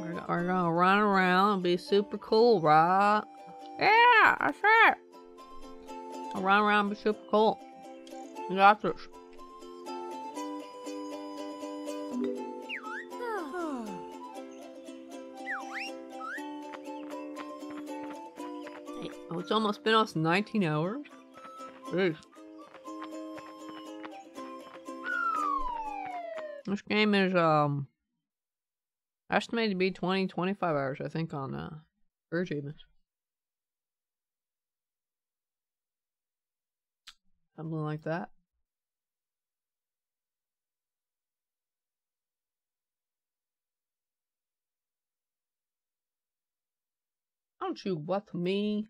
We're, we're gonna run around and be super cool, right? Yeah, that's right. I'll run around and be super cool. You got this. Oh, it's almost been almost 19 hours. Jeez. This game is um estimated to be 20 25 hours I think on uh Verge even. Something like that. Don't you what me?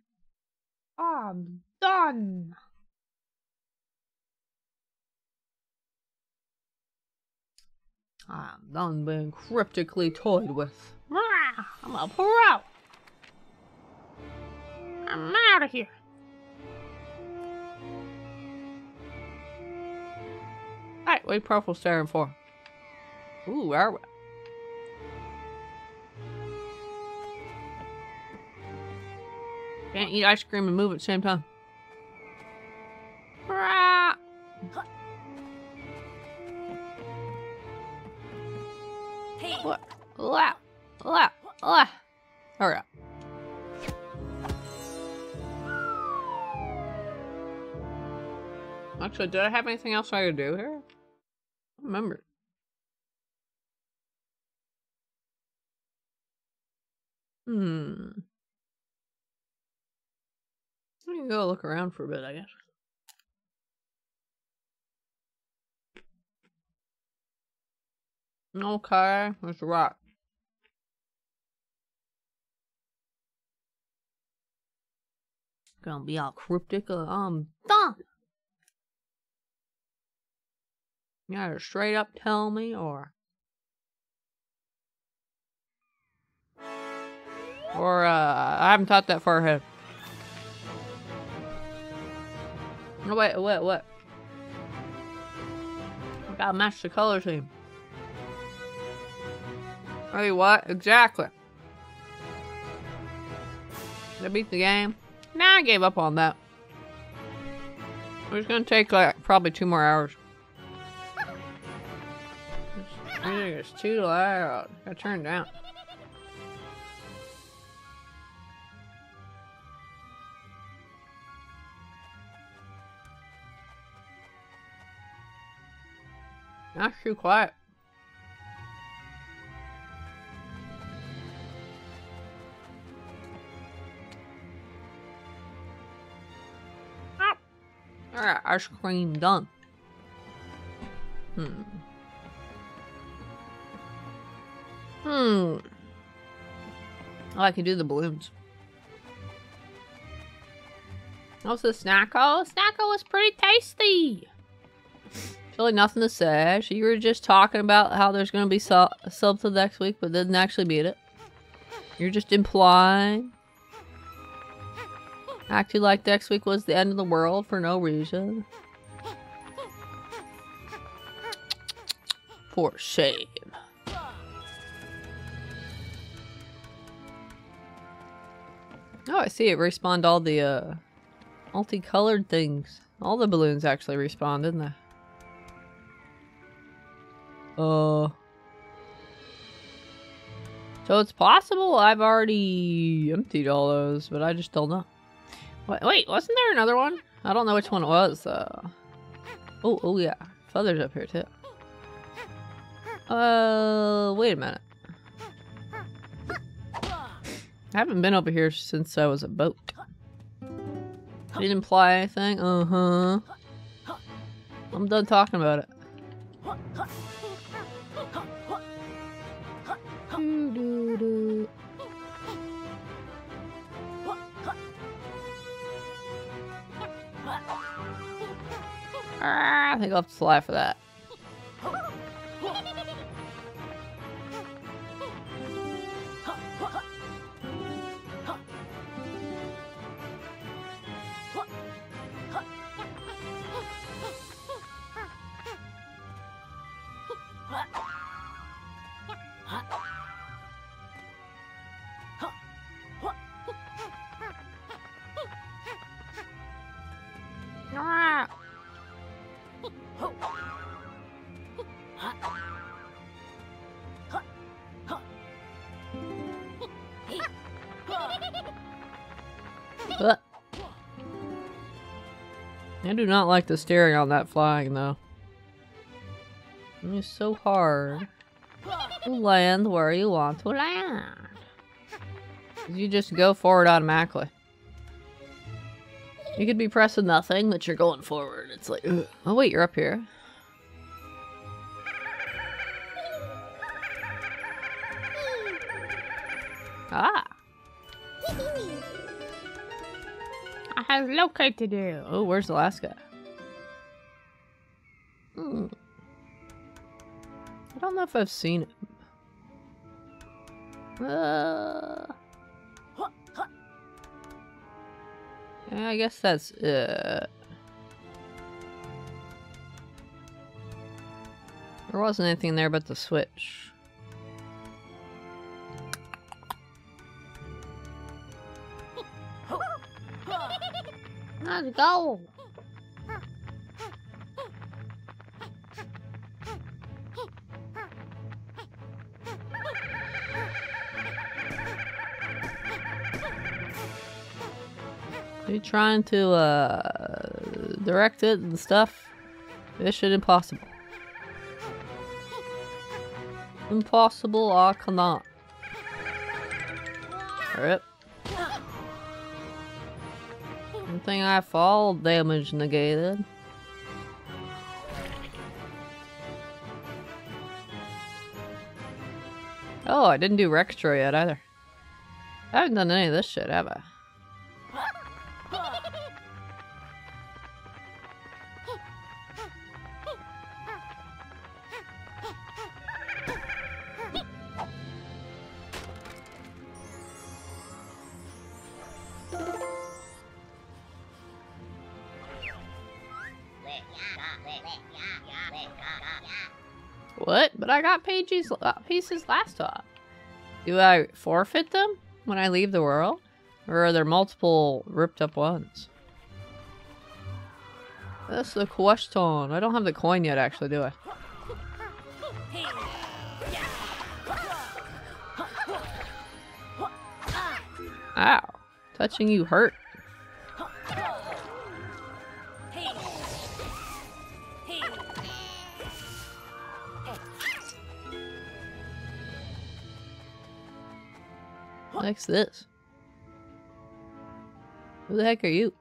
I'm done. Um, I'm done being cryptically toyed with. Ah, I'm a pro. I'm out of here. Hey, what are staring for? Ooh, are we? Can't eat ice cream and move at the same time. Wow. Hurry up. Actually, did I have anything else I could do here? I remember. Hmm. We can go look around for a bit, I guess. Okay, that's right. Gonna be all cryptic. uh, I'm done. You gotta straight up tell me, or or uh, I haven't thought that far ahead. No, wait, what, what? I gotta match the color scheme. Hey, what? Exactly. Did I beat the game? Nah, I gave up on that. It's gonna take like probably two more hours. Is too loud. I turned down. Not too quiet. Alright, ice cream done. Hmm. Hmm. Oh, I can do the balloons. The snacko? Snacko was pretty tasty. Really nothing to say. You were just talking about how there's going to be so- something next week, but didn't actually beat it. You're just implying. Acting like next week was the end of the world for no reason. For shame. Oh, I see it respawned all the uh, multicolored things. All the balloons actually respawned, didn't they? Uh. So it's possible I've already emptied all those, but I just don't know. Wait, wasn't there another one? I don't know which one it was. Oh, oh yeah, feathers up here too. Uh, wait a minute. I haven't been over here since I was a boat. Didn't imply anything. Uh huh. I'm done talking about it. Doo-doo-doo. Ah, I think I'll have to fly for that. Do not like the steering on that flying though. It's so hard to land where you want to land. You just go forward automatically. You could be pressing nothing, but you're going forward. It's like, ugh. oh wait, you're up here. I have located you. Oh, where's Alaska? Hmm. I don't know if I've seen it. Uh, yeah, I guess that's There wasn't anything there but the switch. Let's go. Are you trying to uh, direct it and stuff? Mission impossible. Impossible, I cannot. Rip. Thing I fall damage negated. Oh, I didn't do Rextro yet either. I haven't done any of this shit, have I? Pages, uh, pieces last time. Do I forfeit them when I leave the world? Or are there multiple ripped up ones? That's the question. I don't have the coin yet, actually, do I? Ow. Touching you hurt. What's this? Who the heck are you?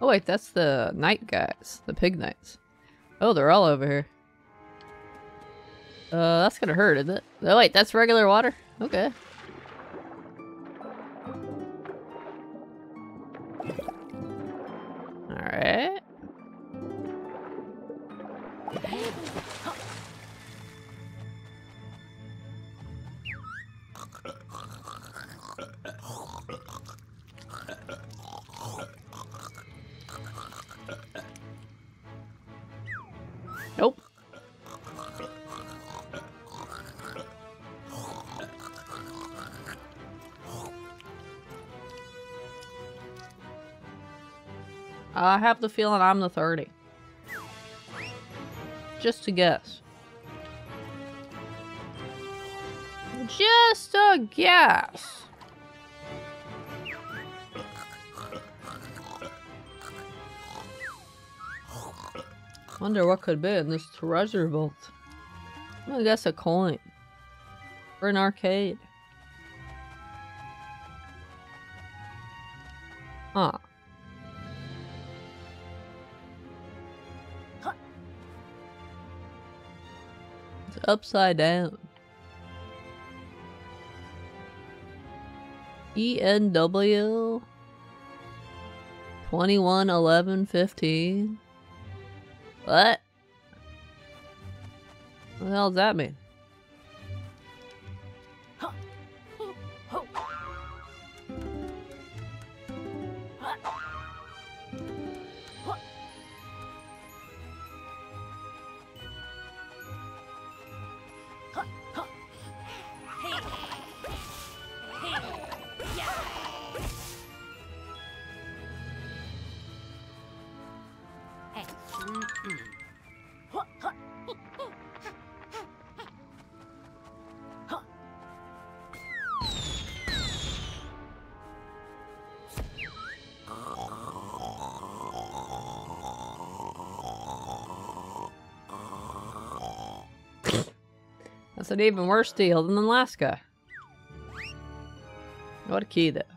Oh wait, that's the knight guys. The pig knights. Oh, they're all over here. Uh, that's gonna hurt, isn't it? Oh wait, that's regular water? Okay. Have the feeling I'm the 30. Just a guess. Just a guess. Wonder what could be in this treasure vault. I guess a coin. For an arcade. Upside down. ENW 21 11 15 What? What the hell does that mean? That's an even worse deal than Alaska. What a key though.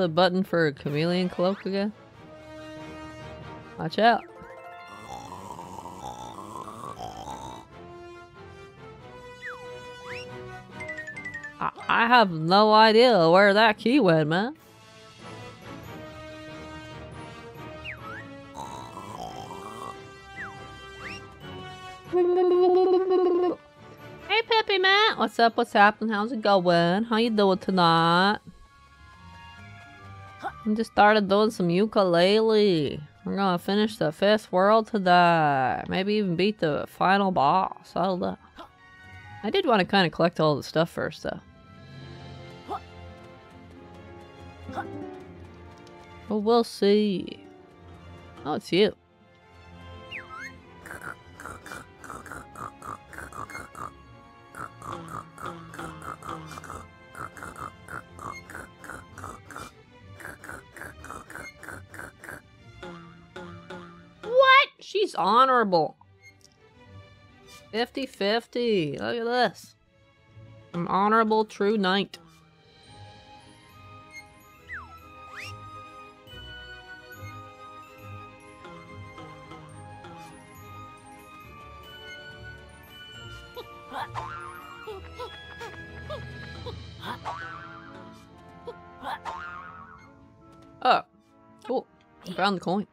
The button for a chameleon cloak again? Watch out. I, I have no idea where that key went, man. Hey, Peppy man. What's up? What's happening? How's it going? How you doing tonight? I just started doing some ukulele. We're gonna finish the fifth world today. Maybe even beat the final boss. I don't know. I did want to kind of collect all the stuff first, though. Well, we'll see. Oh, it's you. She's honorable. 50-50. Look at this. An honorable true knight. Oh, cool. Found the coin.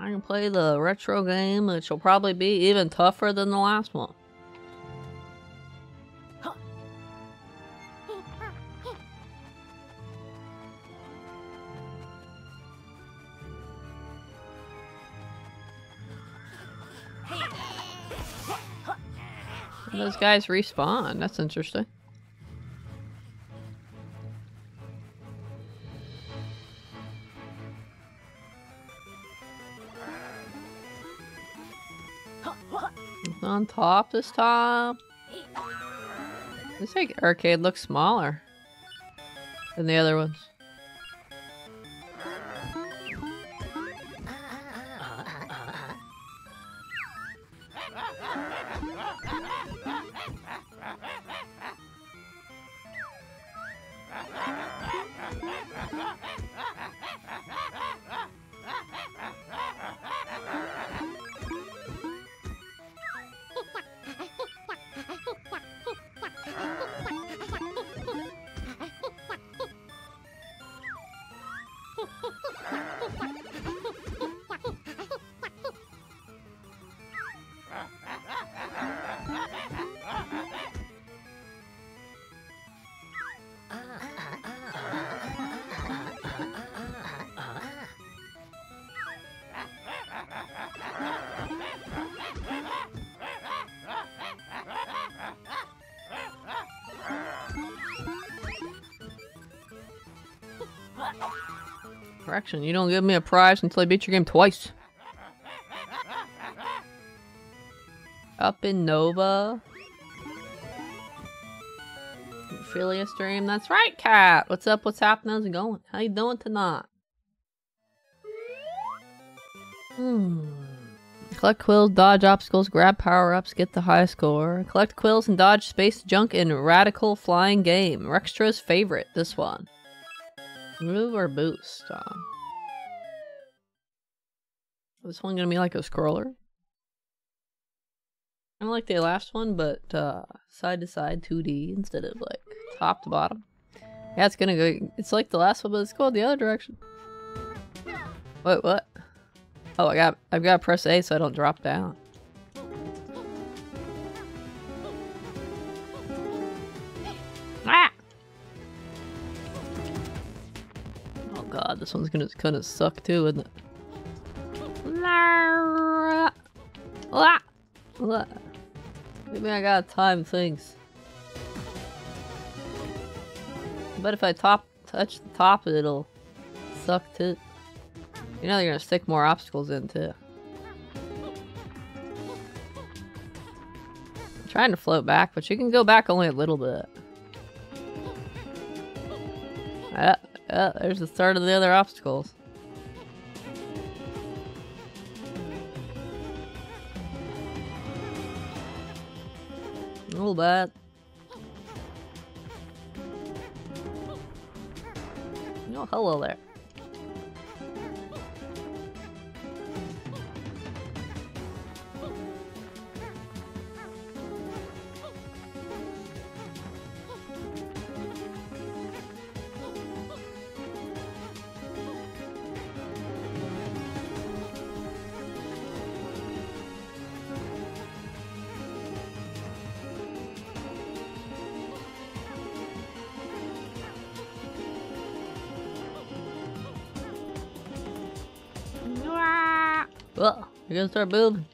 I can play the retro game, which will probably be even tougher than the last one. Those guys respawn. That's interesting. On top this time. This like arcade looks smaller than the other ones. You don't give me a prize until I beat your game twice. Up in Nova. Ophelia stream. That's right, Cat. What's up? What's happening? How's it going? How you doing tonight? Hmm. Collect quills, dodge obstacles, grab power-ups, get the high score. Collect quills and dodge space junk in Radical Flying Game. Rextro's favorite, this one. Move or boost? Uh, this one gonna be like a scroller? Kind of like the last one, but uh, side to side 2D instead of like top to bottom. Yeah, it's gonna go. It's like the last one, but it's going the other direction. Wait, what? Oh, I got. I've got to press A so I don't drop down. God, this one's gonna kind of suck too, isn't it? Maybe I gotta time things. But if I top touch the top, it'll suck too. You know they're gonna stick more obstacles in too. trying to float back, but you can go back only a little bit. Yeah, yeah, there's the start of the other obstacles. A little bit. No, hello there. You're gonna start building.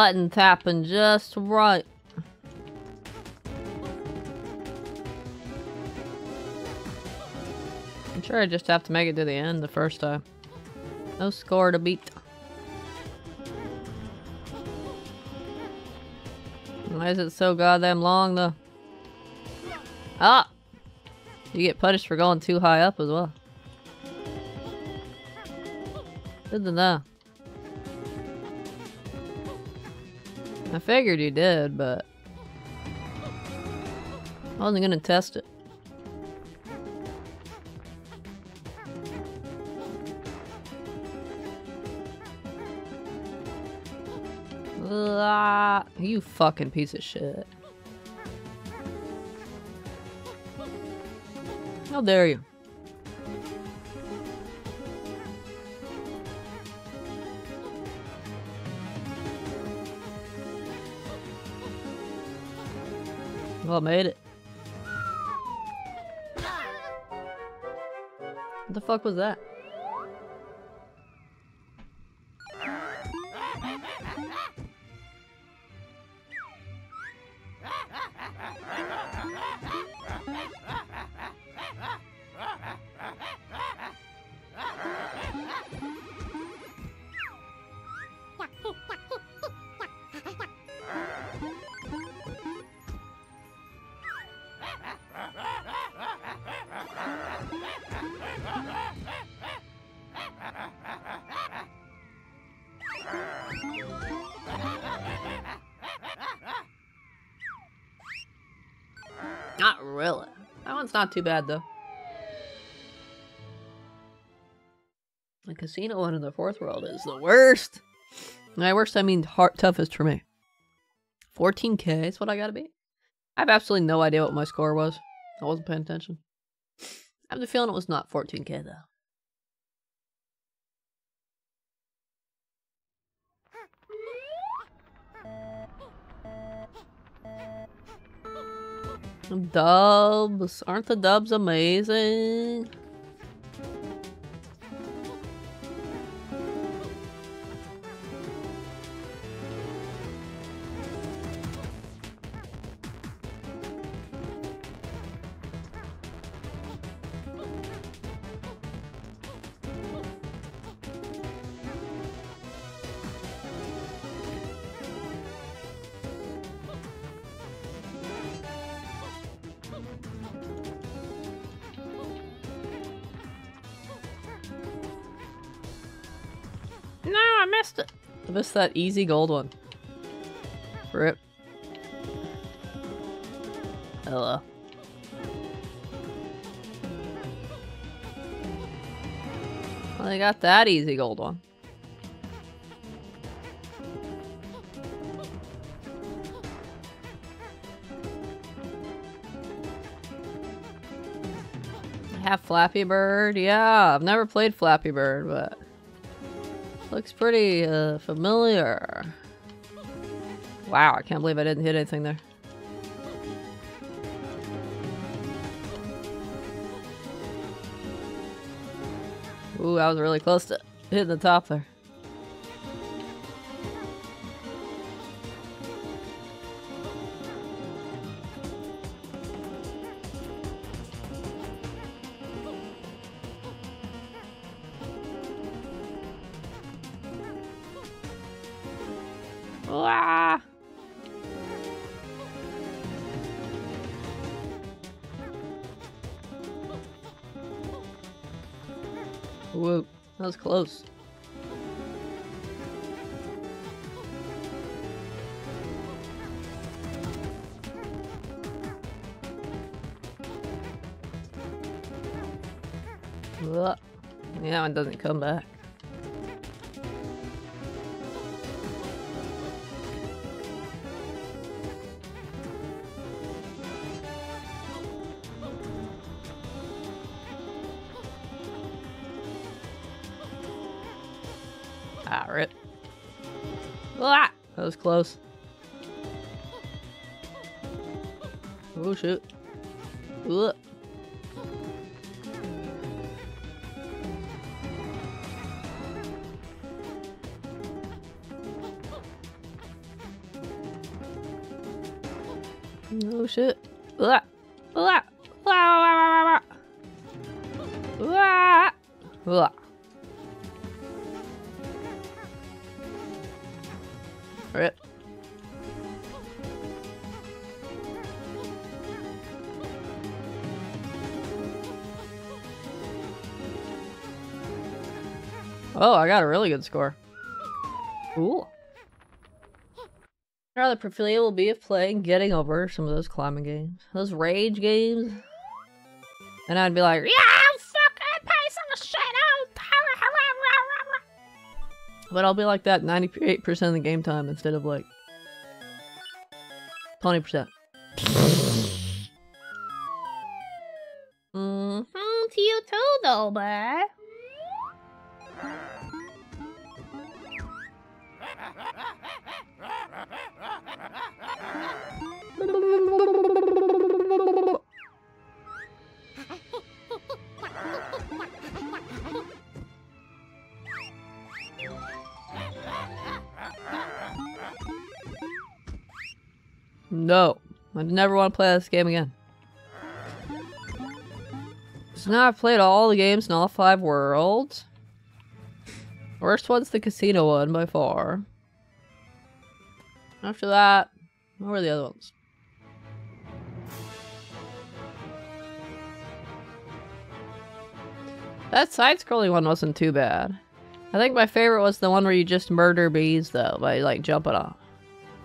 Button tapping just right. I'm sure I just have to make it to the end the first time. No score to beat. Why is it so goddamn long though? Ah! You get punished for going too high up as well. Good to know. Figured you did, but I wasn't gonna test it. You fucking piece of shit. How dare you? Well, I made it. What the fuck was that? Not too bad though. The casino one in the fourth world is the worst. My worst, I mean hard, toughest for me. 14k is what I gotta be. I have absolutely no idea what my score was. I wasn't paying attention. I have the feeling it was not 14k though. Dubs. Aren't the dubs amazing? That easy gold one. Rip. Hello. Well, I got that easy gold one. Have Flappy Bird. Yeah, I've never played Flappy Bird, but Looks pretty uh, familiar. Wow, I can't believe I didn't hit anything there. Ooh, I was really close to hitting the top there. Close. It doesn't come back. Was close. Oh, shoot. Got a really good score. How the Profilia will be of playing, getting over some of those climbing games. Those rage games. And I'd be like, yeah, fucking piece of shit oh, out. But I'll be like that 98% of the game time instead of like 20%. never want to play this game again. So now I've played all the games in all five worlds. Worst one's the casino one by far. After that, what were the other ones? That side-scrolling one wasn't too bad. I think my favorite was the one where you just murder bees, though, by, like, jumping off.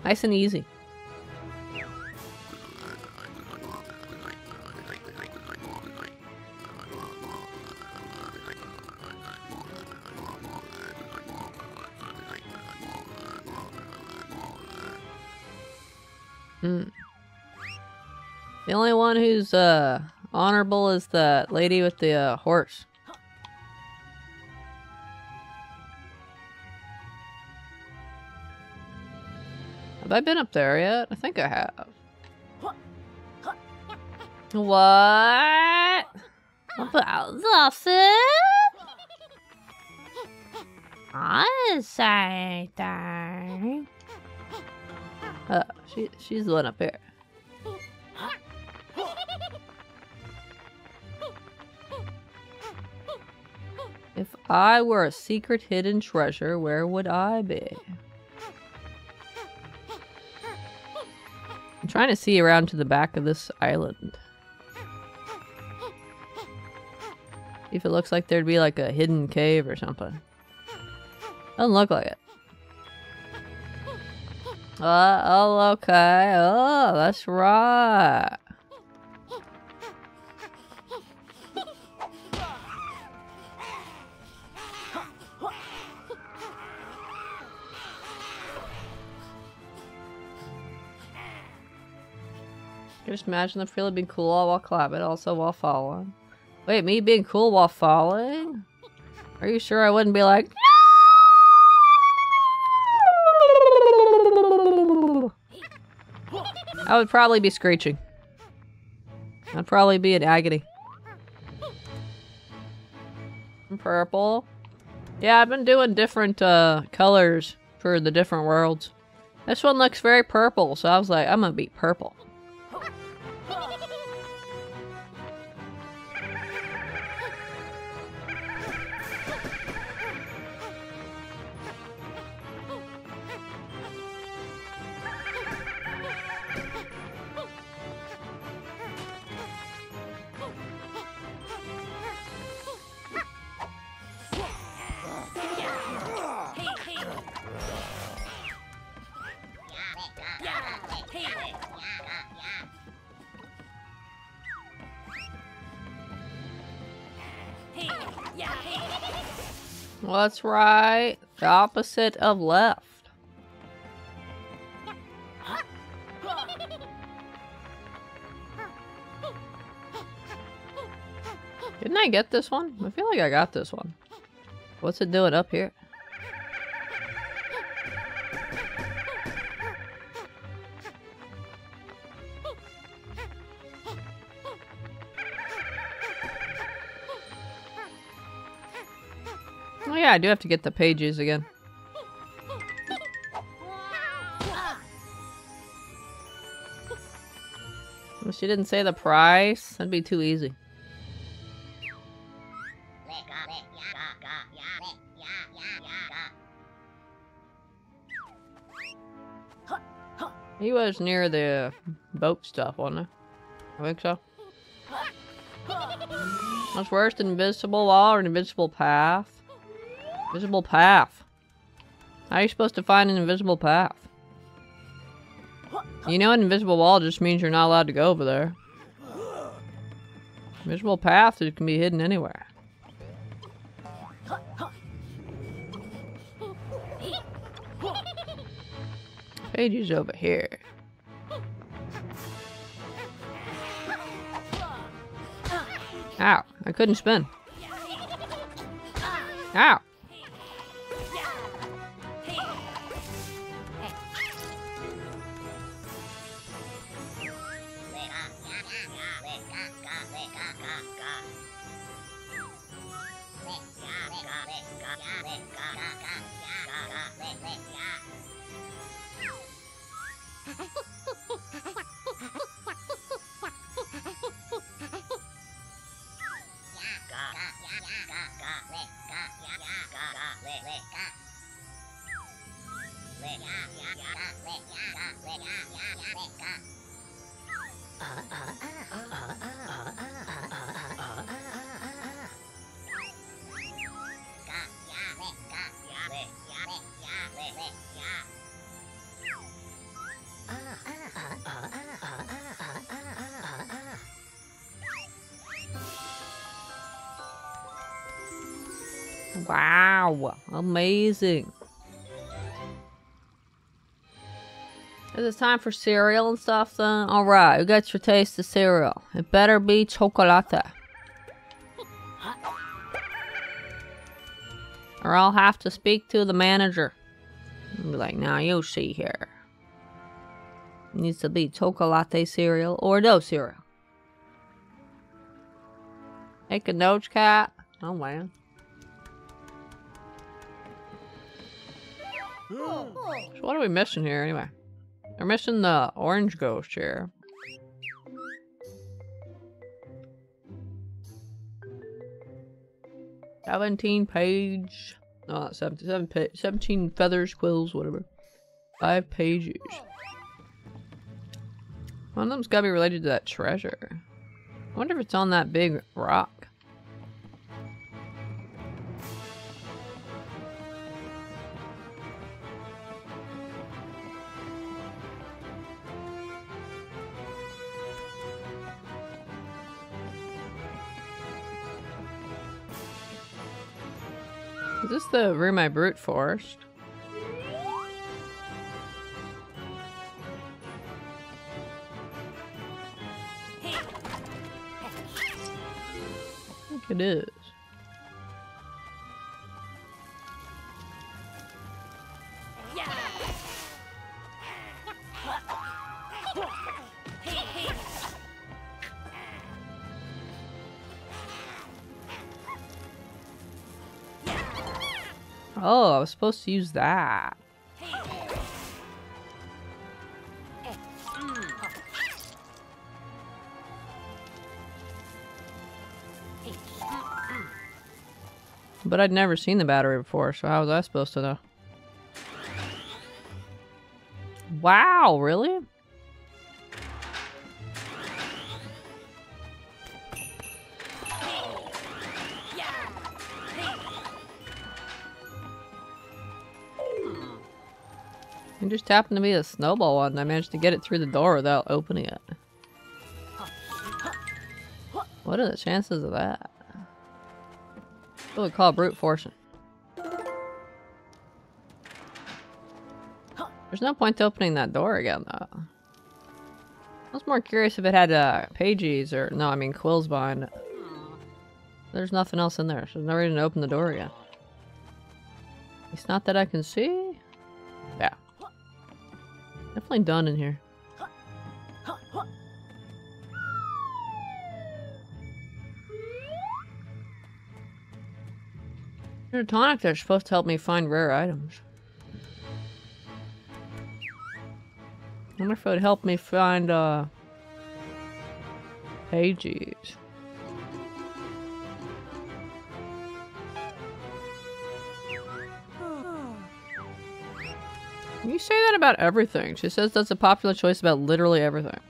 Nice and easy. Honorable is the lady with the, uh, horse. Have I been up there yet? I think I have. What? About the I say that. Uh, she she's the one up here. If I were a secret hidden treasure, where would I be? I'm trying to see around to the back of this island. See if it looks like there'd be like a hidden cave or something. Doesn't look like it. Uh, oh, okay. Oh, that's right. Just imagine the feeling being cool while climbing, also while falling. Wait, me being cool while falling? Are you sure I wouldn't be like, I would probably be screeching. I'd probably be in agony. and purple. Yeah, I've been doing different uh, colors for the different worlds. This one looks very purple, so I was like, I'm gonna be purple. That's right. The opposite of left. Didn't I get this one? I feel like I got this one. What's it doing up here? Yeah, I do have to get the pages again. She didn't say the price. That'd be too easy. He was near the boat stuff, wasn't he? I think so. What's worse, than invisible wall or invisible path? Invisible path. How are you supposed to find an invisible path? You know an invisible wall just means you're not allowed to go over there. Invisible path can be hidden anywhere. Pages over here. Ow, I couldn't spin. Ow. Wow, amazing. Is it time for cereal and stuff then? Alright, you got your taste of cereal. It better be chocolate. Or I'll have to speak to the manager. And be like, now you'll see here. It needs to be chocolate cereal or no cereal. Make a Doge Cat? Oh man. So what are we missing here anyway? We're missing the orange ghost here. Seventeen page. No, not 17, 7 pa 17 feathers, quills, whatever. Five pages. One of them's gotta be related to that treasure. I wonder if it's on that big rock. Is this the room I brute forced? I think it is. Supposed to use that. But I'd never seen the battery before, so how was I supposed to know? Wow, really? Just happened to be a snowball one, I managed to get it through the door without opening it. What are the chances of that? What would call brute forcing? There's no point to opening that door again, though. I was more curious if it had uh, pages or... No, I mean quills behind it. There's nothing else in there, so there's no reason to open the door again. It's not that I can see. Definitely done in here. A tonic that's supposed to help me find rare items. I wonder if it would help me find, uh, pages. Say that about everything. She says that's a popular choice about literally everything.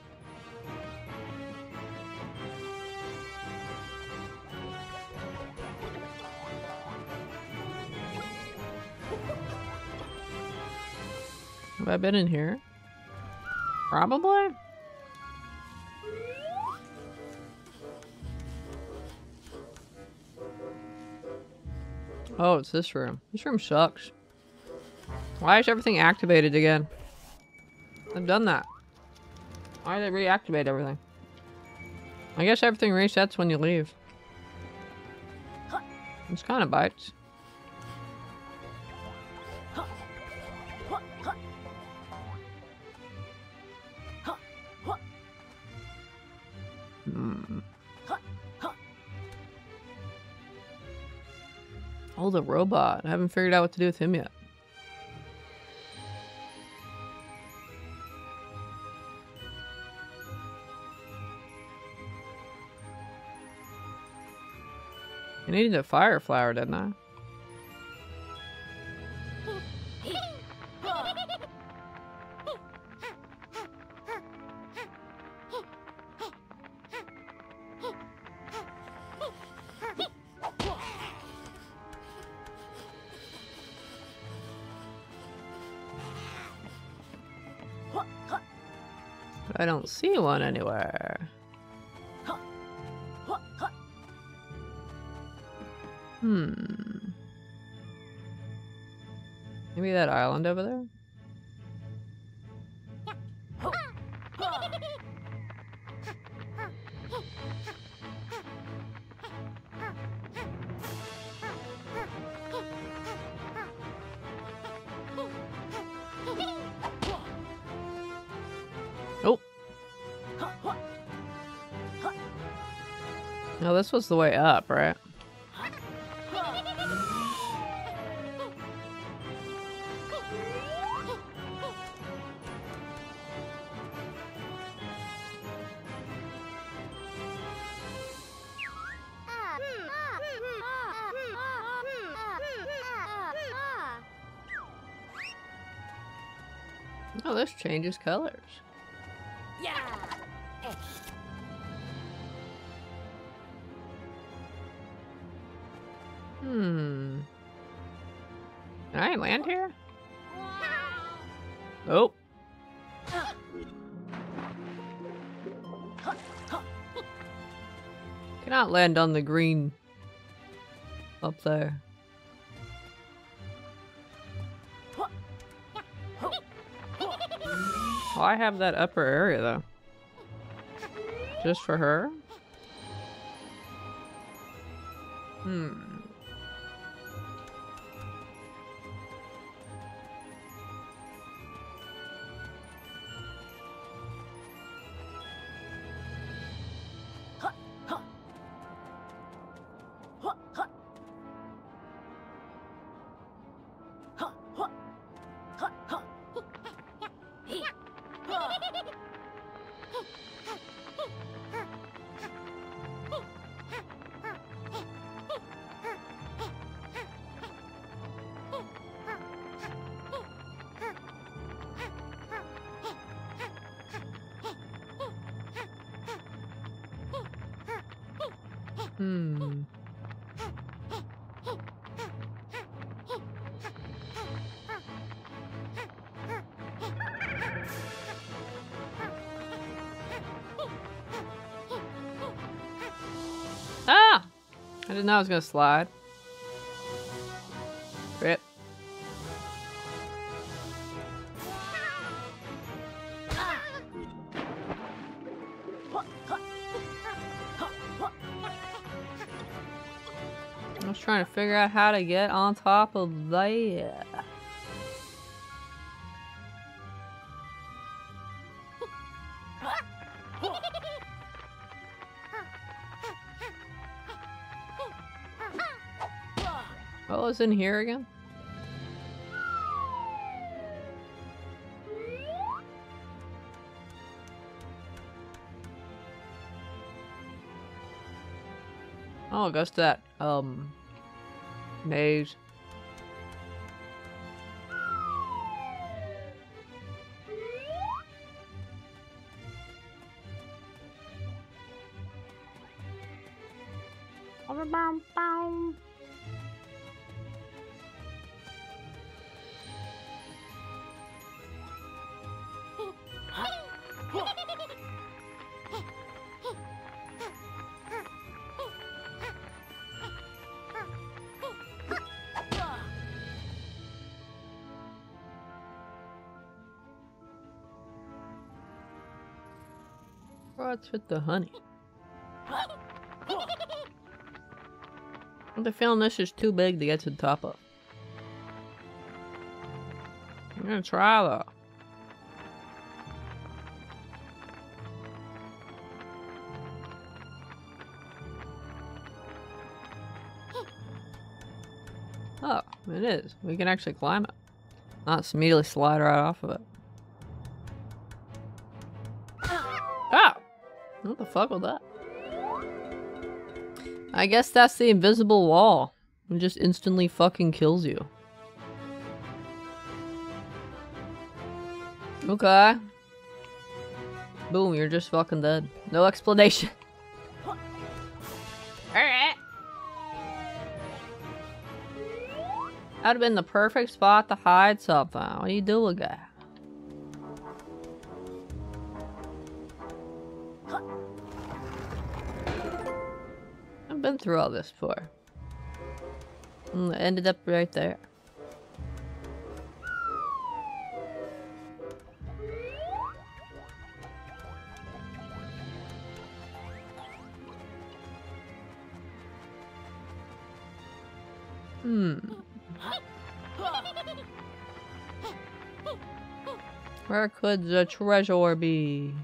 Have I been in here? Probably? Oh, it's this room. This room sucks. Why is everything activated again? I've done that. Why did they reactivate everything? I guess everything resets when you leave. It's kind of bites. Hmm. Oh, the robot. I haven't figured out what to do with him yet. I needed a fire flower, didn't I? I don't see one anywhere. Maybe that island over there? Oh. No, this was the way up, right? Changes colors. Yeah. Hmm. Can I land here? Oh. Cannot land on the green up there. I have that upper area though. Just for her? Hmm. Didn't know I was gonna slide. Rip. I was trying to figure out how to get on top of that. Was in here again? Oh, it goes to that, um, maze. With the honey? I'm feeling this is too big to get to the top of. I'm gonna try though. Oh, it is. We can actually climb it. Not immediately slide right off of it. Fuck was that? I guess that's the invisible wall. It just instantly fucking kills you. Okay. Boom, you're just fucking dead. No explanation. Alright. That'd have been the perfect spot to hide something. What are you doing, guy? Through all this for? It ended up right there. Hmm. Where could the treasure be?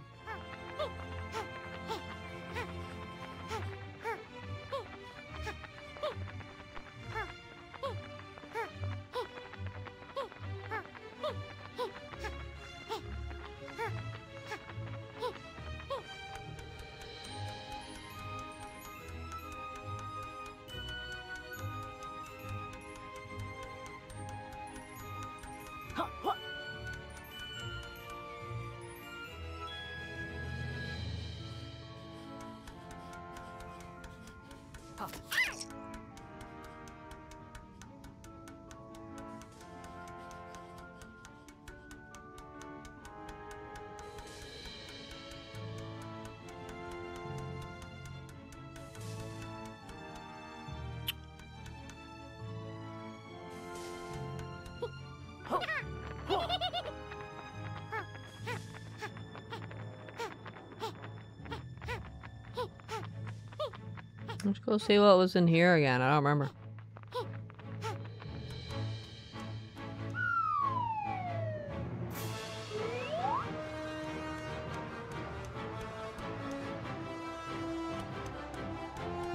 Go see what was in here again. I don't remember.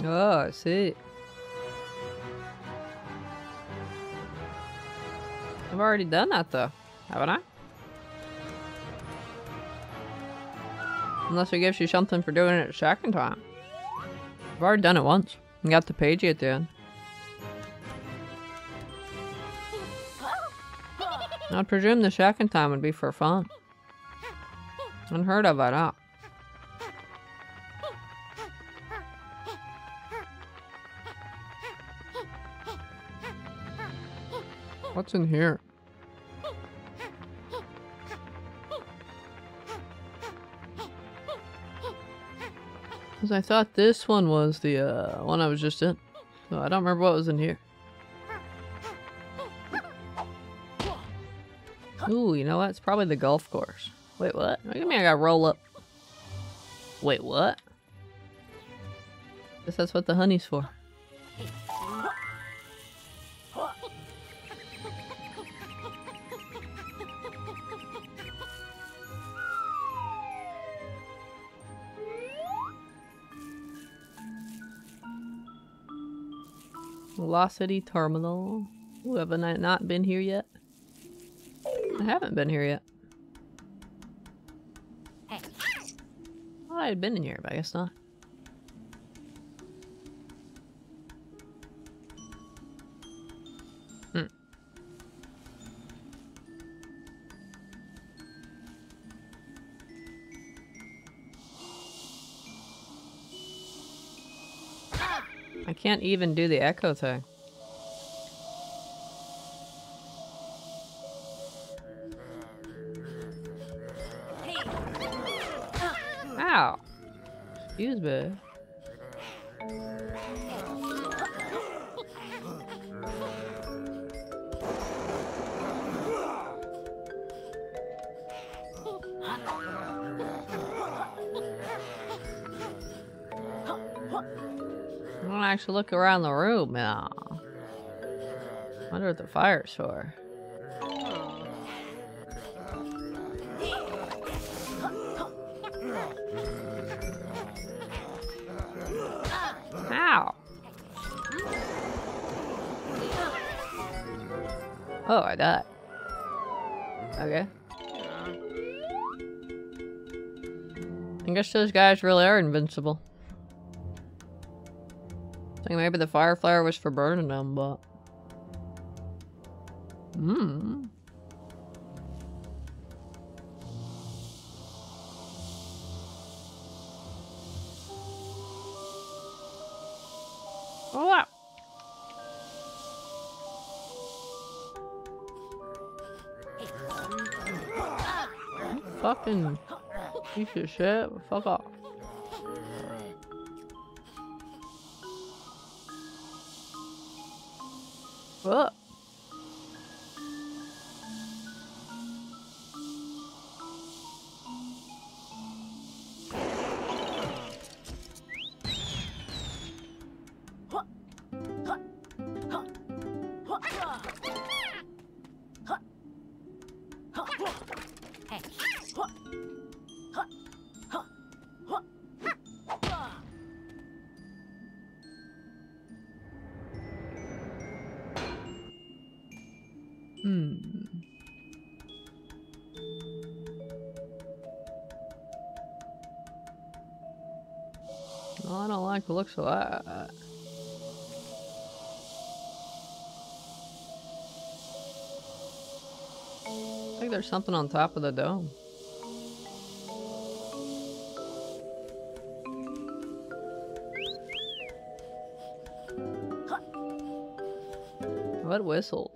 Oh, I see. I've already done that though, haven't I? Unless it gives you something for doing it a second time. I've already done it once. And got the Pagie at the end. I'd presume the second time would be for fun. Unheard of at all. What's in here? Because I thought this one was the uh, one I was just in. So I don't remember what was in here. Ooh, you know what? It's probably the golf course. Wait, what? Look at me, I gotta roll up. Wait, what? Guess that's what the honey's for. Velocity Terminal. Ooh, haven't I not been here yet? I haven't been here yet. I had been in here, but I guess not. Can't even do the echo thing. Ow. Excuse me. Look around the room now. Wonder what the fire's for. Ow. Oh, I died. Okay. I guess those guys really are invincible. Maybe the fire flare was for burning them, but... Hmm. Oh. Fucking piece of shit. Fuck off. Looks of that. I think there's something on top of the dome. What whistled?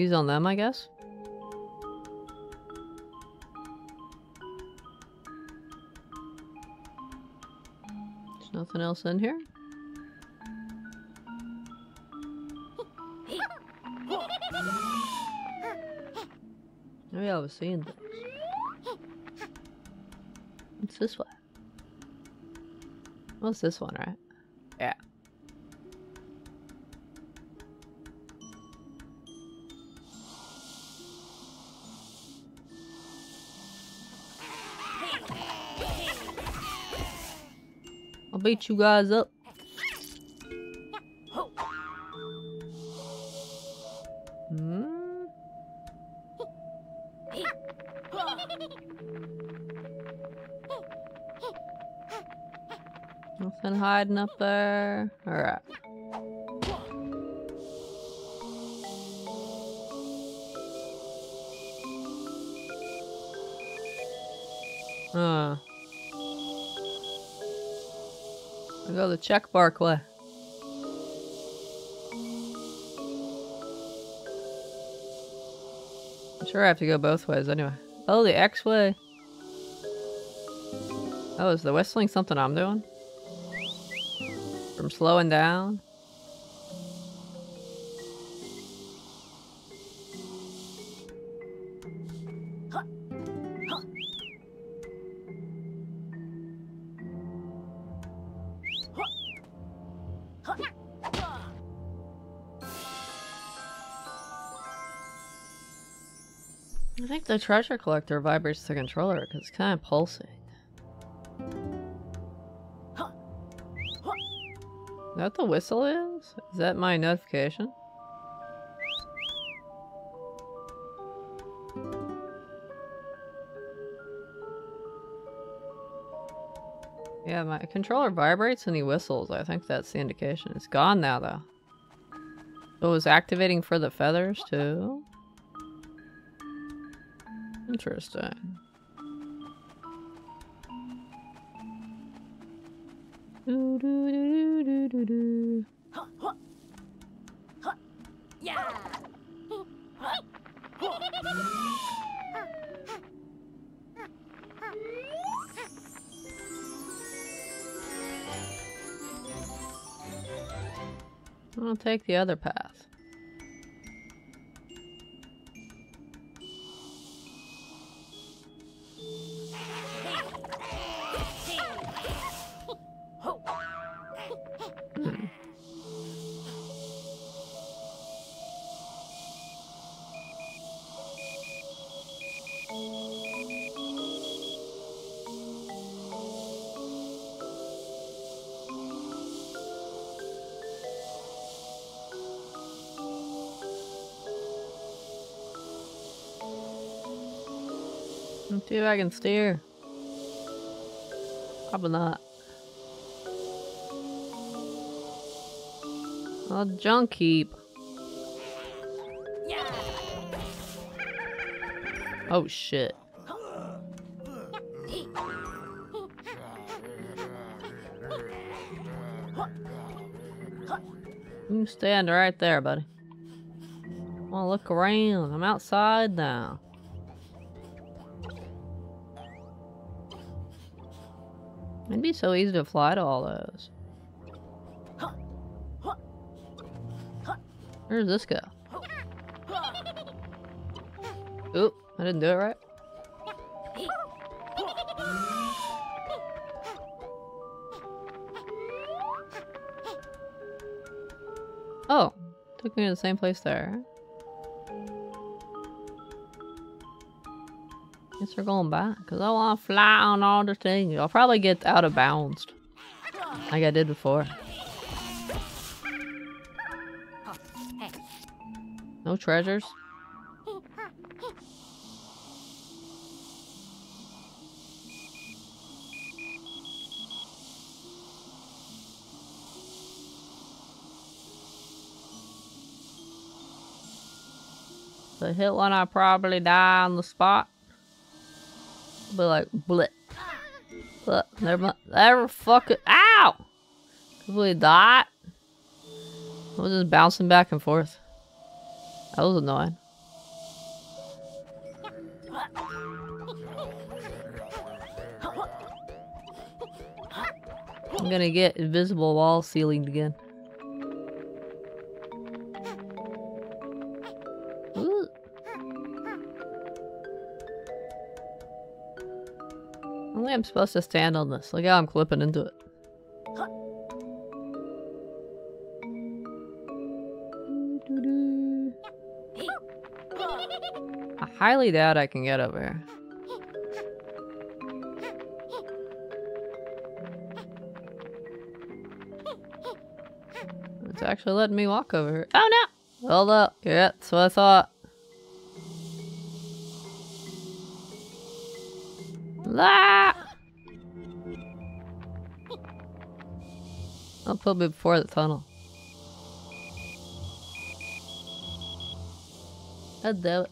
Use on them, I guess. There's nothing else in here. Maybe I was seeing things. It's this way. What's this one, right? Beat you guys up. Hmm? Nothing hiding up there. Alright. Check bark. I'm sure I have to go both ways anyway. Oh, the X way. Oh, is the whistling something I'm doing? From slowing down? The treasure collector vibrates the controller because it's kind of pulsing. Is that the whistle is? Is that my notification? Yeah, my controller vibrates and he whistles. I think that's the indication. It's gone now, though. It was activating for the feathers, too? Interesting. Do, do, do, do. I'll take the other path. Can steer. Probably not. Oh, junk heap. Oh shit. You stand right there, buddy. Wanna look around. I'm outside now. Be so easy to fly to all those. Where does this go? Oop, I didn't do it right. Oh, took me to the same place there. Guess we're going back because I want to fly on all the things. I'll probably get out of bounds like I did before. No treasures. I hit one, I probably die on the spot. Be like, blip. Blip. Never mind. Never fucking. Ow! Completely die. I was just bouncing back and forth. That was annoying. I'm gonna get invisible wall ceiling again. I'm supposed to stand on this. Look how I'm clipping into it. I highly doubt I can get over here. It's actually letting me walk over here. Oh no! Hold up. Yeah, that's what I thought. Ah! I'll me before the tunnel. God damn it.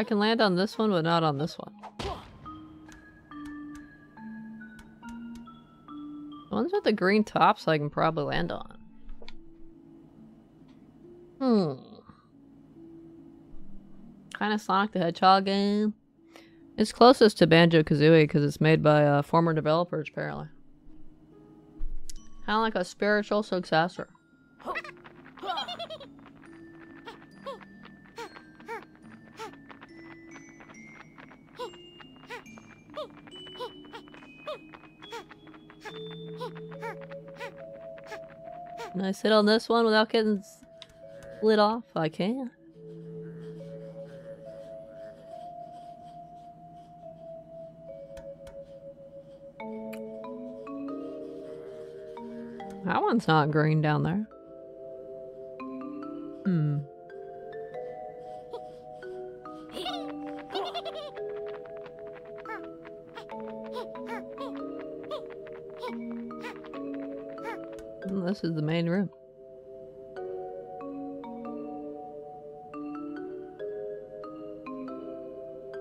I can land on this one, but not on this one. The ones with the green tops I can probably land on. Hmm. Kind of Sonic the Hedgehog game. It's closest to Banjo-Kazooie because it's made by uh, former developers, apparently. Kind of like a spiritual successor. I sit on this one without getting split off? I can. That one's not green down there. Hmm. This is the main room.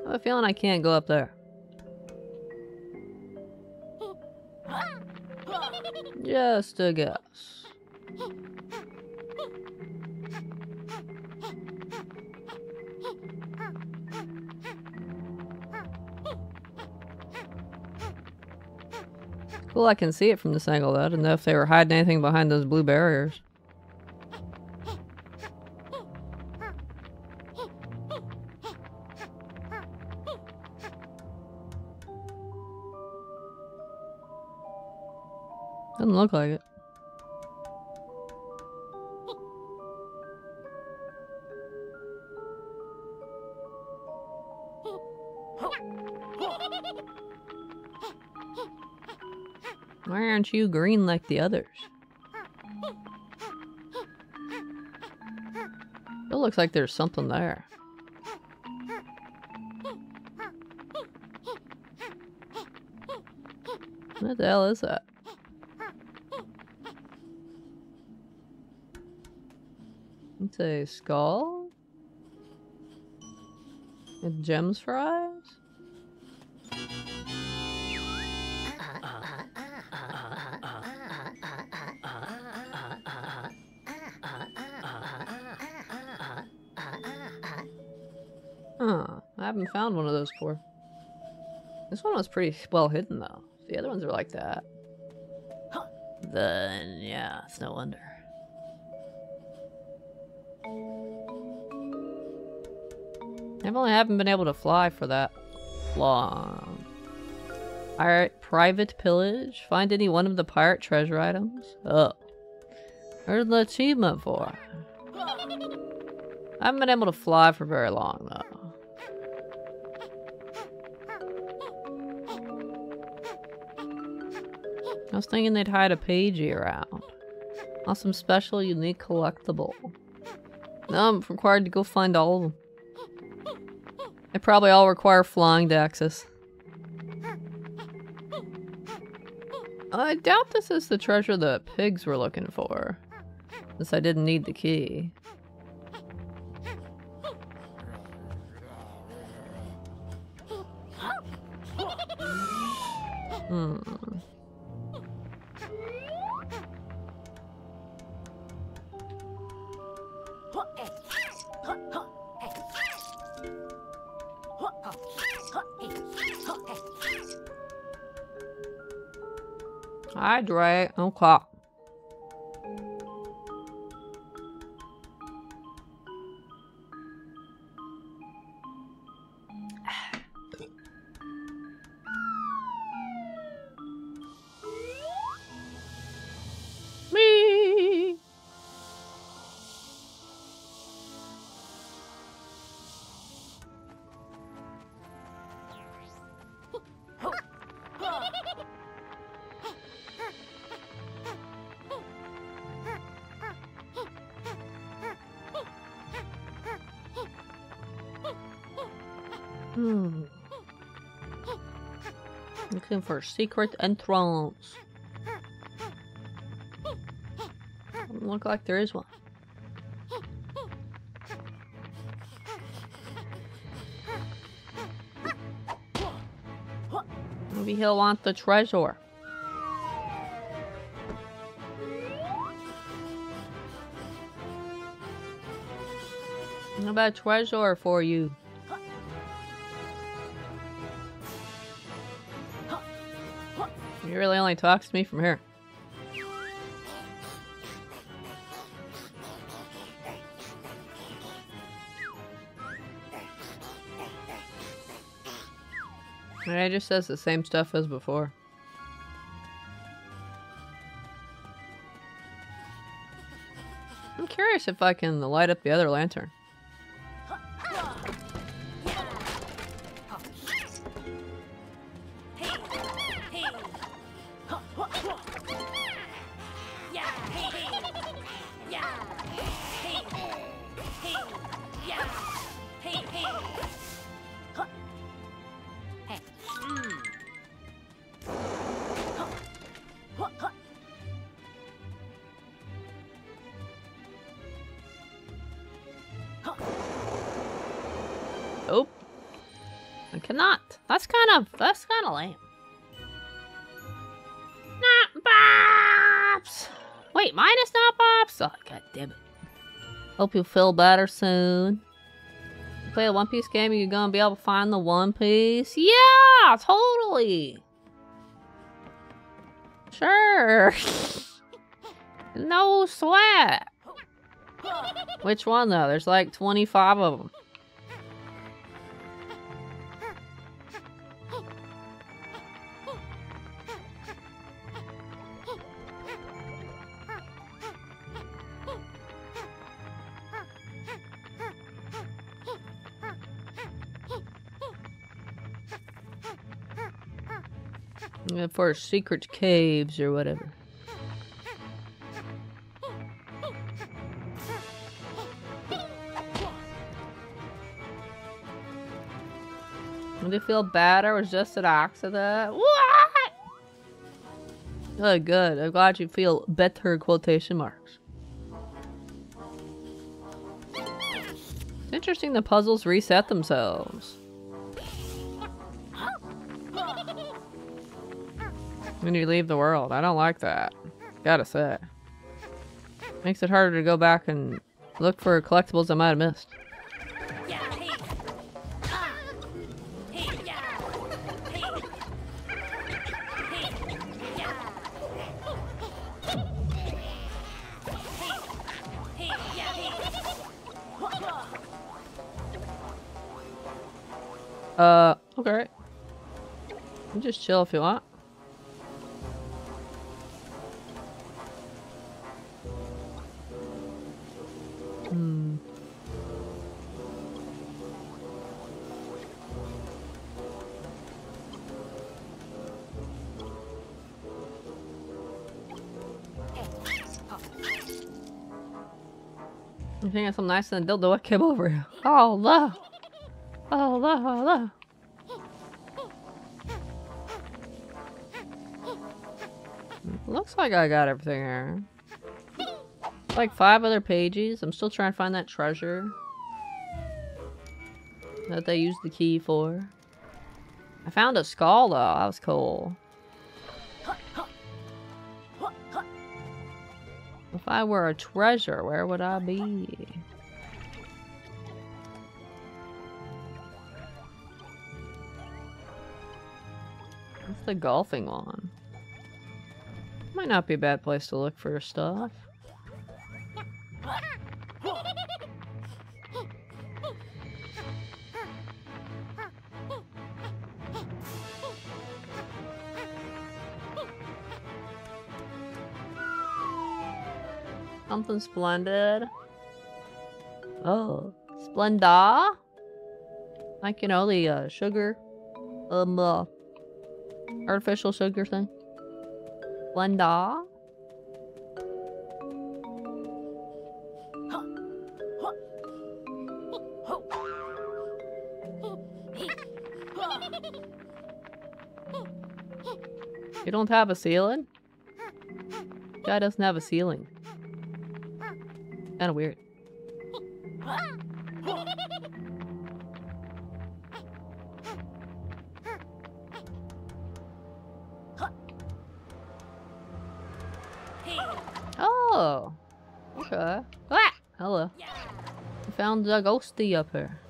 I have a feeling I can't go up there. Just a guess. Cool, I can see it from this angle though. I didn't know if they were hiding anything behind those blue barriers. Doesn't look like it. You green like the others? It looks like there's something there. What the hell is that? It's a skull? With gems for found one of those before. This one was pretty well hidden though. The other ones are like that. Then, yeah, it's no wonder. I've only haven't been able to fly for that long. Alright, private pillage. Find any one of the pirate treasure items. Oh. Where's the achievement for? I haven't been able to fly for very long though. Was thinking they'd hide a pagie around. On some special, unique collectible. No, I'm required to go find all of them. They probably all require flying to access. I doubt this is the treasure the pigs were looking for. Since I didn't need the key. Hmm. Hydrate. Okay. For secret entrance. Look like there is one. Maybe he'll want the treasure. How about treasure for you? Really only talks to me from here. It just says the same stuff as before. I'm curious if I can light up the other lantern. Hope you feel better soon. Play a One Piece game, you're gonna be able to find the One Piece. Yeah, totally. Sure. no sweat. Which one though? There's like 25 of them. Secret caves or whatever. Did you feel bad or was just an accident? What? Good, good. I'm glad you feel better quotation marks. Interesting the puzzles reset themselves. When you leave the world. I don't like that. Gotta say. Makes it harder to go back and look for collectibles I might have missed. Uh, okay. You just chill if you want. I'm some nice and dildo what came over? Oh, no. Oh, no, no. Oh, Looks like I got everything here. Like five other pages. I'm still trying to find that treasure. That they used the key for. I found a skull though. That was cool. I were a treasure, where would I be? What's the golfing lawn. Might not be a bad place to look for stuff. Something splendid. Oh, Splenda? Like, you know, the uh, sugar, um, uh, artificial sugar thing. Splenda? You don't have a ceiling? Guy doesn't have a ceiling. Kinda weird. Oh. Okay. Ah! Hello. I found a ghosty up here.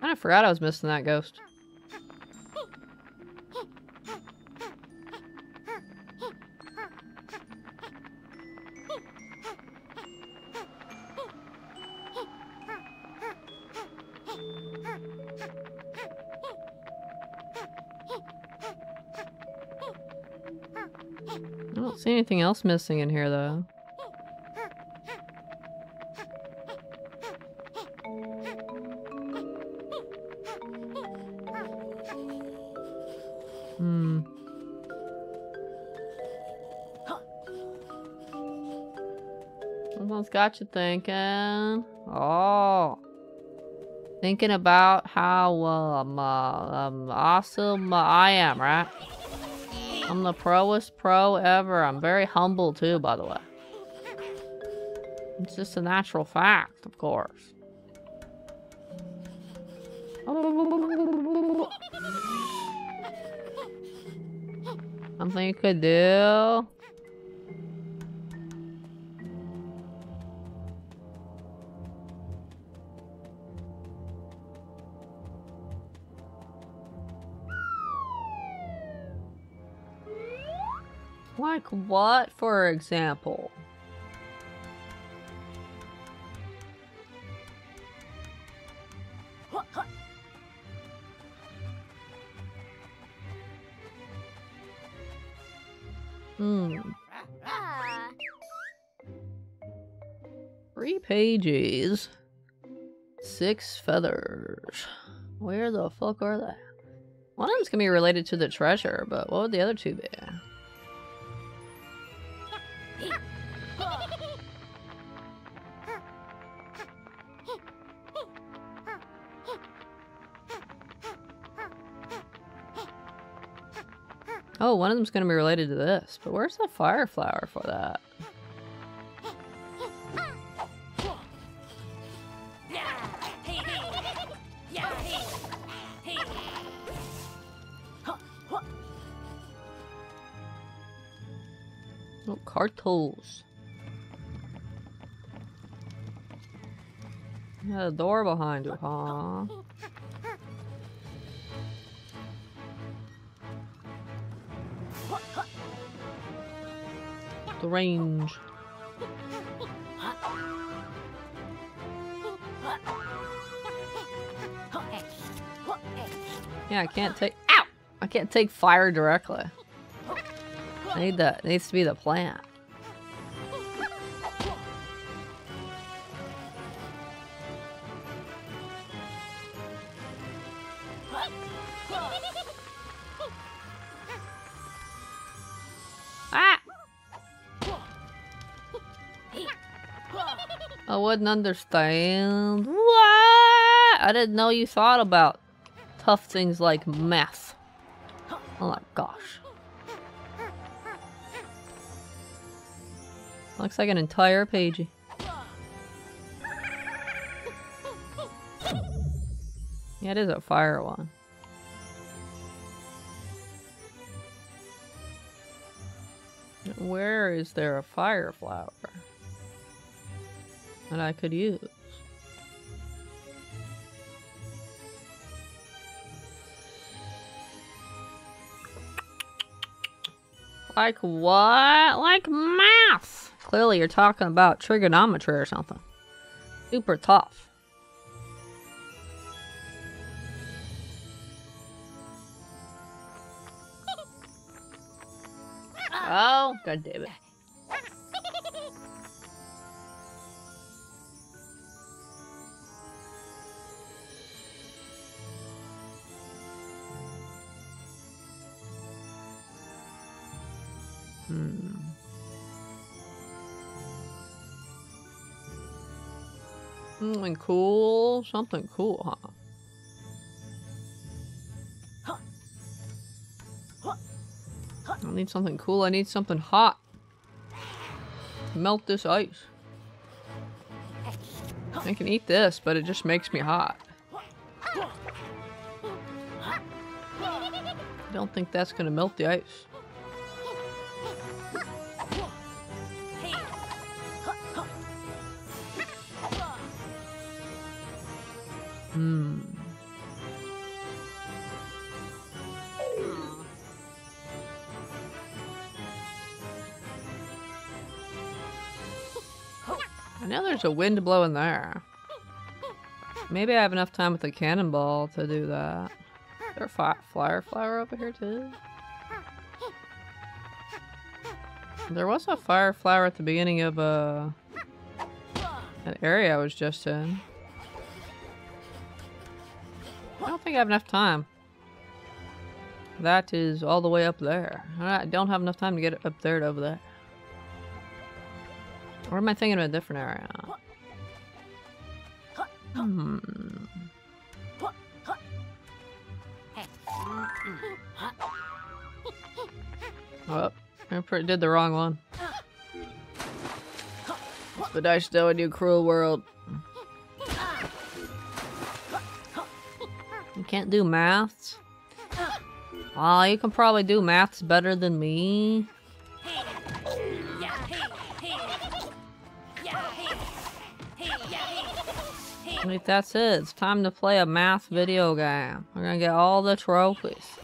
Kind of forgot I was missing that ghost. I don't see anything else missing in here though. Got you thinking. Oh. Thinking about how um, uh, um, awesome I am, right? I'm the proest pro ever. I'm very humble too, by the way. It's just a natural fact, of course. Something you could do. Like what, for example? Hmm. Three pages. Six feathers. Where the fuck are they? One of them's gonna be related to the treasure, but what would the other two be? Oh, one of them's gonna be related to this, but where's the fire flower for that? Oh, cartels. Got a door behind you, huh? The range. Yeah, I can't take- Ow! I can't take fire directly. I need that. It needs to be the plant. Wouldn't understand. What? I didn't know you thought about tough things like math. Oh my gosh. Looks like an entire page. Yeah, it is a fire one. Where is there a fire flower that I could use? Like what? Like math! Clearly you're talking about trigonometry or something. Super tough. Oh, god damn it. Hmm. Something cool, something cool, huh? I need something cool. I need something hot. Melt this ice. I can eat this, but it just makes me hot. I don't think that's gonna melt the ice. Hmm. I know there's a wind blowing there. Maybe I have enough time with the cannonball to do that. Is there a fire flower over here too? There was a fire flower at the beginning of uh, an area I was just in. Think I have enough time. That is all the way up there. I don't have enough time to get up there to over there. Or am I thinking of a different area? Hmm. Oh, I did the wrong one. But I still a new cruel world. You can't do maths? Oh, you can probably do maths better than me. Like that's it. It's time to play a math video game. We're gonna get all the trophies.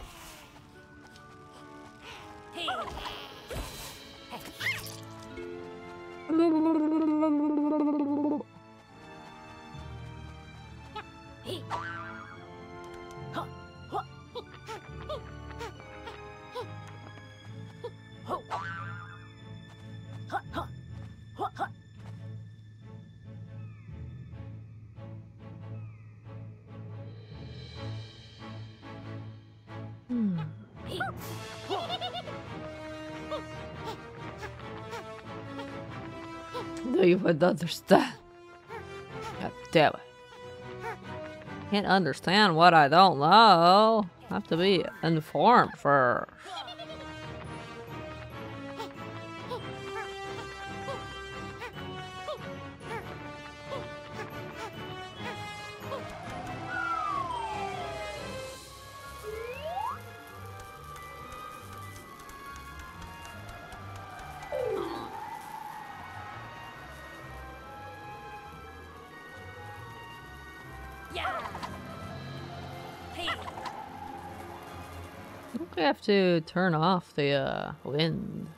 Hmm. You would understand. God damn it. Can't understand what I don't know. Have to be informed first. I think we have to turn off the uh, wind.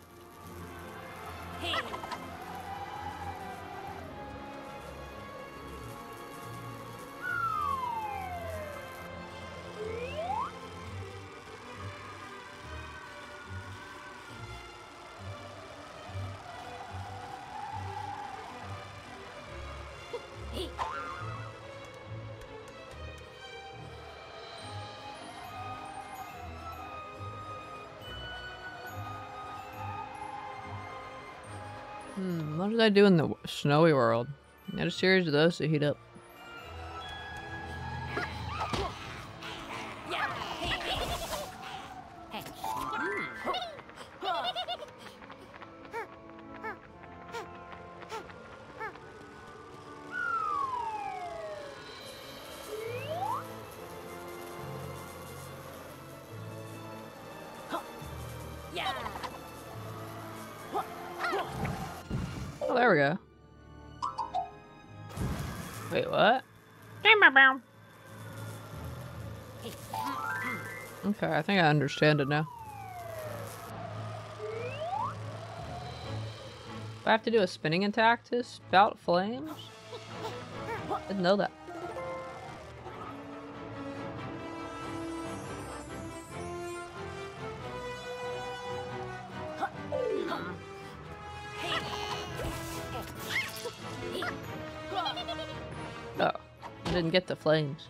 Did I do in the snowy world? Got a series of those to heat up. Think I understand it now. Do I have to do a spinning attack to spout flames? Didn't know that. Oh, I didn't get the flames.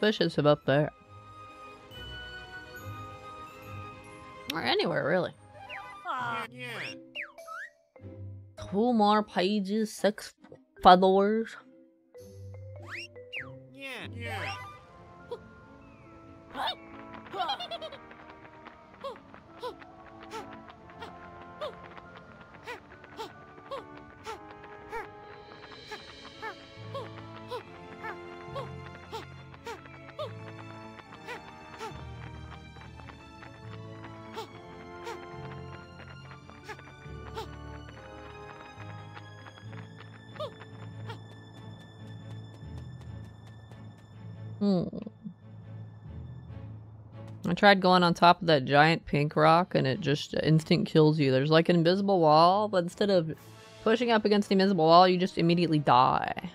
Suspicious of up there. Or anywhere, really. Two more pages, six followers. Tried going on top of that giant pink rock and it just instant kills you. There's like an invisible wall, but instead of pushing up against the invisible wall, you just immediately die.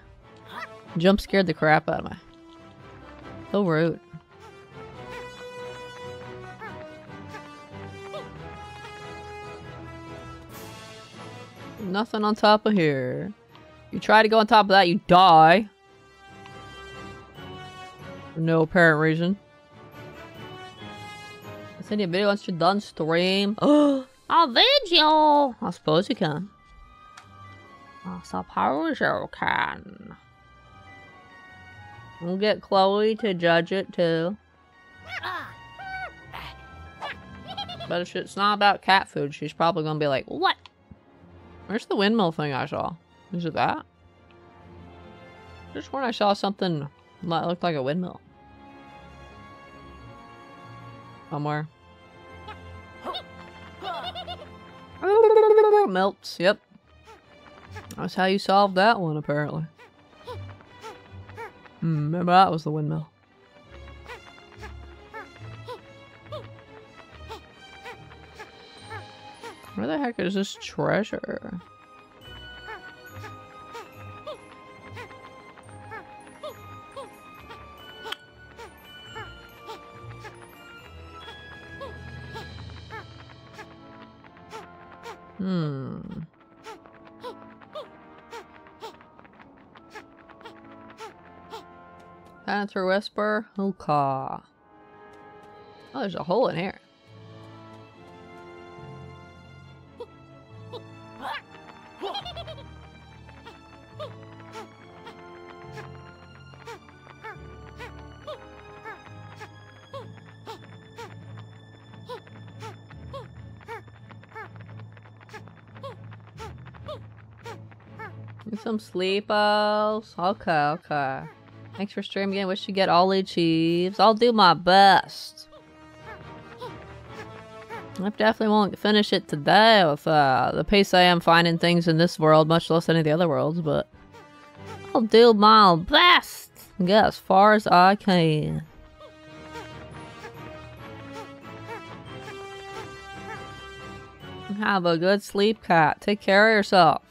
Jump scared the crap out of me. So rude. Nothing on top of here. You try to go on top of that, you die. For no apparent reason. Send you a video once you're done stream. Oh, a video! I suppose you can. I suppose you can. We'll get Chloe to judge it too. But if it's not about cat food, she's probably gonna be like, What? Where's the windmill thing I saw? Is it that? Just when I saw something that looked like a windmill. Somewhere. Melts, yep. That's how you solved that one, apparently. Hmm, maybe that was the windmill. Where the heck is this treasure? Hmm. Through Whisper. Okay. Oh, there's a hole in here. Some sleepos. Okay, okay. Thanks for streaming again. Wish you get all the achieves. I'll do my best. I definitely won't finish it today with uh, the pace I am finding things in this world, much less any of the other worlds, but I'll do my best and get as far as I can. Have a good sleep, cat. Take care of yourself.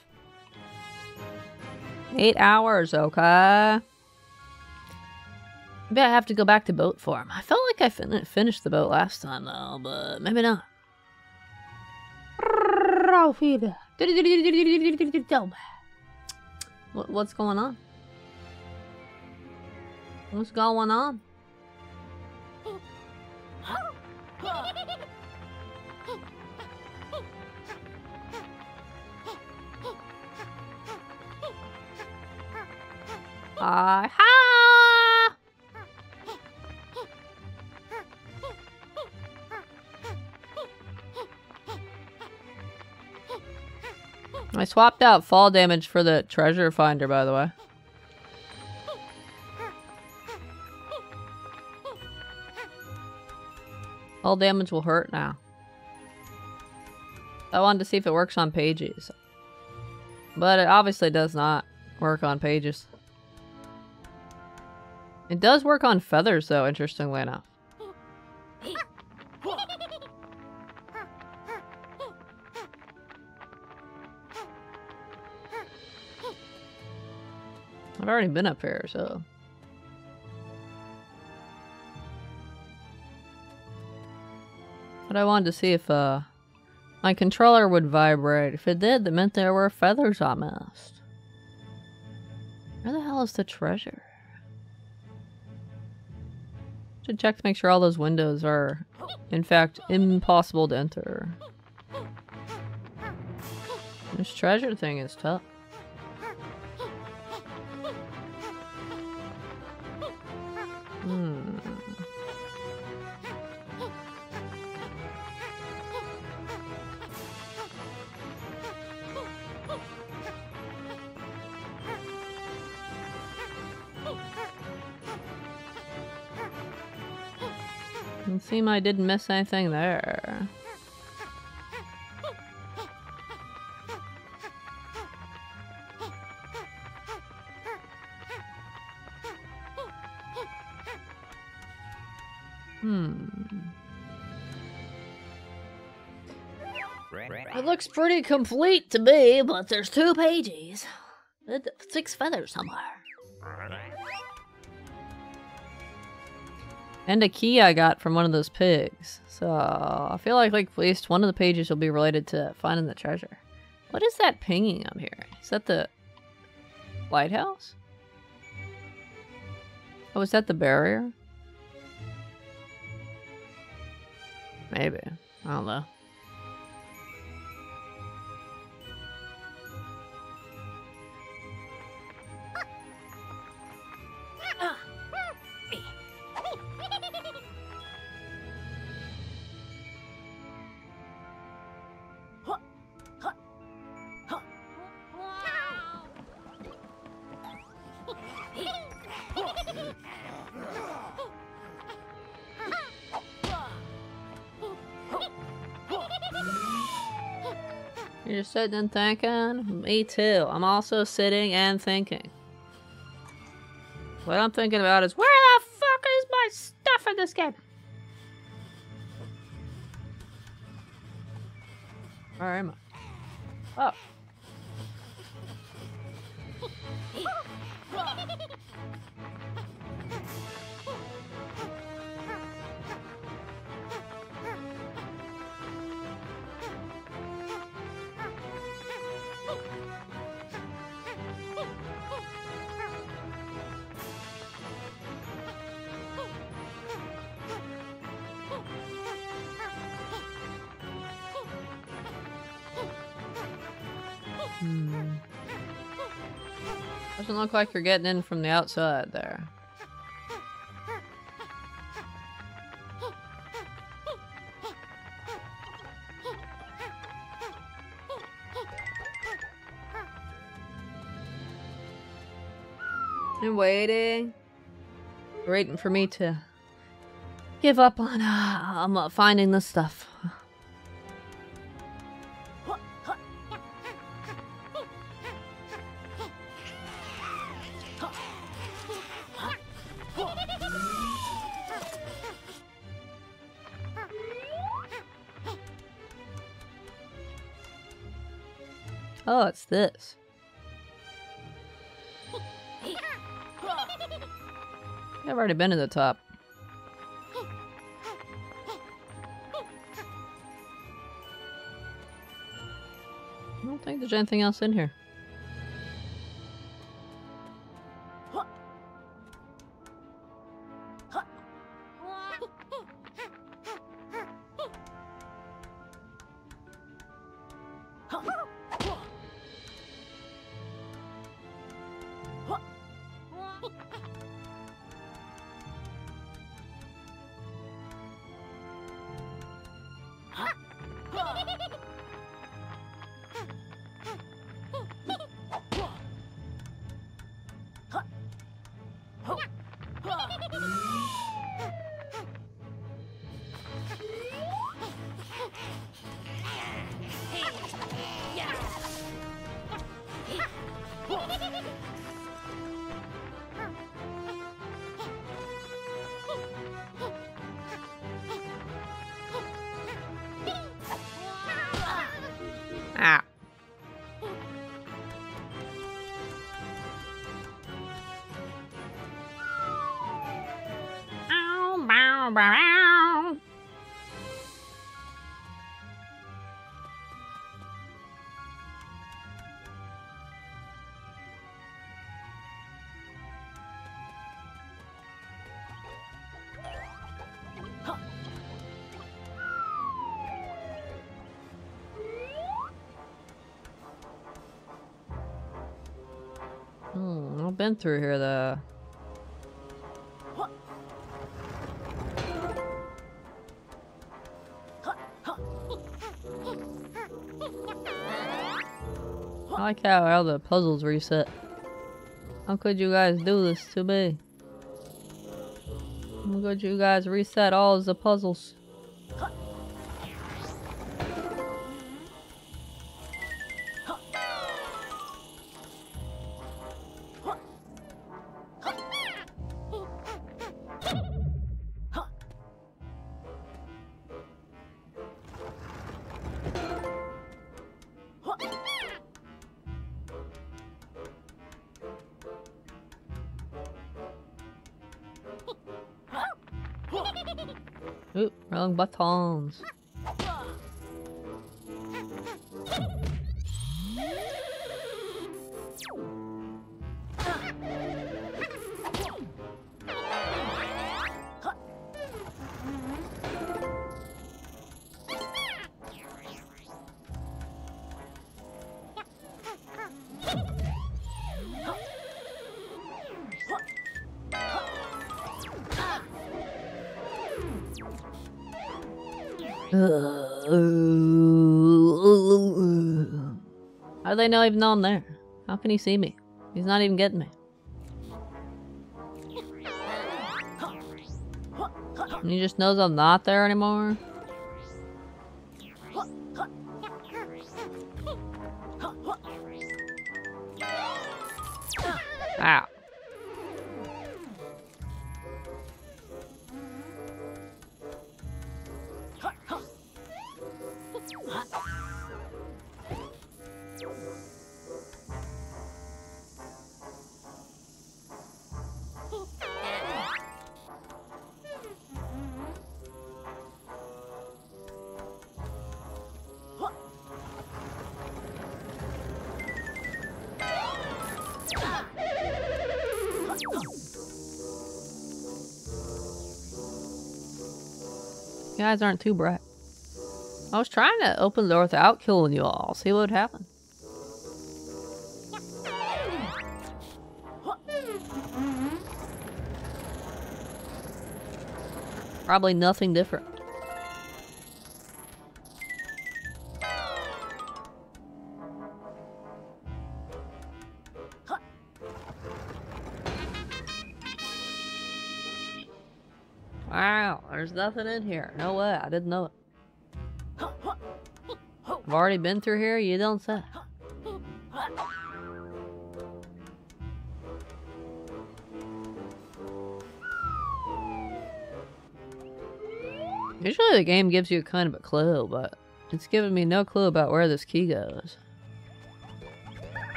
Eight hours, okay? Maybe I have to go back to boat form. I felt like I fin finished the boat last time, though, but maybe not. What, what's going on? What's going on? Uh, ha! I swapped out fall damage for the treasure finder, by the way. All damage will hurt now. I wanted to see if it works on pages. But it obviously does not work on pages. It does work on feathers, though, interestingly enough. I've already been up here, so... But I wanted to see if, uh... My controller would vibrate. If it did, that meant there were feathers I missed. Where the hell is the treasure? Should check to make sure all those windows are, in fact, impossible to enter. This treasure thing is tough. Hmm. It seem I didn't miss anything there. Hmm. It looks pretty complete to me, but there's two pages. Six feathers somewhere. And a key I got from one of those pigs. So I feel like like at least one of the pages will be related to finding the treasure. What is that pinging up here? Is that the lighthouse? Oh, is that the barrier? Maybe. I don't know. Sitting and thinking? Me too. I'm also sitting and thinking. What I'm thinking about is where the fuck is my stuff in this game? Where am I? Hmm. Doesn't look like you're getting in from the outside there. I'm waiting. waiting for me to give up on uh, um, finding this stuff. This. I've already been to the top. I don't think there's anything else in here. Been through here though. I like how all the puzzles reset. How could you guys do this to me? How could you guys reset all the puzzles? Wrong buttons. They know even know I'm there? How can he see me? He's not even getting me. And he just knows I'm not there anymore? Guys aren't too bright. I was trying to open the door without killing you all. See what would happen. Probably nothing different. Nothing in here. No way, I didn't know it. I've already been through here, you don't say. Usually the game gives you kind of a clue, but it's giving me no clue about where this key goes.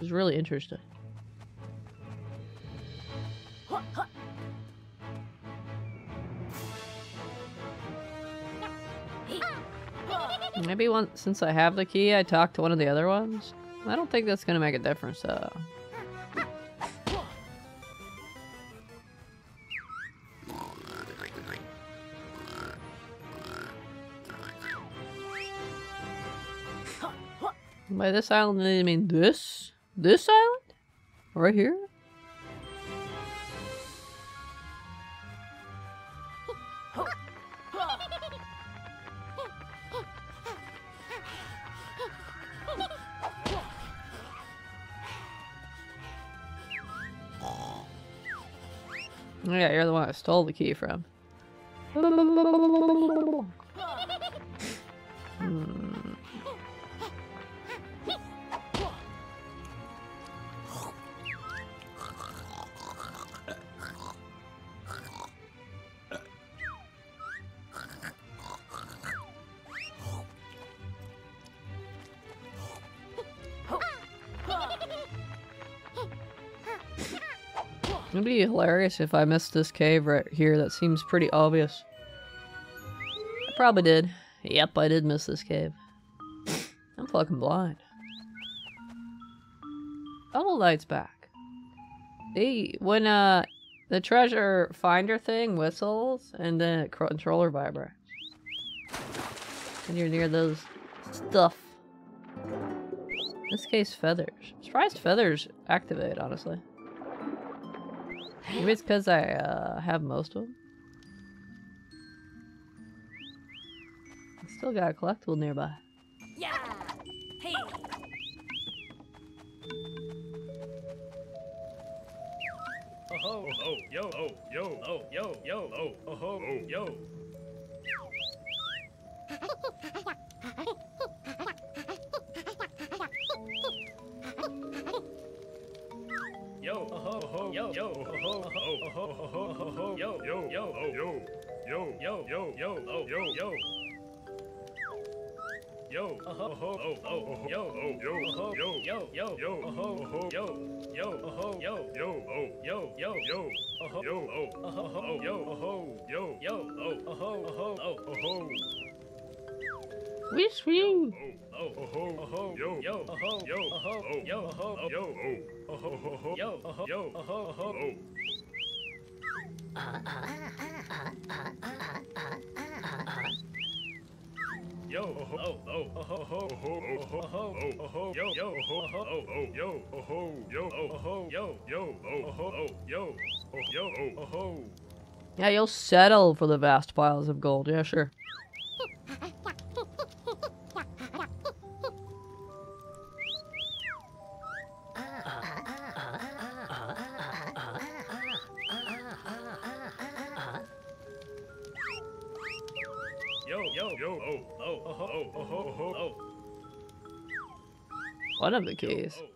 It's really interesting. Since I have the key, I talk to one of the other ones. I don't think that's gonna make a difference though. By this island, I mean this? This island? Right here? Stole the key from. It'd be hilarious if I missed this cave right here. That seems pretty obvious. I probably did. Yep, I did miss this cave. I'm fucking blind. Double lights back. See, when uh, the treasure finder thing whistles and then controller vibrates. And you're near those stuff. In this case, feathers. Surprised feathers activate, honestly. Maybe it's because I uh, have most of them. I still got a collectible nearby. Yeah. Hey. Oh ho ho yo oh yo oh yo yo oh oh ho oh yo. Ho yo yo oh ho ho oh ho ho ho ho yo yo yo oh yo yo yo yo yo oh yo yo. Yo oh ho ho oh oh yo oh yo oh yo yo yo yo oh ho ho yo yo oh ho yo yo oh yo yo yo oh ho yo oh oh ho oh yo oh ho yo yo oh oh ho oh ho oh oh ho Wish for you! Oh oh ho oh ho yo yo oh ho yo oh ho oh yo oh ho yo oh oh ho ho ho yo oh ho yo oh ho oh ho Yo oh ho oh oh oh ho ho ho oh ho ho oh ho yo yo oh ho oh oh yo oh ho yo oh ho yo yo oh ho oh yo oh yo oh ho Yeah, you'll settle for the vast piles of gold. Yeah, sure.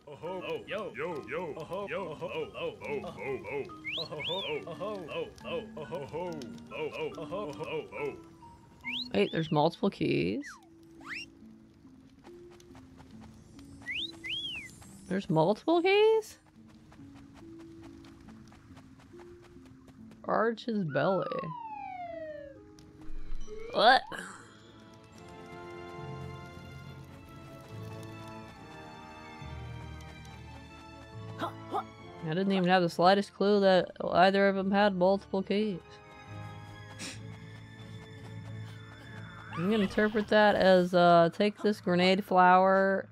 Oh ho oh oh Wait, there's multiple keys. There's multiple keys? Arch's belly. What? I didn't even have the slightest clue that either of them had multiple keys. I'm gonna interpret that as uh, take this grenade flower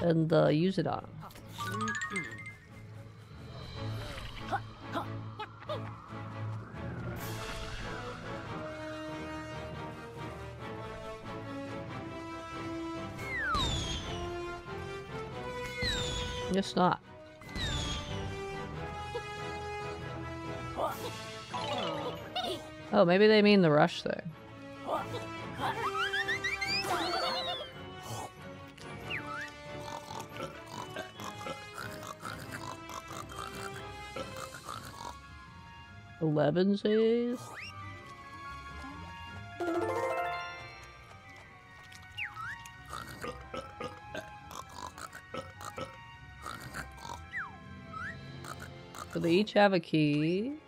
and uh, use it on. Just not. Oh, maybe they mean the rush thing. Eleven says. So they each have a key.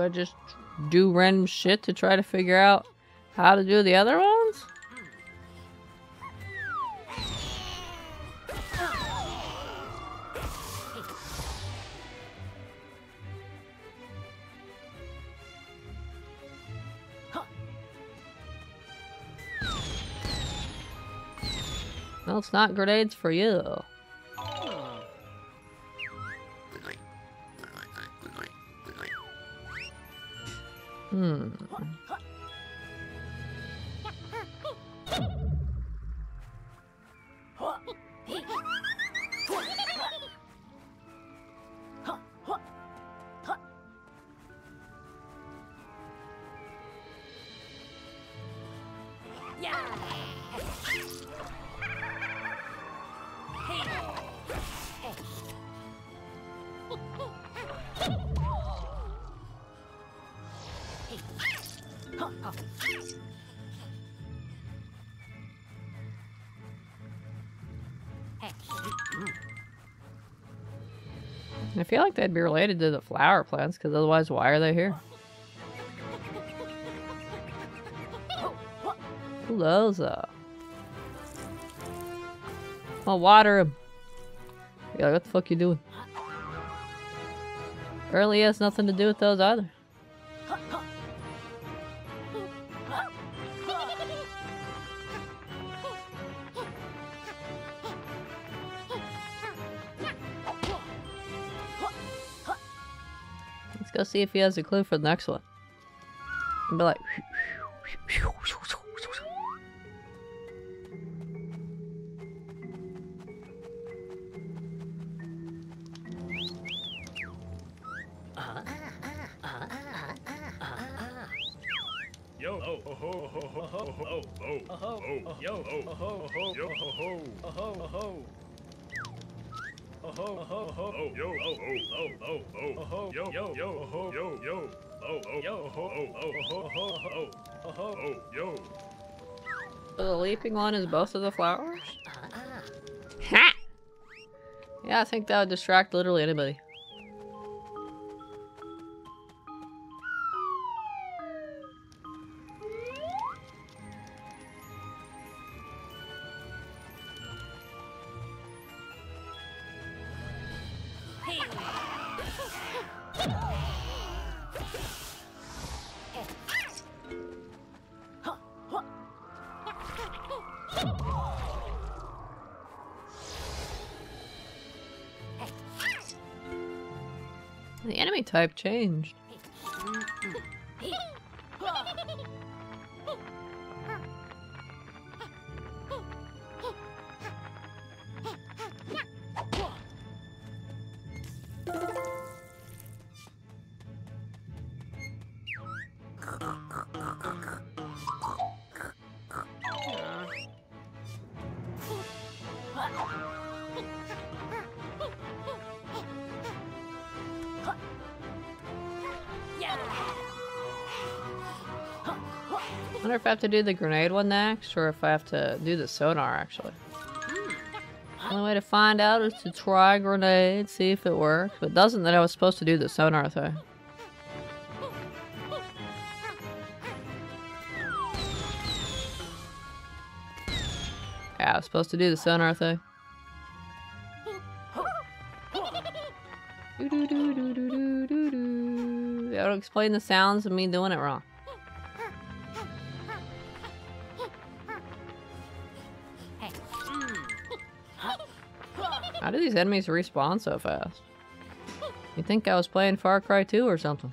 Do I just do random shit to try to figure out how to do the other ones? Well, it's not grenades for you. Feel like they'd be related to the flower plants, because otherwise, why are they here? Though? I'll water him. Yeah, what the fuck you doing? He has nothing to do with those either. See if he has a clue for the next one. And be like, Leaping one is both of the flowers? Uh-huh. Ha! Yeah, I think that would distract literally anybody. Type changed. I have to do the grenade one next, or if I have to do the sonar, actually. Only way to find out is to try grenade, see if it works. If it doesn't, then I was supposed to do the sonar thing. Yeah, I was supposed to do the sonar thing. That'll explain the sounds of me doing it wrong. How do these enemies respawn so fast? You think I was playing Far Cry 2 or something?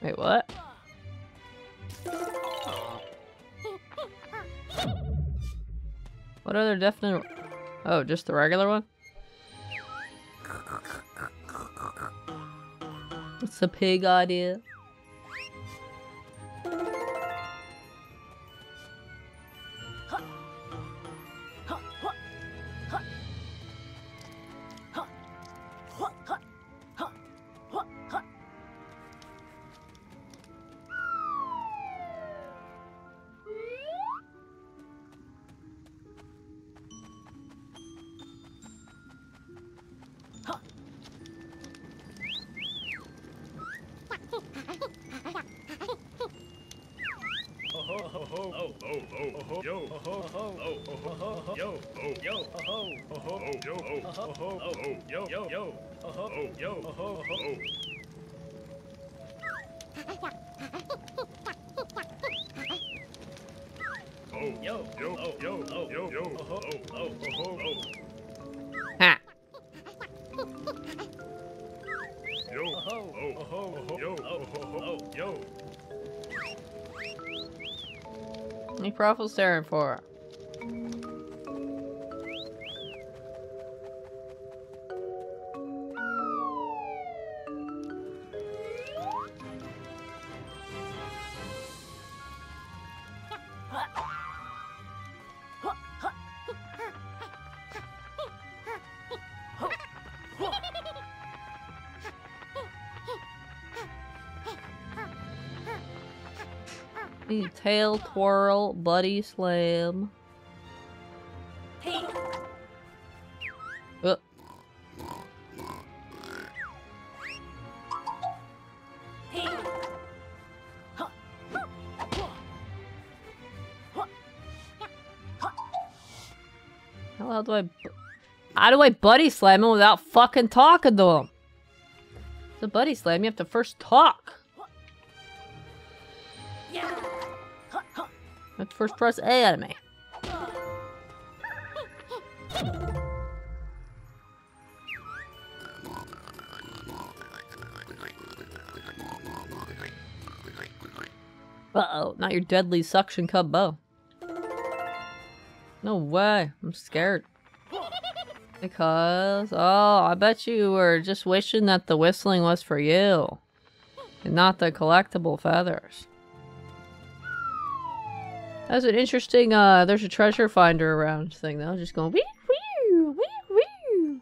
Wait, what? What other definite... Oh, just the regular one? It's a pig idea. Profile staring for? Tail twirl, buddy slam. Hey. Hey. how do I... How do I buddy slam him without fucking talking to him? The buddy slam, you have to first talk. First press A at me. Uh-oh, not your deadly suction cup bow. No way, I'm scared. Because, oh, I bet you were just wishing that the whistling was for you. And not the collectible feathers. That's an interesting, uh, there's a treasure finder around thing though. Just going wee wee wee wee.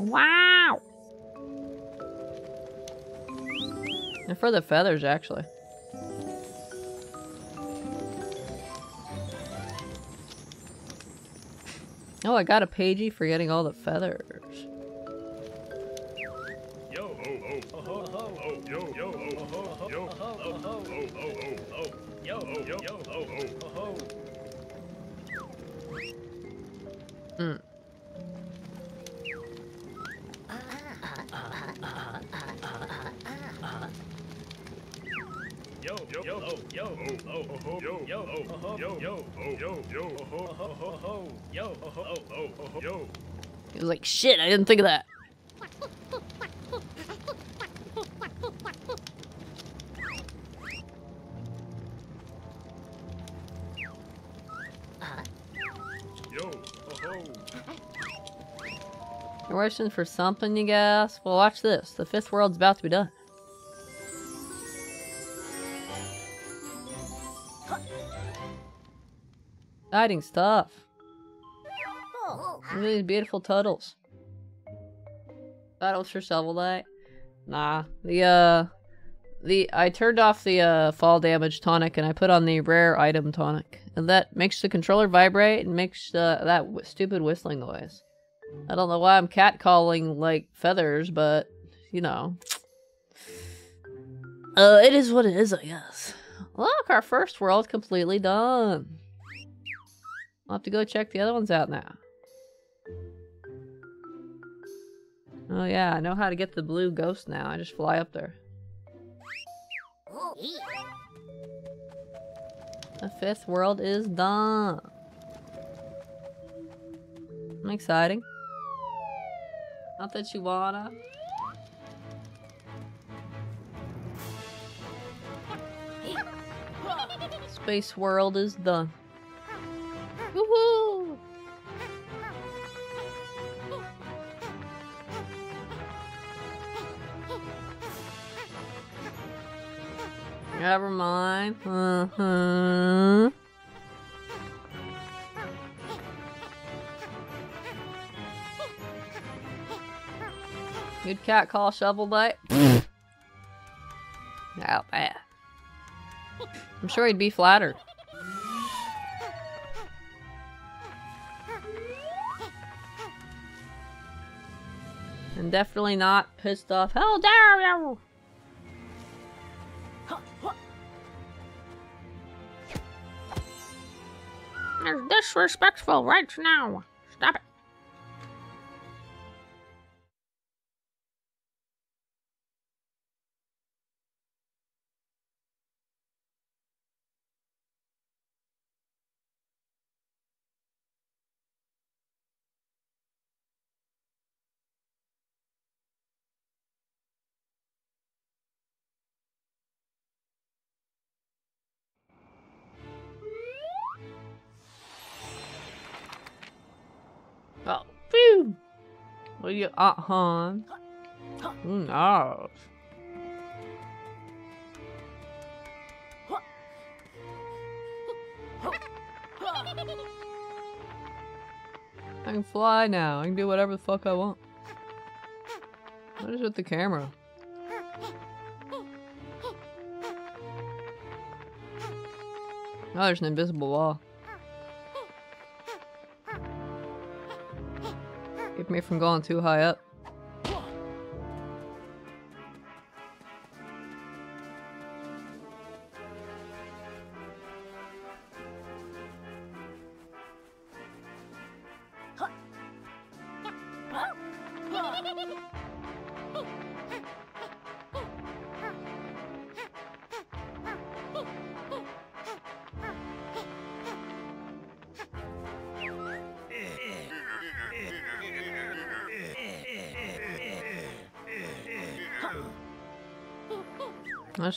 Wow. And for the feathers, actually. Oh, I got a pagie for getting all the feathers. Hmm. He was like, shit, I didn't think of that. You're wishing for something, you guess? Well, watch this. The fifth world's about to be done. Exciting stuff. Look at these beautiful turtles. Battles for Shovel Knight. Nah. The, uh... The, I turned off the, uh, fall damage tonic and I put on the rare item tonic. And that makes the controller vibrate and makes, uh, that w stupid whistling noise. I don't know why I'm catcalling, like, feathers, but, you know. Uh, it is what it is, I guess. Look, our first world completely done. I'll have to go check the other ones out now. Oh yeah, I know how to get the blue ghost now. I just fly up there. The fifth world is done. Exciting. Not that you wanna. Space world is done. Woohoo! Never mind. Uh-huh. Good cat call, shovel knight. Not bad. I'm sure he'd be flattered. And definitely not pissed off. How dare you! You're disrespectful right now. Stop it. You, uh, hon? Who knows? I can fly now. I can do whatever the fuck I want. What is with the camera? Oh, there's an invisible wall. Me from going too high up.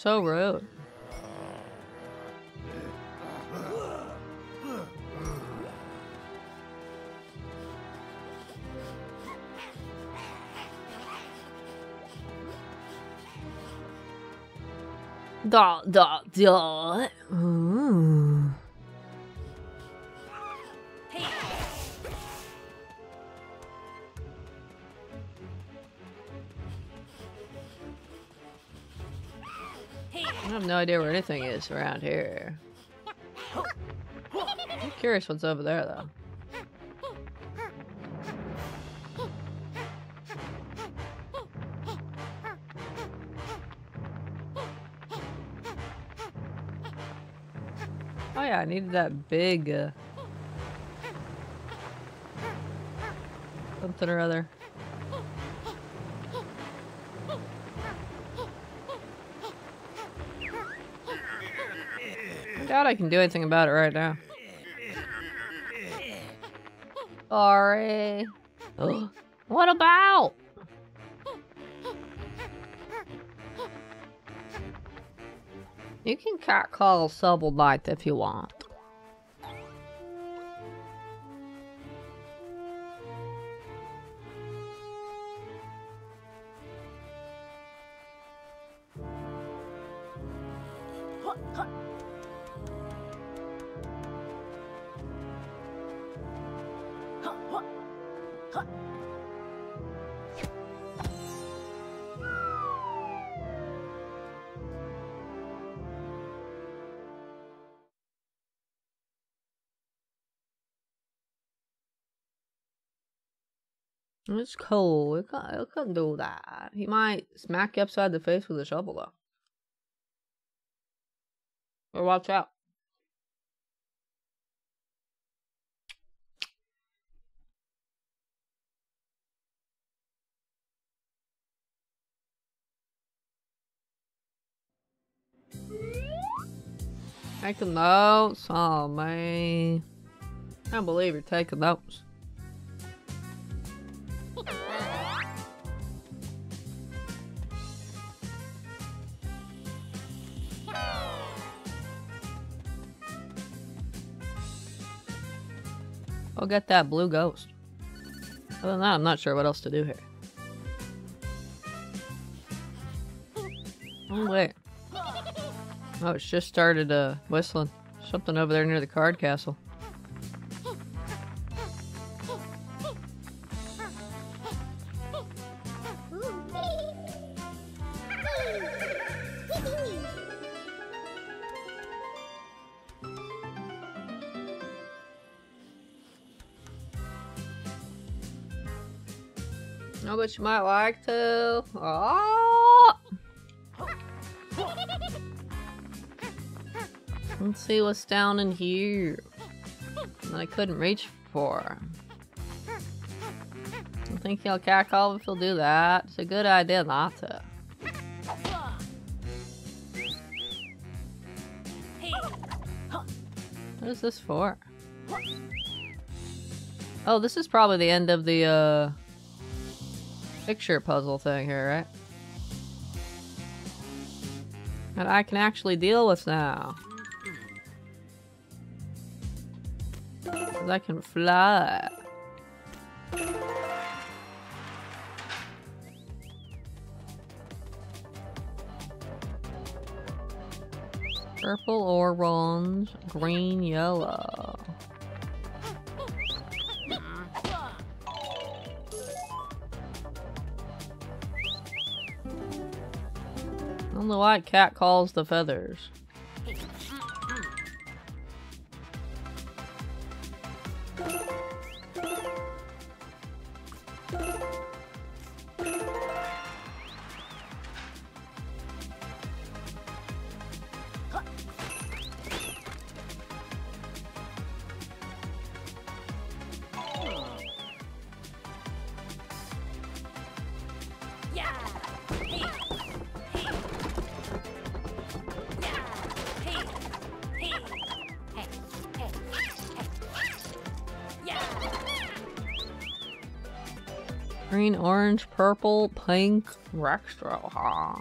So rude. Da da da. Around here. I'm curious what's over there though. Oh yeah, I needed that big uh, something or other. Doubt I can do anything about it right now. Sorry. Ugh. What about? You can cat call Shovel Knight if you want. It's cold. It couldn't, it couldn't do that. He might smack you upside the face with a shovel, though. Or watch out. Taking notes, oh man. I can't believe you're taking notes. Get that blue ghost. Other than that, I'm not sure what else to do here. Oh, wait. Oh, it's just started uh, whistling. Something over there near the card castle. You might like to. Oh! Let's see what's down in here. That I couldn't reach for. I think he'll catcall if he'll do that. It's a good idea not to. What is this for? Oh, this is probably the end of the uh picture puzzle thing here, right? That I can actually deal with now. I can fly. Purple, orange, green, yellow. The white cat calls the feathers. Purple, pink, extra. Huh?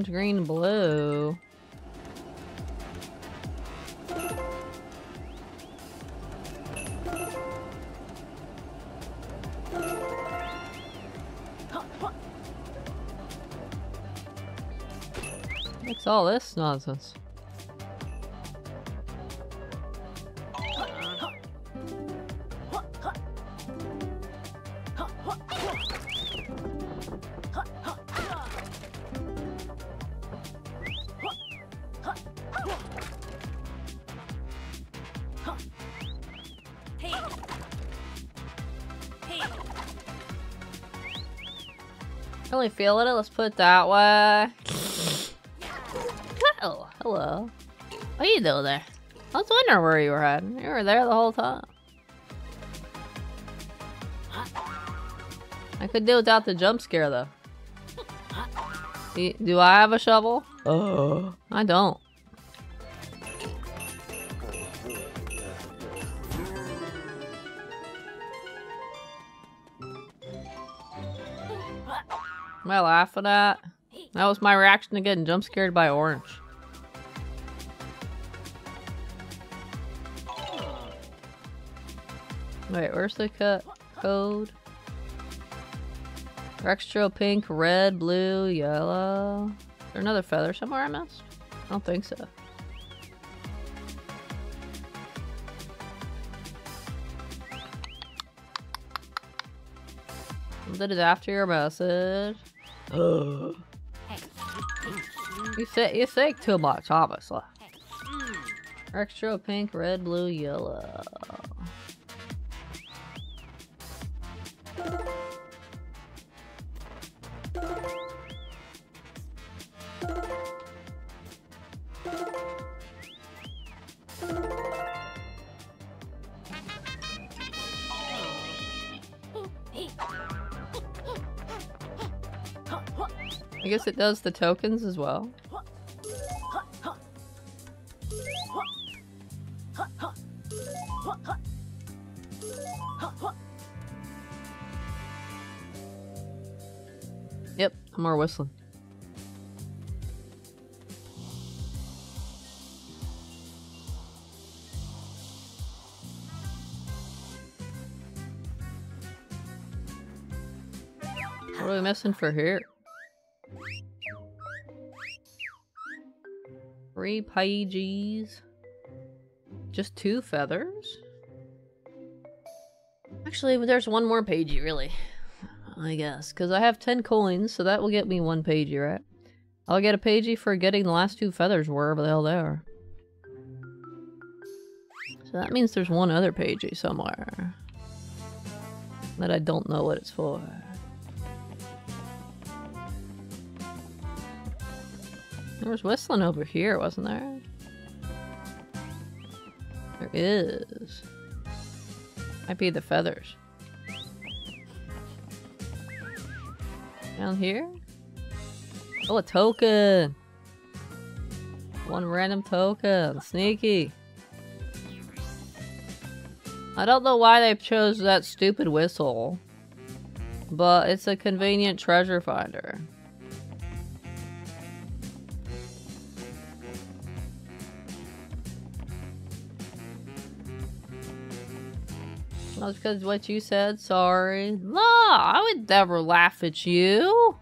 Orange, green, blue. What's all this nonsense? Really feeling it? Let's put it that way. Oh, hello. What are you doing there? I was wondering where you were heading. You were there the whole time. I could do without the jump scare though. Do, do I have a shovel? Oh, I don't. Am I laughing at? That was my reaction to getting jump scared by orange. Wait, where's the cut code? Extra pink, red, blue, yellow. Is there another feather somewhere I missed? I don't think so. That is after your message. You say you think too much, obviously. Extra pink, red, blue, yellow. It does the tokens as well. Yep, I'm more whistling. What are we missing for here? Three pages. Just two feathers? Actually, there's one more pagie, really. I guess. Because I have 10 coins, so that will get me one pagie, right? I'll get a pagie for getting the last two feathers wherever the hell they are. So that means there's one other pagie somewhere. That I don't know what it's for. There was whistling over here, wasn't there? There is. Might be the feathers. Down here? Oh, a token! One random token. Sneaky. I don't know why they chose that stupid whistle. But it's a convenient treasure finder. That's because what you said, sorry. No, I would never laugh at you.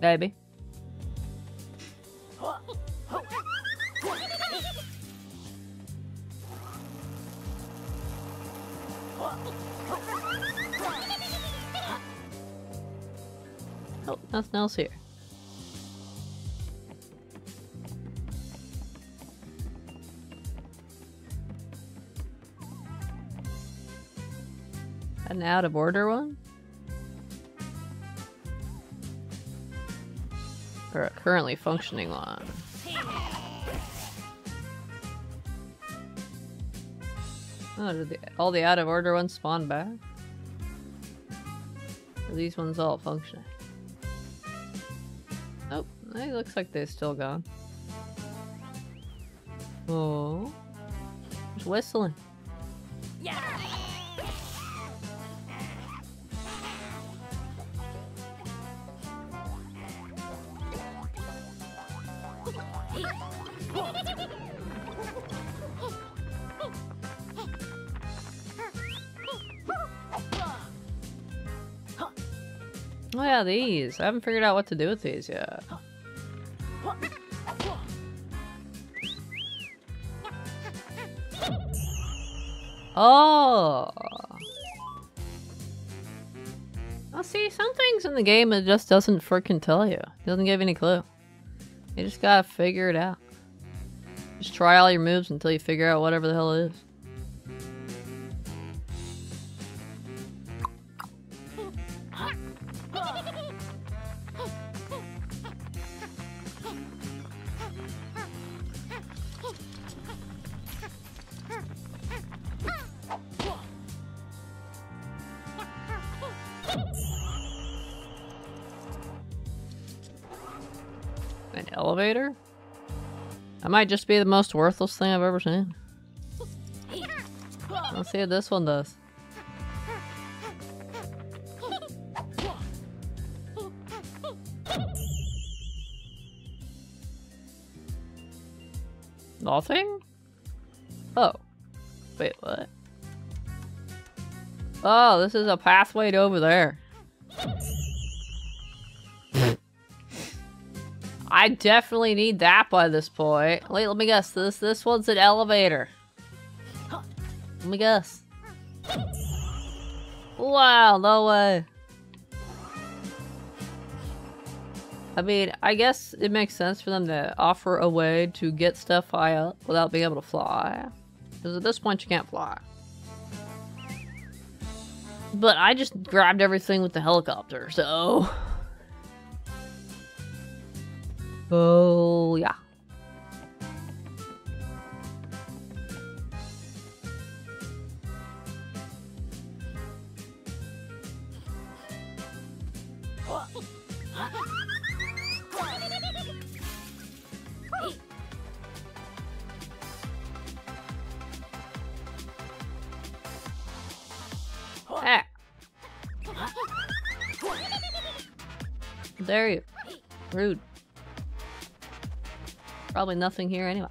Baby. Oh, nothing else here. An out of order one? Or a currently functioning one? Oh, did the, all the out of order ones spawn back? Are these ones all functioning? It looks like they're still gone. Oh, it's whistling. Yeah. Oh yeah, these. I haven't figured out what to do with these yet. Oh. Oh, see, some things in the game it just doesn't freaking tell you. It doesn't give any clue. You just gotta figure it out. Just try all your moves until you figure out whatever the hell it is. Elevator? Might just be the most worthless thing I've ever seen. Let's see what this one does. Nothing? Oh. Wait, what? Oh, this is a pathway to over there. I definitely need that by this point. Wait, let me guess. This this one's an elevator. Let me guess. Wow, no way. I mean, I guess it makes sense for them to offer a way to get stuff high up without being able to fly. Because at this point, you can't fly. But I just grabbed everything with the helicopter, so... Oh, yeah. Ah. Dare you. Rude. Probably nothing here anyway.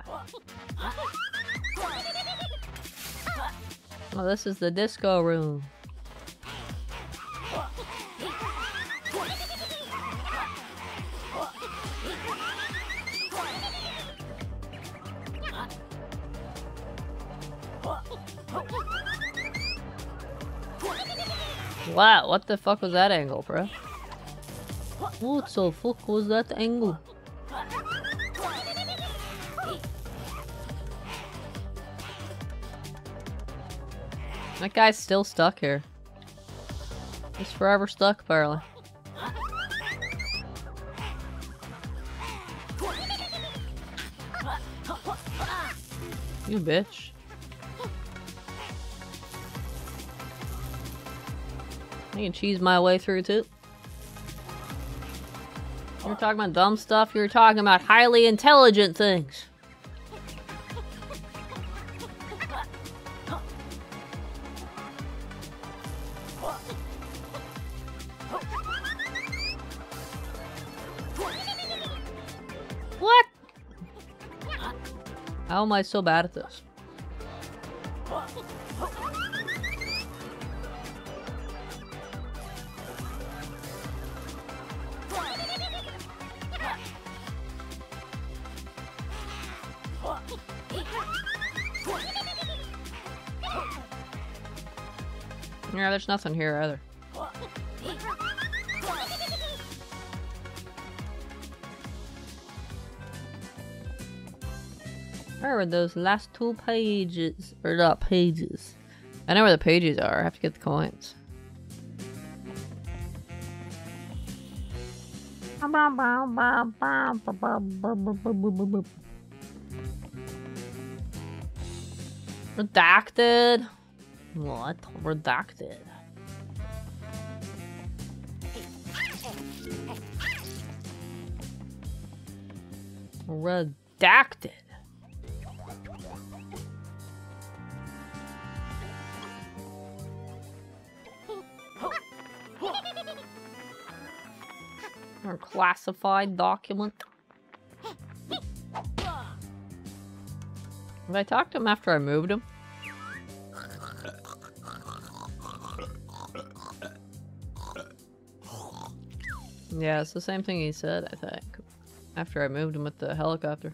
Oh, this is the disco room. Wow, what the fuck was that angle, bro? What the fuck was that angle? That guy's still stuck here. He's forever stuck, apparently. You bitch. I can cheese my way through too. You were talking about dumb stuff, you were talking about highly intelligent things. How am I so bad at this? Yeah, there's nothing here either. Where are those last two pages? Or not pages. I know where the pages are. I have to get the coins. Redacted? What? Redacted. Redacted. Or classified document. Have I talked to him after I moved him? Yeah, it's the same thing he said, I think. After I moved him with the helicopter.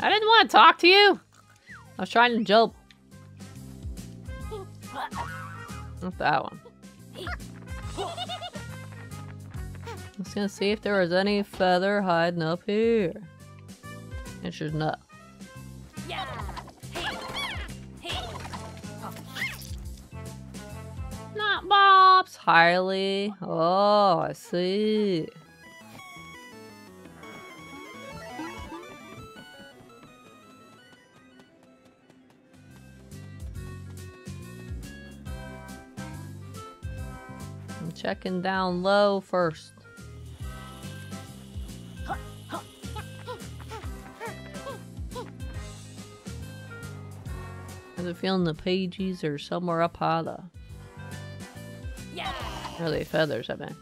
I didn't want to talk to you! I was trying to jump. Not that one. I was gonna see if there was any feather hiding up here. It's just not. Not Bob's Harley. Oh, I see. Checking down low first. I have a feeling the pages are somewhere up high though. Yeah. Or are they feathers, I mean.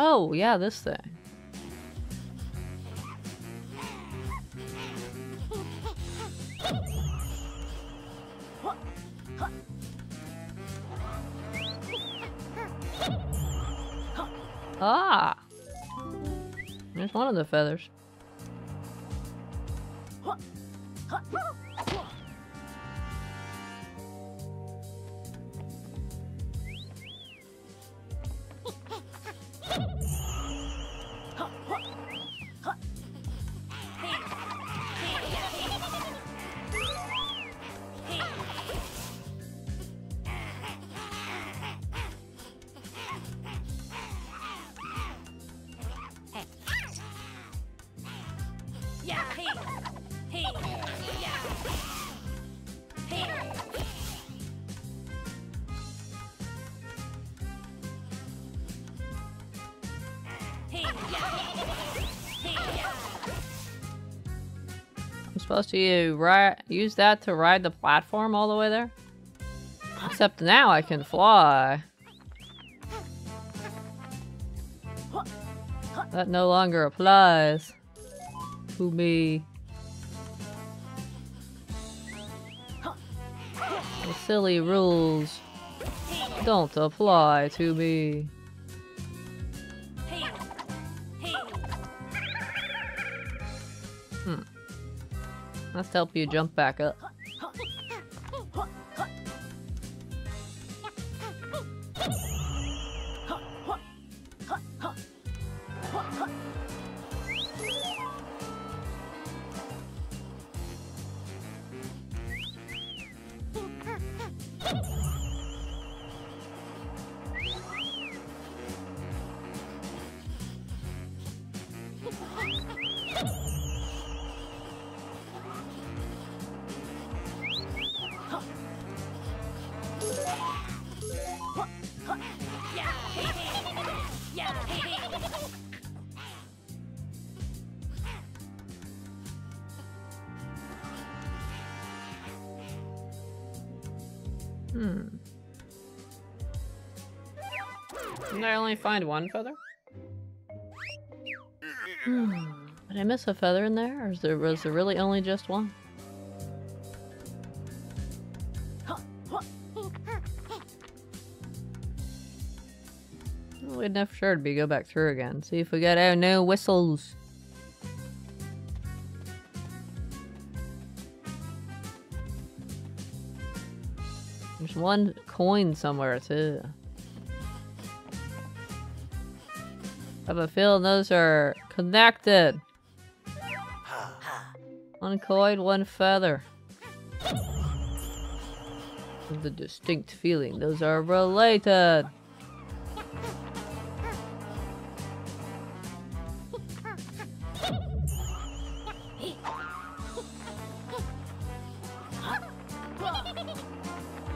Oh, yeah, this thing. Of the feathers. Supposed to ride, use that to ride the platform all the way there? Except now I can fly. That no longer applies to me. The silly rules don't apply to me. Let's help you jump back up. Find one feather? Hmm. Did I miss a feather in there, or there was there really only just one? We'd never sure to be go back through again. See if we got oh no whistles. There's one coin somewhere too. I have a feeling those are connected. One coin, one feather. A distinct feeling those are related.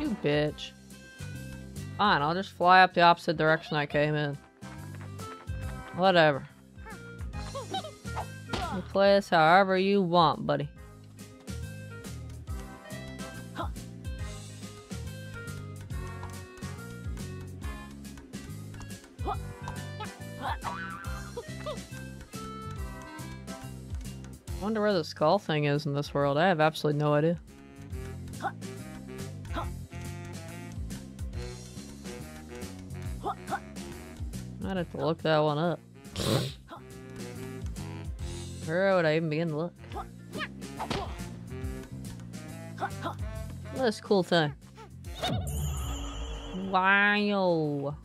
You bitch. Fine, I'll just fly up the opposite direction I came in. Whatever. You play this however you want, buddy. I wonder where the skull thing is in this world. I have absolutely no idea. I'd have to look that one up. Where would I even begin to look? This cool thing. Wow.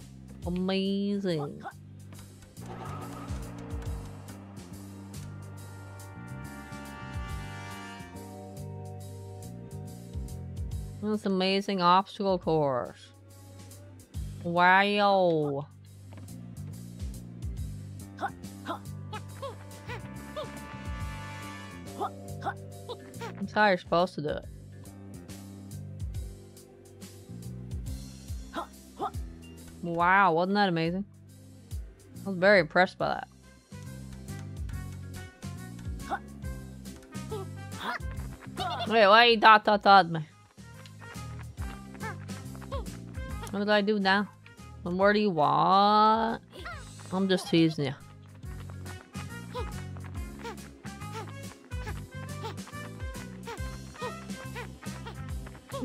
Amazing. This amazing obstacle course. Wow. How you're supposed to do it. Wow, wasn't that amazing? I was very impressed by that. Wait, why you dot dot dot me? What did I do now? What more do you want? I'm just teasing you.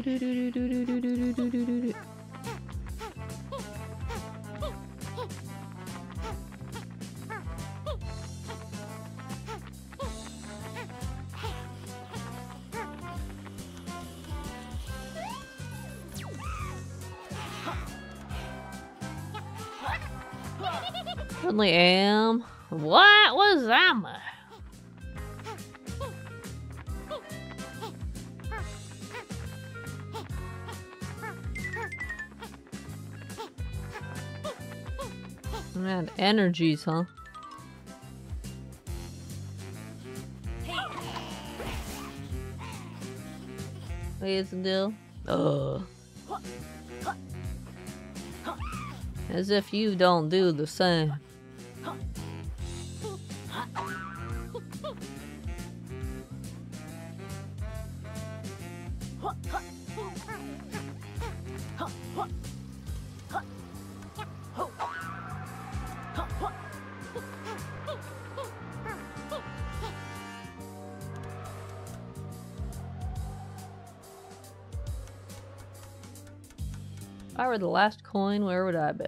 do do do do do do do do do am. What was that? Man, energies, huh? Here's the deal. Ugh. As if you don't do the same. Were the last coin, where would I be?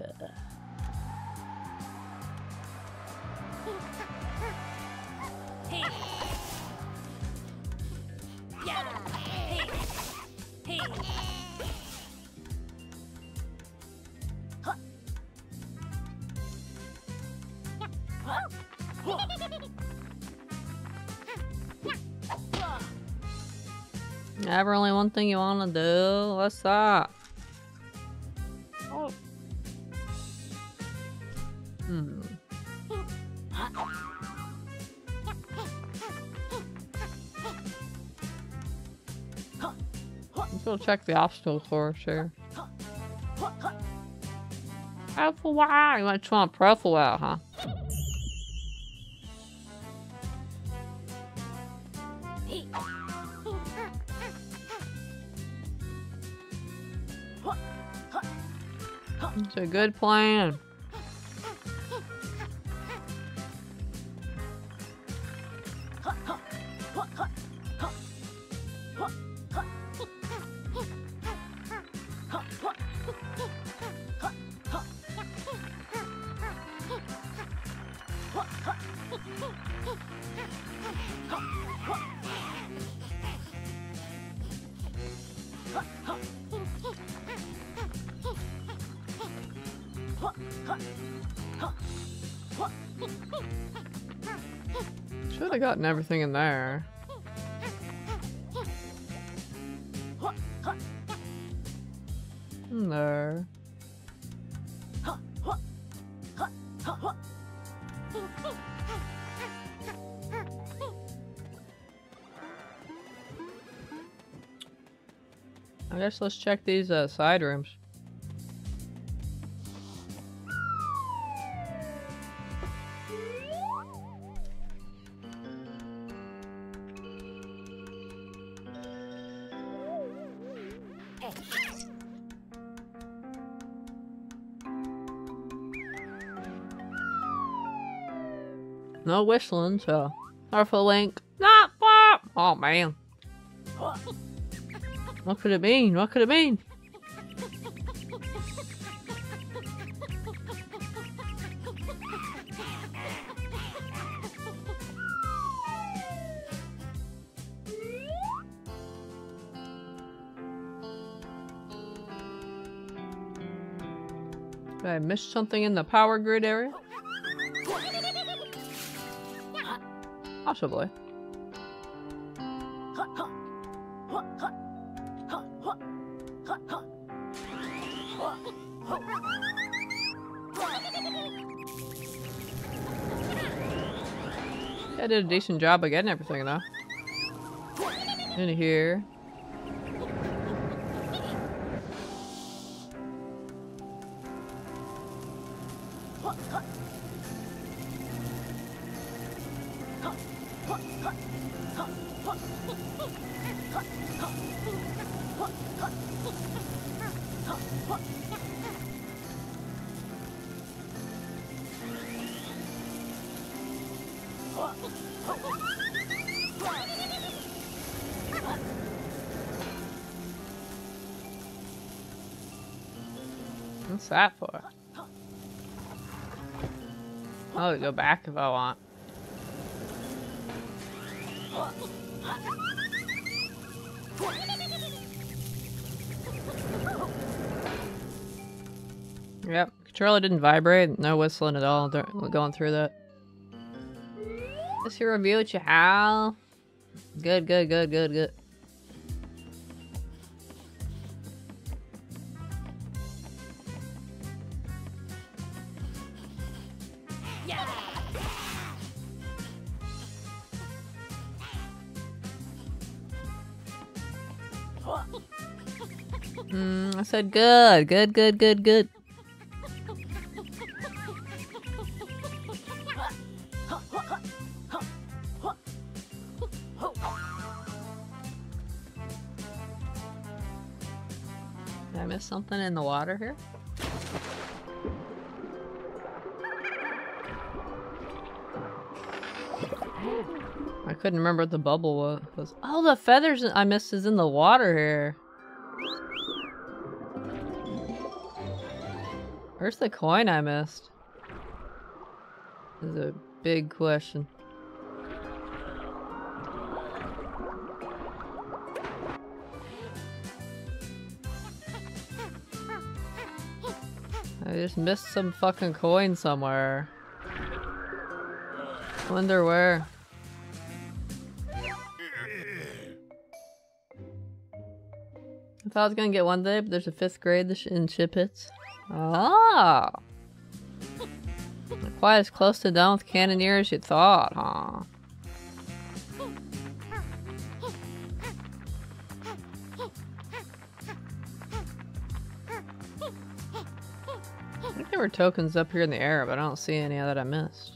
Ever only one thing you want to do? What's that? Check the obstacle course here. Purple wow! You want want purple wow, huh? It's a good plan. Gotten everything in there. In there. I guess let's check these uh, side rooms. Whistling, so. Powerful link. Not far. Oh man. What could it mean? What could it mean? Did I miss something in the power grid area? Possibly. I did a decent job of getting everything though. In here. I'll go back if I want. Yep, Controller didn't vibrate. No whistling at all going through that. Let's see review what you have. Good, good, good, good, good. Said good, good, good, good, good. Did I miss something in the water here? I couldn't remember what the bubble was. Oh, the feathers I missed is in the water here. Where's the coin I missed? This is a big question. I just missed some fucking coin somewhere. Wonder where. I thought I was gonna get one day, but there's a fifth grade in ship hits. Not Quite as close to done with Cannoneer as you thought, huh? I think there were tokens up here in the air, but I don't see any that I missed.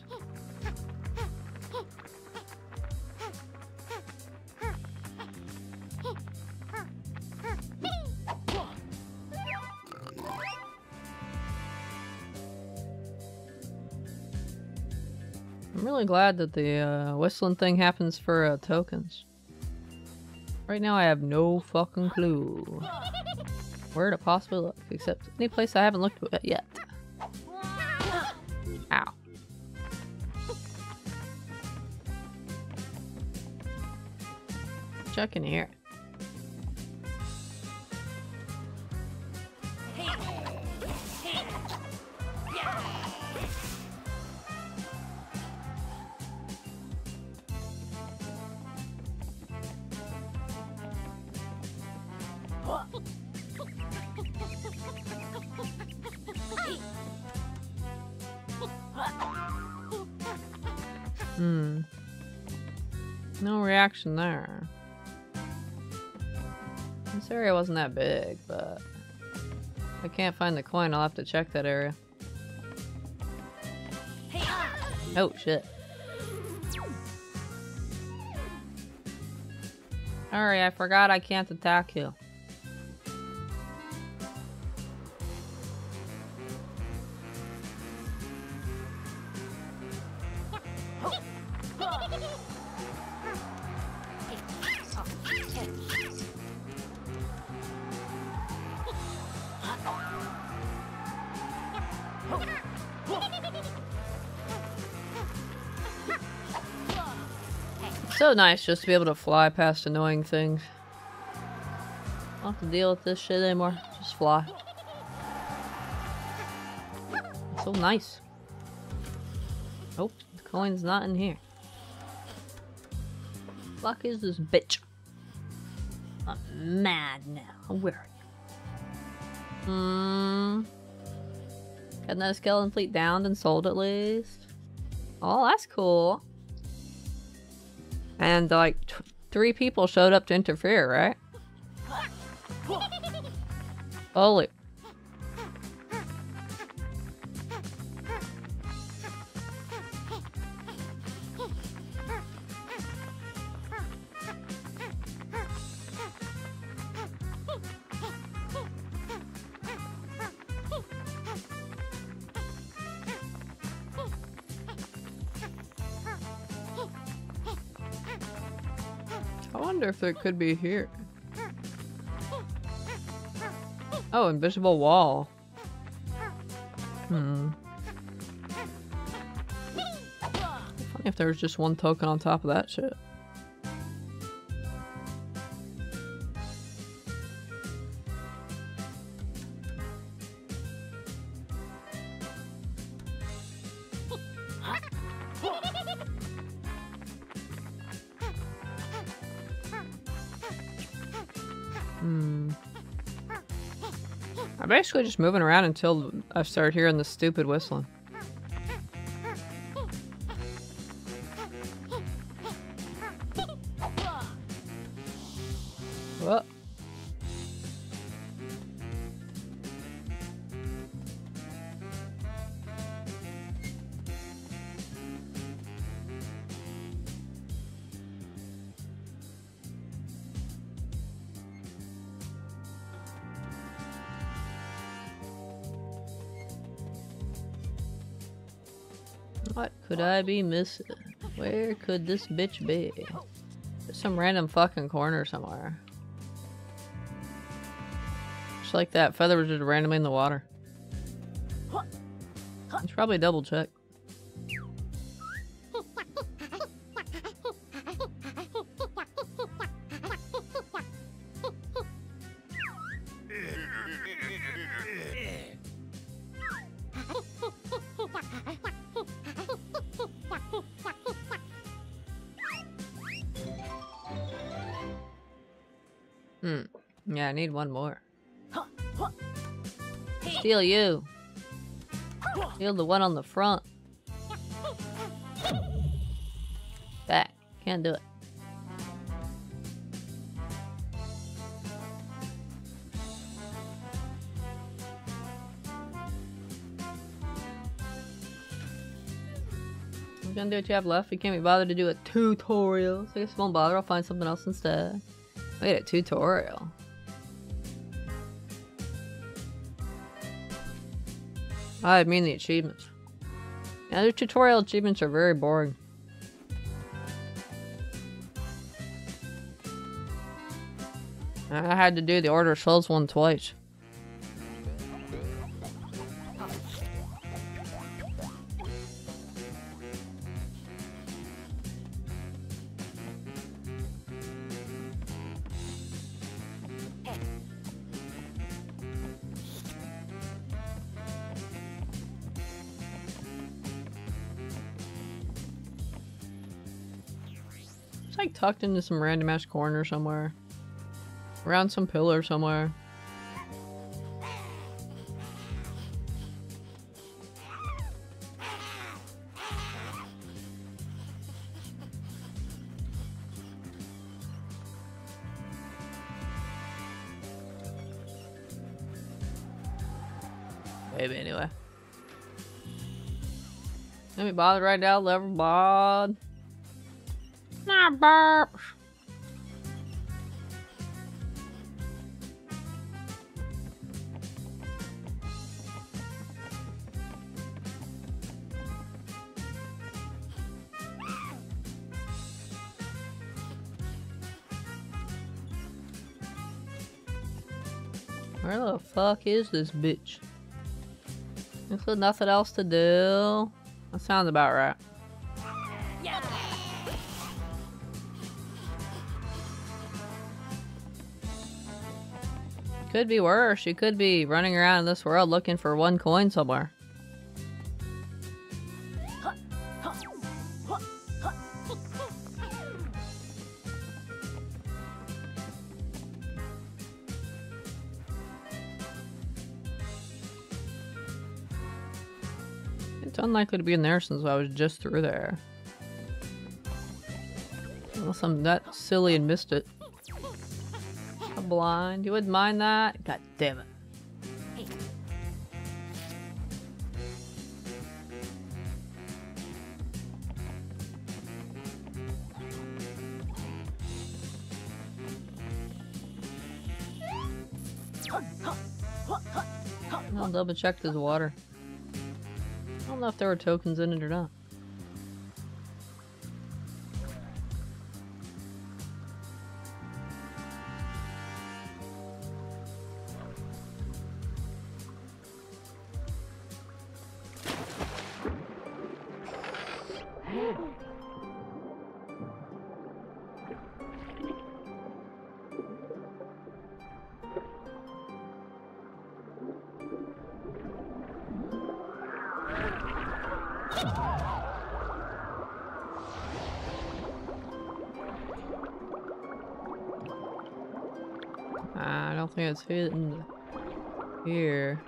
Really glad that the uh, whistling thing happens for uh, tokens. Right now I have no fucking clue where to possibly look, except any place I haven't looked at yet. Ow. Check in here. Reaction there. This area wasn't that big, but I can't find the coin, I'll have to check that area. Oh shit. Sorry, I forgot I can't attack you. Nice just to be able to fly past annoying things. I Don't have to deal with this shit anymore. Just fly. So nice. Oh, the coin's not in here. Fuck is this bitch? I'm mad now. Where are you? Hmm. Got that skeleton fleet downed and sold at least. Oh, that's cool. And like t- three people showed up to interfere, right? Holy. If there could be here. Oh, invisible wall. Hmm. Funny if there was just one token on top of that shit. Basically just moving around until I start hearing the stupid whistling. Could I be missing? Where could this bitch be? Some random fucking corner somewhere. Just like that feather was just randomly in the water. It's probably double check. Need one more. Steal you. Steal the one on the front. Back. Can't do it. I'm gonna do what you have left. We can't be bothered to do a tutorial. So I guess I won't bother. I'll find something else instead. Wait, a tutorial. I mean the achievements. Yeah, the tutorial achievements are very boring. I had to do the Order of Souls one twice. Tucked into some random ass corner somewhere. Around some pillar somewhere. Maybe anyway. Let me bother right now, level bod. Where the fuck is this bitch? There's nothing else to do. That sounds about right. Could be worse. You could be running around in this world looking for one coin somewhere. It's unlikely to be in there since I was just through there. Unless I'm that silly and missed it. Blind. You wouldn't mind that? God damn it. I'll double check this water. I don't know if there were tokens in it or not. It's hidden here.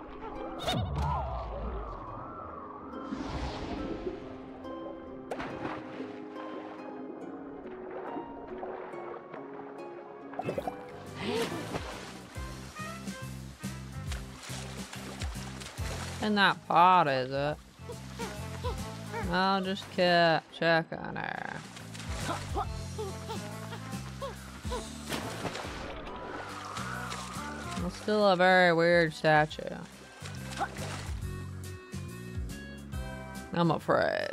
In that pot, is it? I'll just keep checking there. Still a very weird statue. I'm afraid.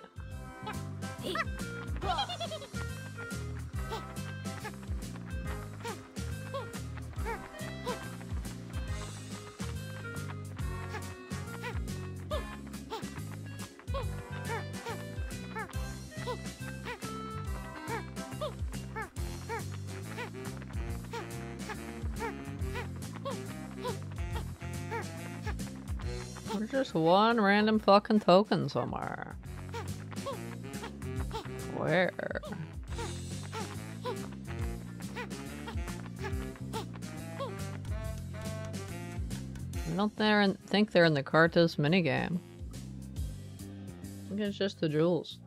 Fucking token somewhere. Where? I don't they're in, think they're in the Kartos minigame. I think it's just the jewels.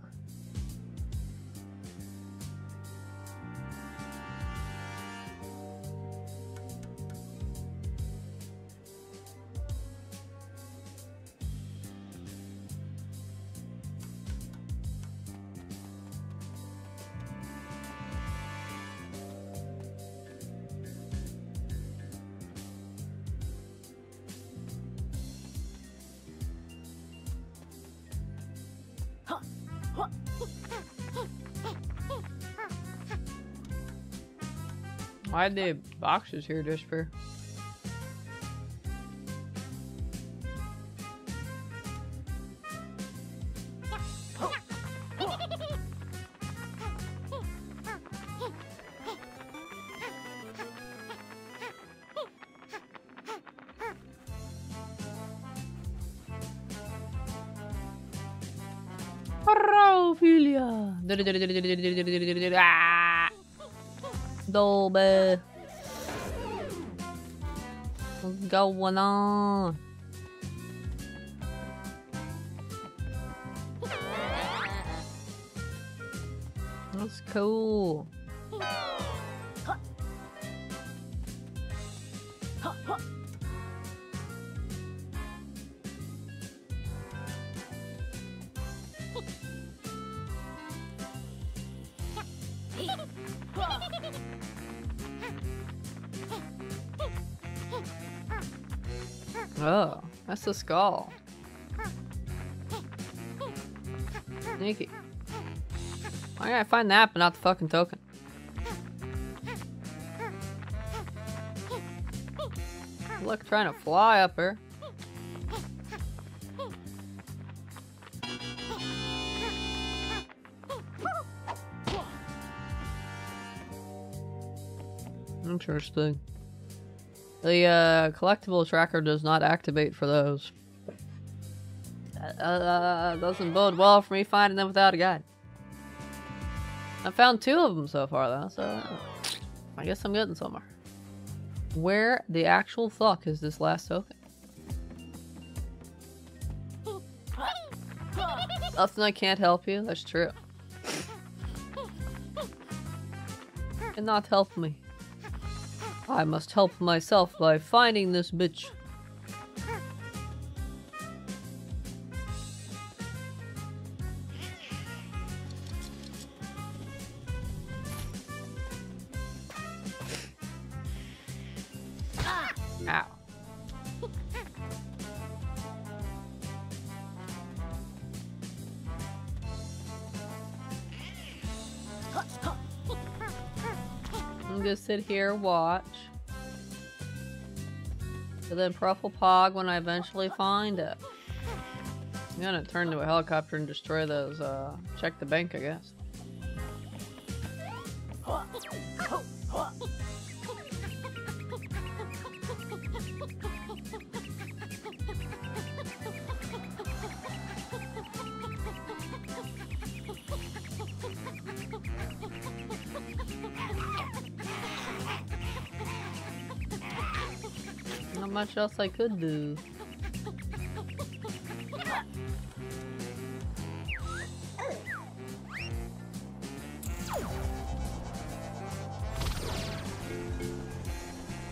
Why the boxes here just for? Dolby. What's going on? That's cool. The skull. Sneaky. Why did I find that but not the fucking token? Look, trying to fly up here. Interesting. The uh, collectible tracker does not activate for those. Uh, uh, doesn't bode well for me finding them without a guide. I found two of them so far though, so I guess I'm getting somewhere. Where the actual fuck is this last token? Nothing I can't help you, that's true. Cannot help me. I must help myself by finding this bitch. Sit here, watch. And then Pruffle Pog when I eventually find it. I'm gonna turn to a helicopter and destroy those, uh, check the bank, I guess. Much else I could do.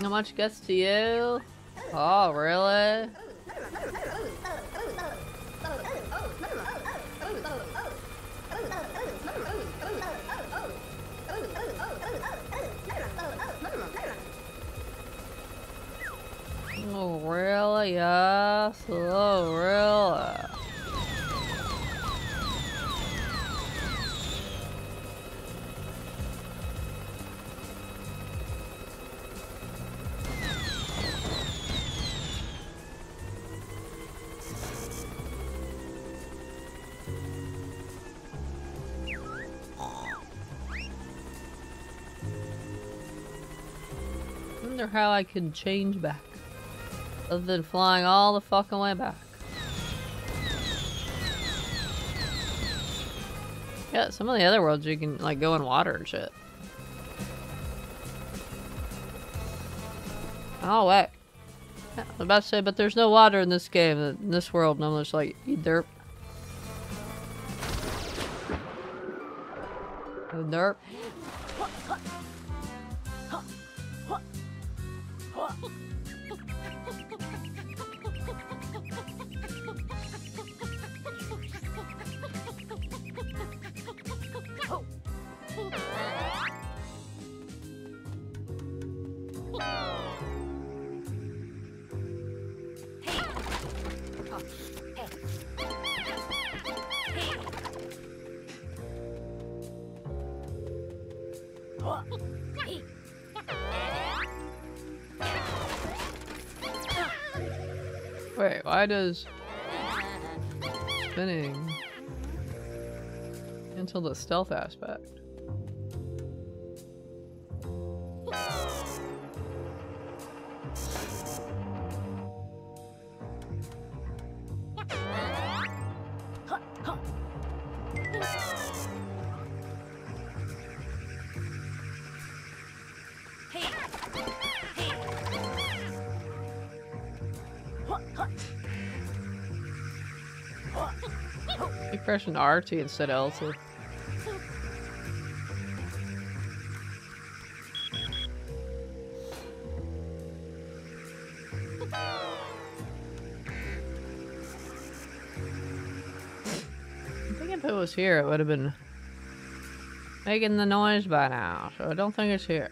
How much gets to you? Oh, really? Oh, really? Yes. Oh, really? wonder how I can change back. Other than flying all the fucking way back. Yeah, some of the other worlds you can like go in water and shit. Oh wait. Yeah, I was about to say, but there's no water in this game, in this world, and I'm just like, you derp. Derp. Does spinning cancel the stealth aspect? Pressing RT instead of LT. I think if it was here, it would have been making the noise by now, so I don't think it's here.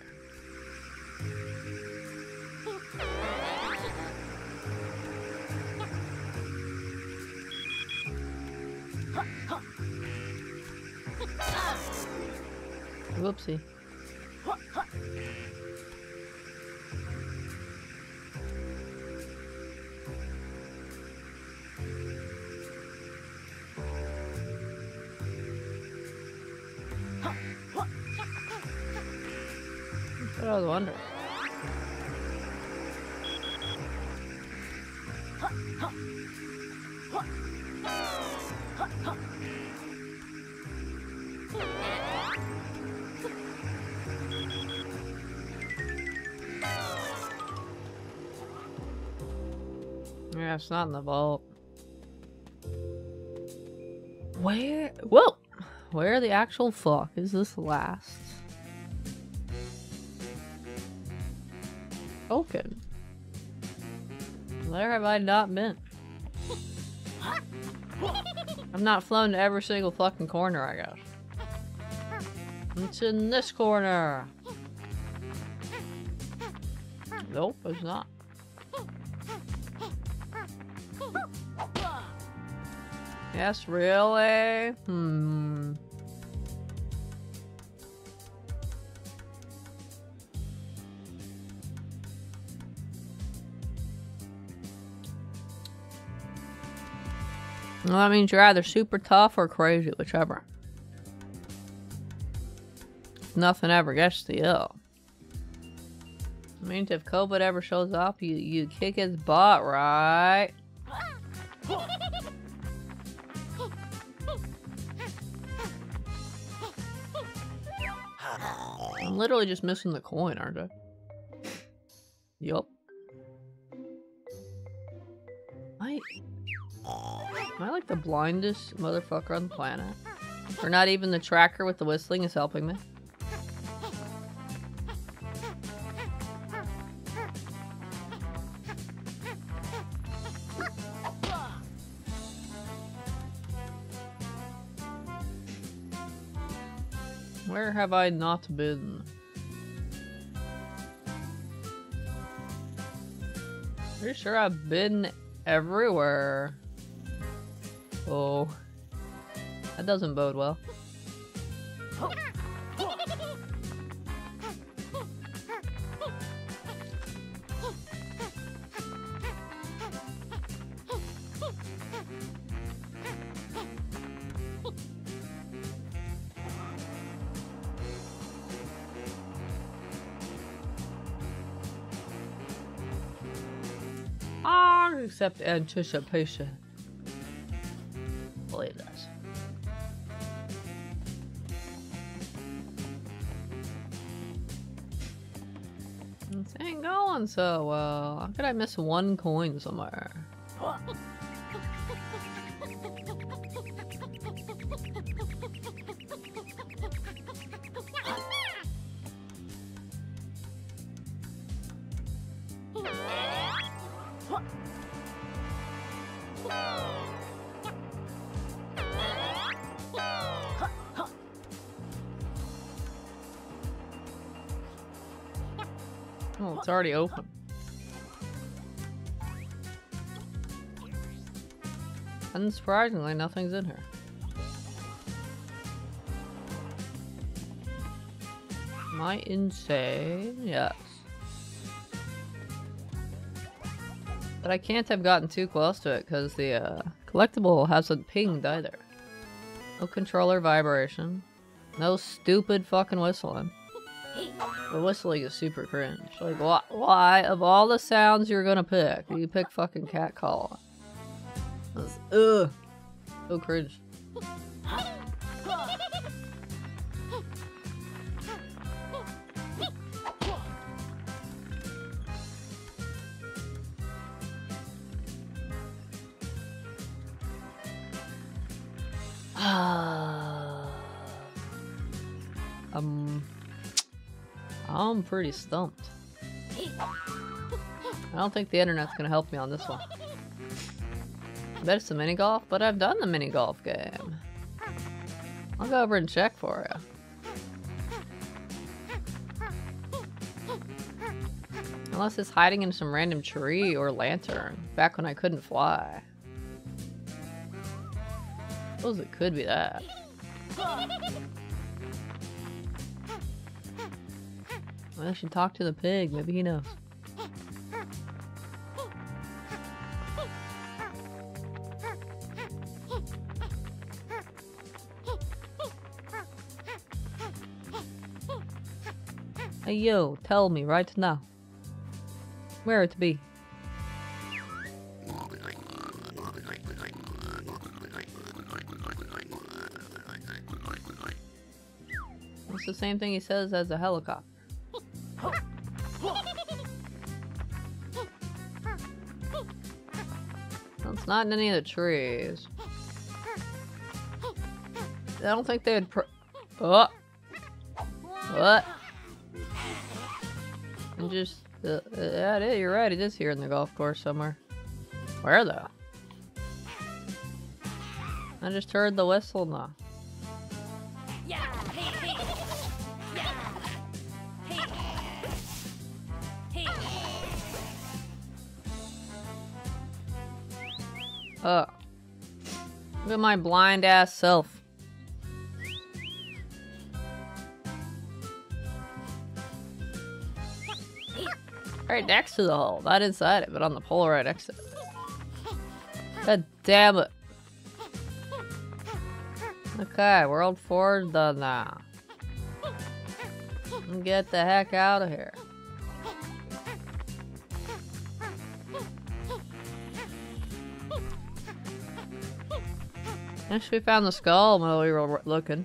It's not in the vault. Where? Whoa! Where the actual fuck is this last? Token. Where have I not been? I'm not flown to every single fucking corner, I guess. It's in this corner. Nope, it's not. Yes, really? Hmm. Well, that means you're either super tough or crazy, whichever. Nothing ever gets to you. I means if COVID ever shows up, you, you kick his butt, right? I'm literally just missing the coin, aren't I? yup. I... Am I like the blindest motherfucker on the planet? Or not even the tracker with the whistling is helping me? Have I not been? Pretty sure I've been everywhere. Oh. That doesn't bode well. Except anticipation. Believe this. This ain't going so well. How could I miss one coin somewhere? Already open. Unsurprisingly, nothing's in here. Am I insane? Yes. But I can't have gotten too close to it because the uh, collectible hasn't pinged either. No controller vibration. No stupid fucking whistling. The whistling is super cringe. Like, why, why of all the sounds you're gonna pick, you pick fucking cat call? That's- Ugh. So cringe. um, I'm pretty stumped. I don't think the internet's gonna help me on this one. I bet it's a mini golf, but I've done the mini golf game. I'll go over and check for you. Unless it's hiding in some random tree or lantern, back when I couldn't fly. I Suppose it could be that. I should talk to the pig. Maybe he knows. Hey yo, tell me right now. Where it be? It's the same thing he says as a helicopter. Not in any of the trees. I don't think they'd pr- Oh! What? And just, uh, yeah, it is, you're right, it is here in the golf course somewhere. Where though? I just heard the whistle now. Oh. Look at my blind ass self. Right next to the hole, not inside it, but on the pole right next to it. God damn it. Okay, World 4's done now. Get the heck out of here. Next we found the skull while we were looking.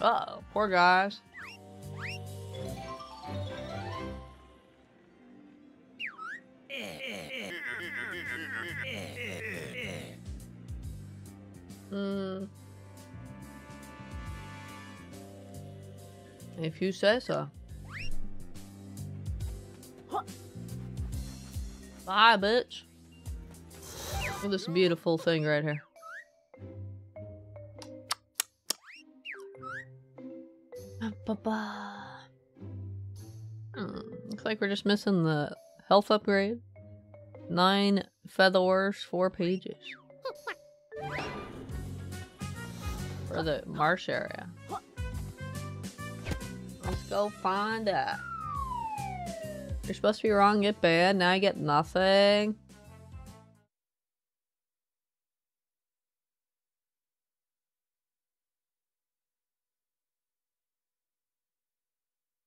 Uh oh, poor guys. If you say so. Bye, bitch. Look at this beautiful thing right here. Ba-ba. Hmm, looks like we're just missing the health upgrade. Nine feathers, four pages. For the marsh area. Let's go find it. You're supposed to be wrong, get bad, now I get nothing.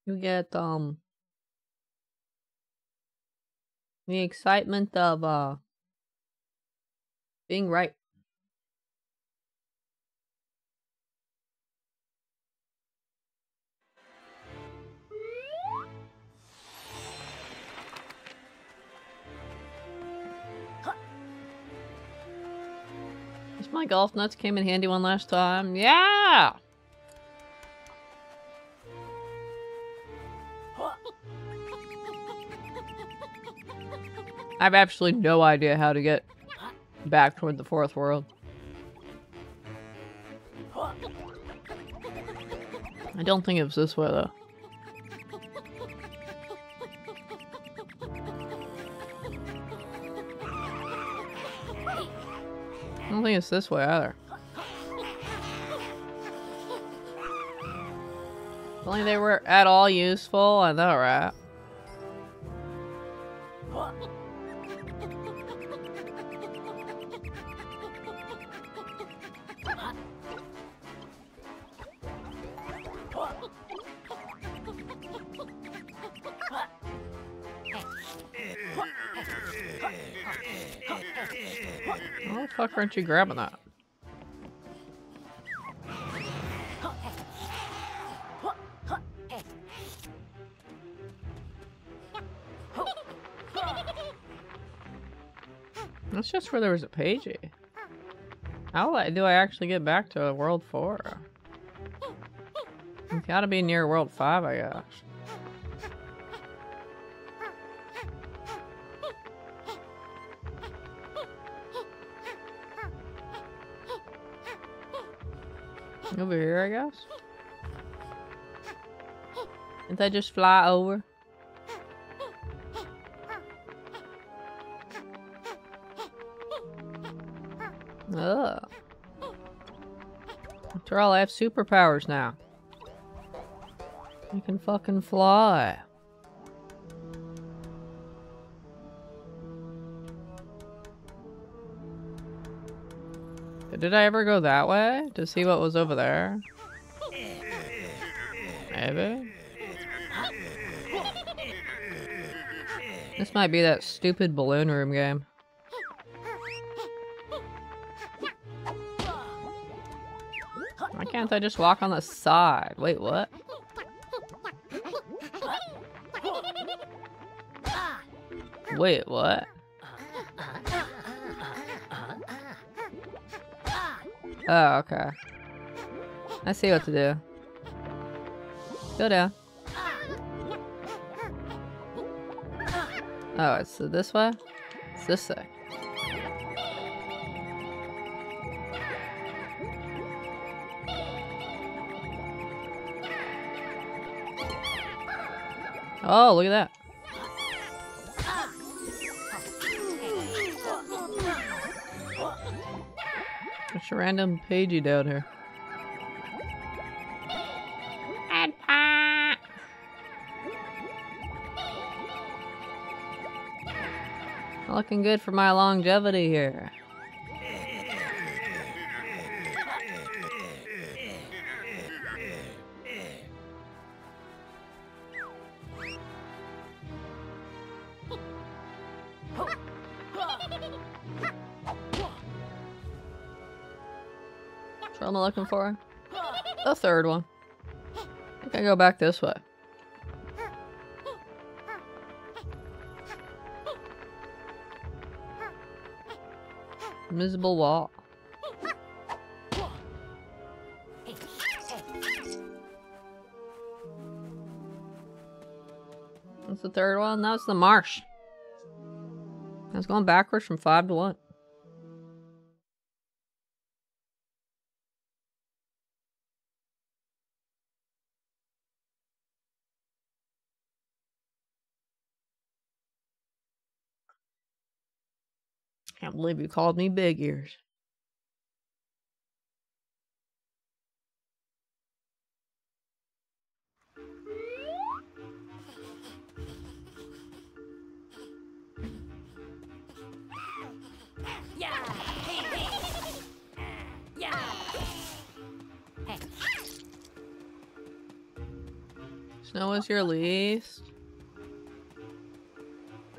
You get, um, the excitement of, uh, being right. My golf nuts came in handy one last time. Yeah! I have absolutely no idea how to get back toward the fourth world. I don't think it was this way though. Don't think it's this way either. If only they were at all useful, I know, right? Aren't you grabbing that? That's just where there was a pagie. How do I actually get back to World 4? It's gotta be near World 5, I guess. Over here, I guess? Didn't they just fly over? Ugh. After all, I have superpowers now. I can fucking fly. Did I ever go that way to see what was over there? Maybe? This might be that stupid balloon room game. Why can't I just walk on the side? Wait, what? Wait, what? Oh, okay. I see what to do. Go down. Oh, it's this way? It's this way. Oh, look at that. A random pagie down here. Looking good for my longevity here. Looking for? The third one. think I go back this way. Invisible wall. That's the third one. That was the marsh. I was going backwards from five to one. Believe you called me big ears. Yeah. Hey, hey. Yeah. Hey. Snow is your least.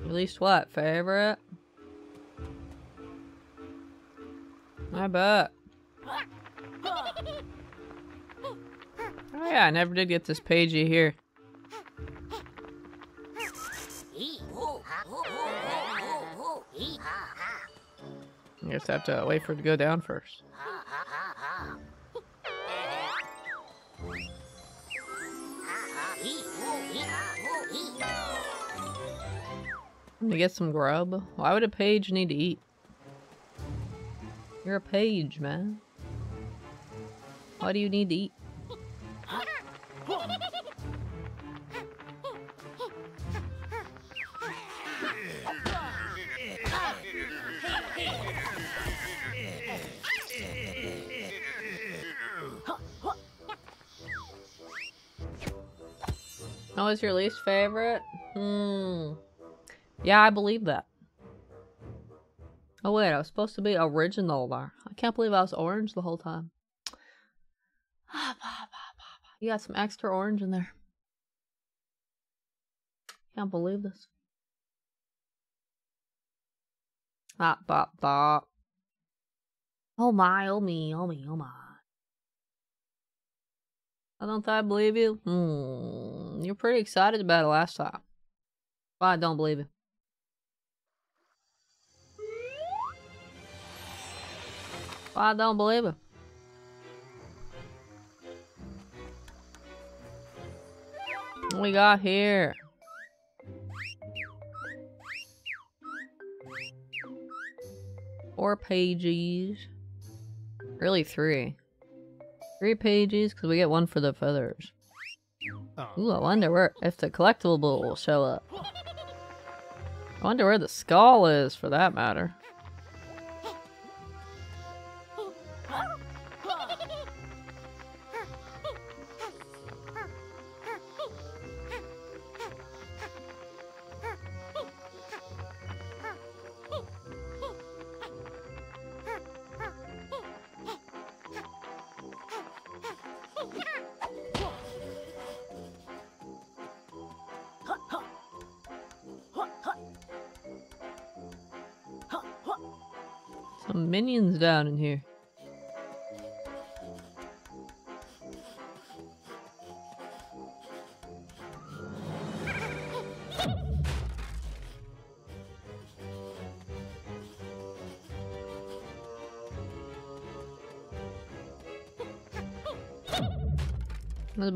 Your least what? Favorite? I bet. Oh yeah, I never did get this pagie here. I guess I have to wait for it to go down first. Me get some grub. Why would a page need to eat? You're a page, man. Why do you need to eat? That was your least favorite? Hmm. Yeah, I believe that. Oh wait, I was supposed to be original there. I can't believe I was orange the whole time. You got some extra orange in there. Can't believe this. Bop bop bop. Oh my, oh me, oh me, oh my. I don't think I believe you? Hmm. You're pretty excited about it last time. Well, I don't believe it. I don't believe it. What we got here? Four pages. Really three. Three pages because we get one for the feathers. Oh. Ooh, I wonder where if the collectible will show up. I wonder where the skull is for that matter.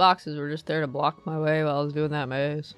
Boxes were just there to block my way while I was doing that maze.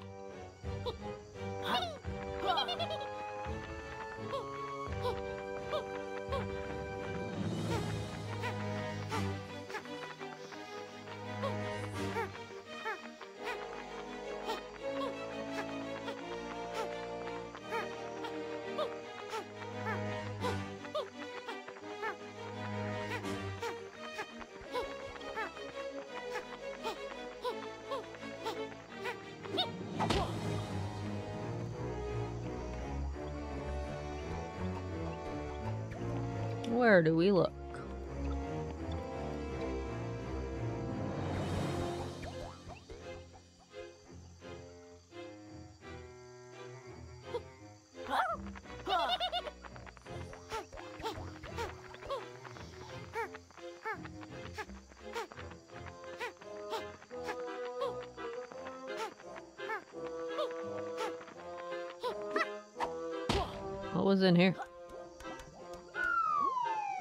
Was in here?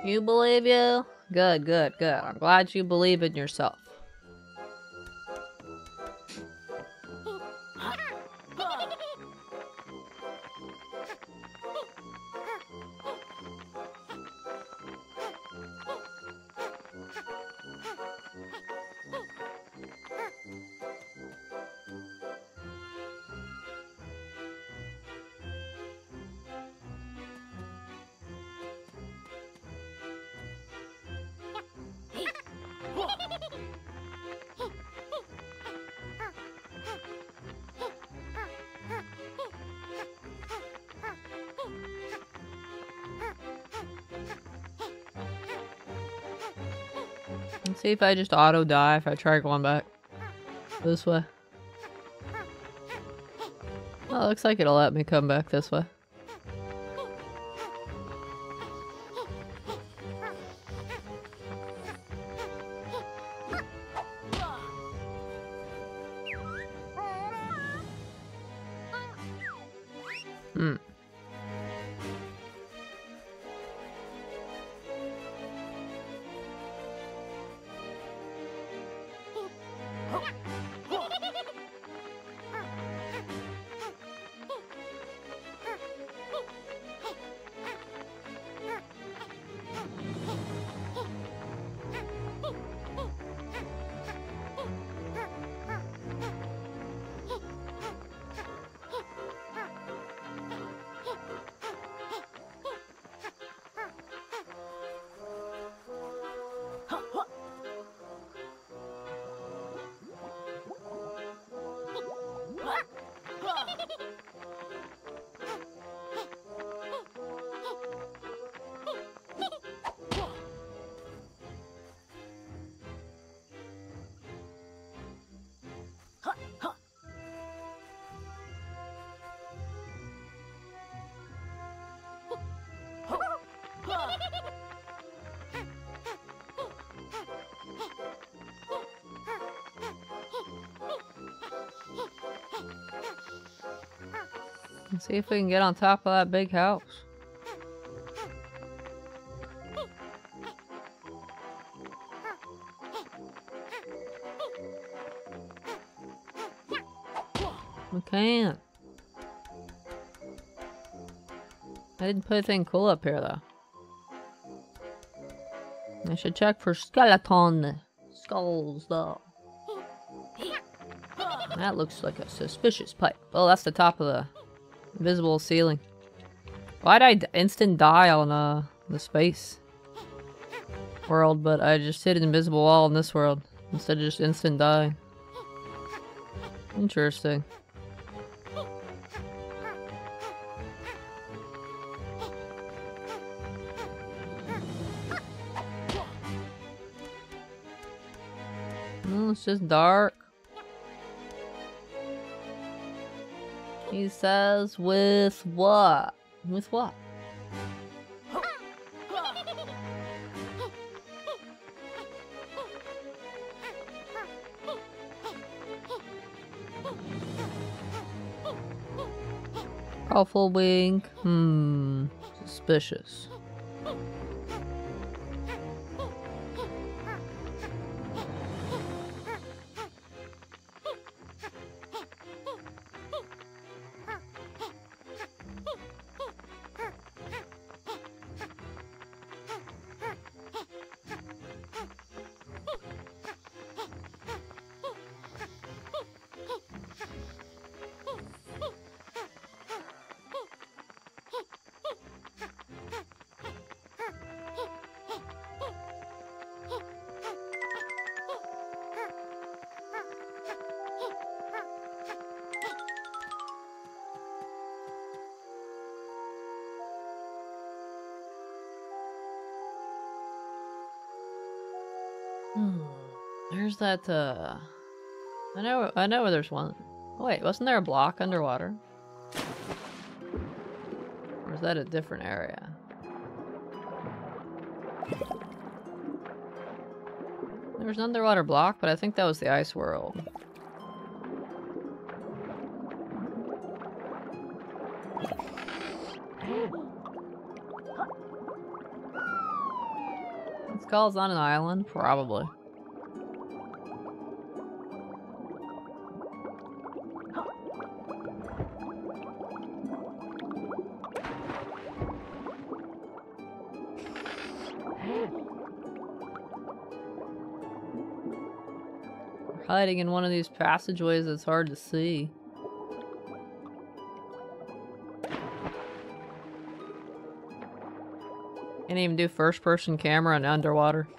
You believe you? Good, good, good. I'm glad you believe in yourself. See if I just auto die if I try going back this way. Oh, looks like it'll let me come back this way. See if we can get on top of that big house. We can't. I didn't put anything cool up here though. I should check for skeleton skulls though. That looks like a suspicious pipe. Well, that's the top of the invisible ceiling. Why'd I instant die on uh, the space world, but I just hit an invisible wall in this world instead of just instant dying? Interesting. No, it's just dark. Says, with what? With what? Awful wink. Hmm. Suspicious. There's that, uh... I know, I know where there's one. Oh, wait, wasn't there a block underwater? Or is that a different area? There was an underwater block, but I think that was the ice world. Skull's on an island? Probably. Hiding in one of these passageways that's hard to see. Can't even do first person camera and underwater.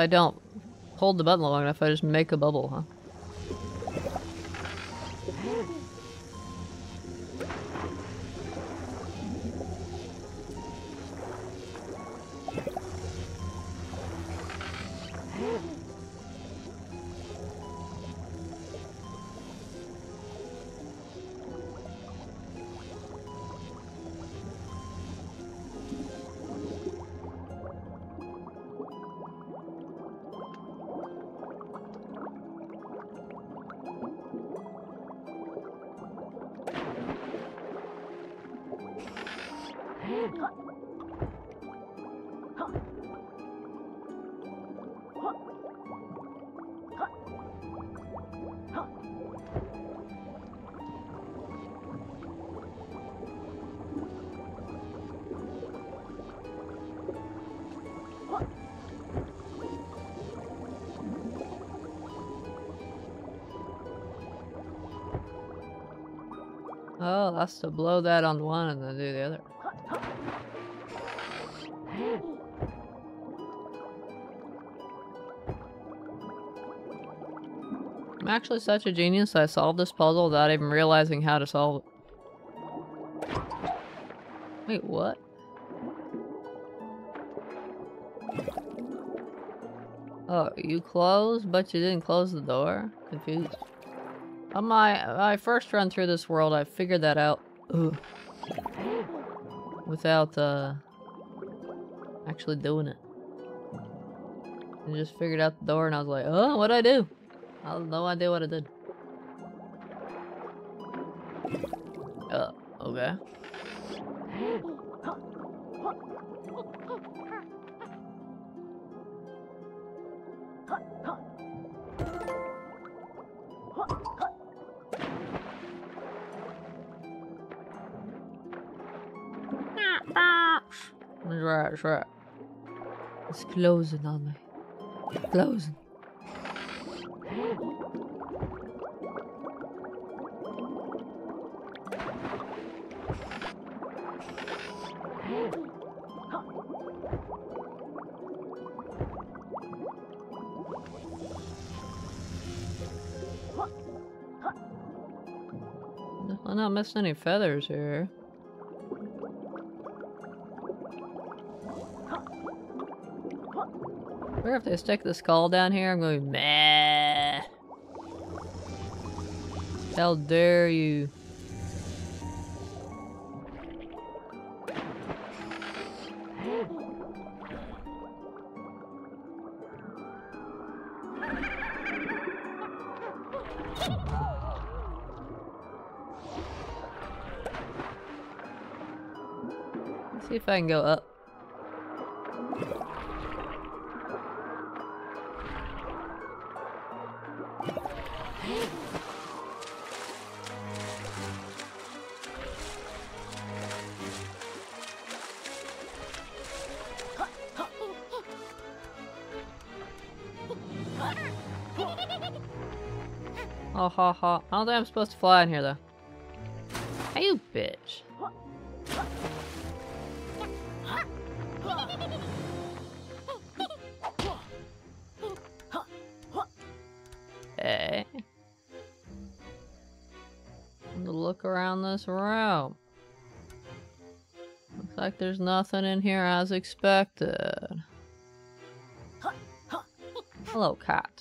I don't hold the button long enough, I just make a bubble, huh? Oh, to blow that on one and then do the other. I'm actually such a genius I solved this puzzle without even realizing how to solve it. Wait, what? Oh, you closed, but you didn't close the door? Confused. On my my first run through this world, I figured that out. Ugh. Without uh actually doing it. I just figured out the door and I was like, oh, what'd I do? I have no idea what I did. Closing on me. Closing. I'm not missing any feathers here. They stick the skull down here, I'm going meh. How dare you? See if I can go up. I don't think I'm supposed to fly in here, though. Hey, you bitch. Hey. Look around this room. Looks like there's nothing in here as expected. Hello, cat.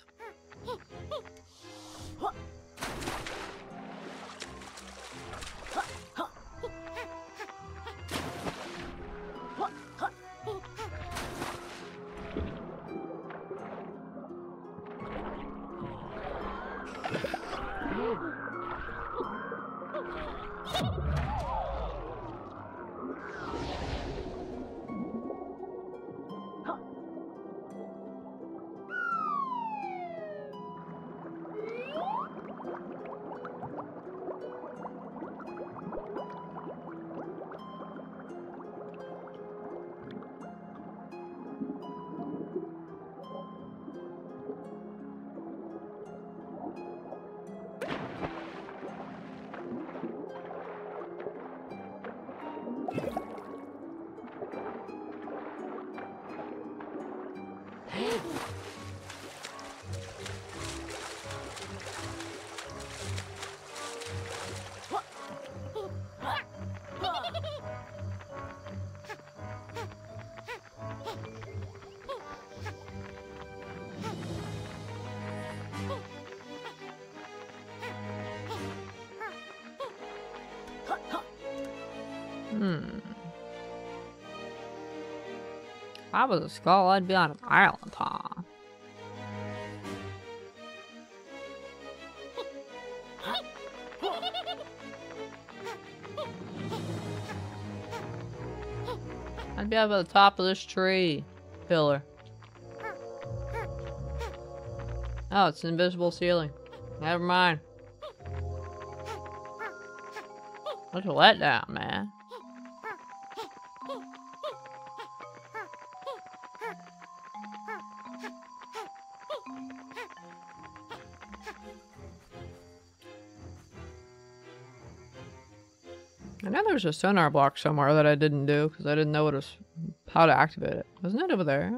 I was a skull, I'd be on an island, huh? I'd be up at the top of this tree pillar. Oh, it's an invisible ceiling. Never mind. What a letdown, man. There's a sonar block somewhere that I didn't do because I didn't know was, how to activate it. Wasn't it over there?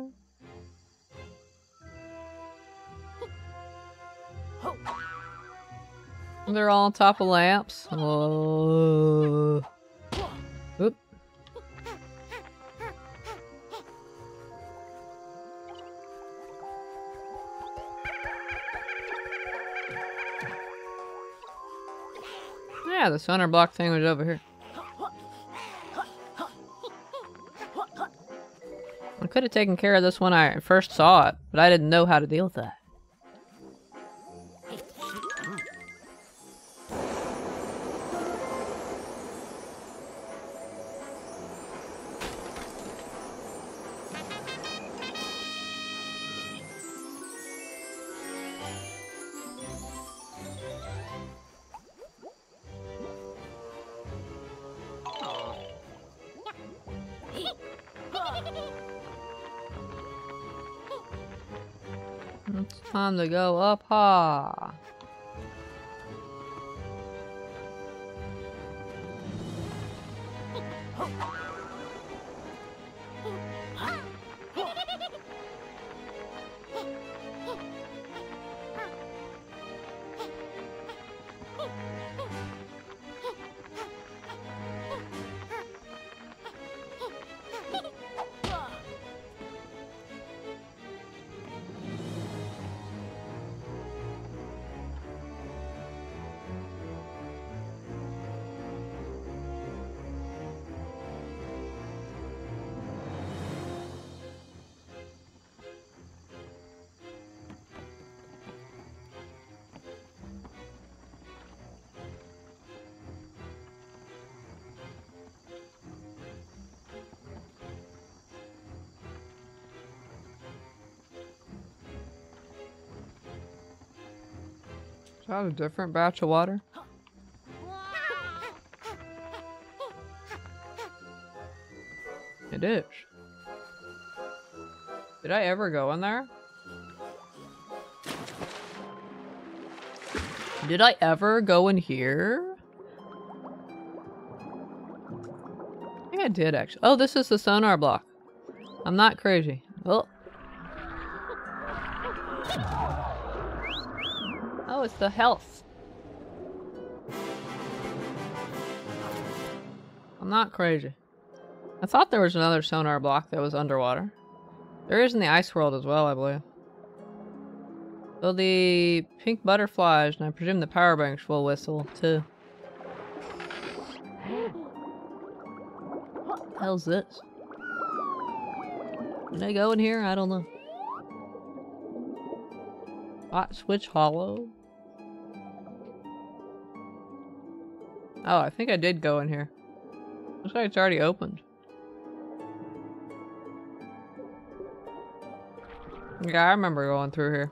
They're all on top of lamps. Oh. Oop. Yeah, the sonar block thing was over here. Could have taken care of this when I first saw it, but I didn't know how to deal with that. Time to go up high. Is that a different batch of water? It is. Did I ever go in there? Did I ever go in here? I think I did actually. Oh, this is the sonar block. I'm not crazy. Oh. Oh, it's the health. I'm not crazy. I thought there was another sonar block that was underwater. There is in the ice world as well, I believe. So the pink butterflies, and I presume the power banks will whistle too. What the hell's this? Can I go in here? I don't know. Hot switch hollow. Oh, I think I did go in here. Looks like it's already opened. Yeah, I remember going through here.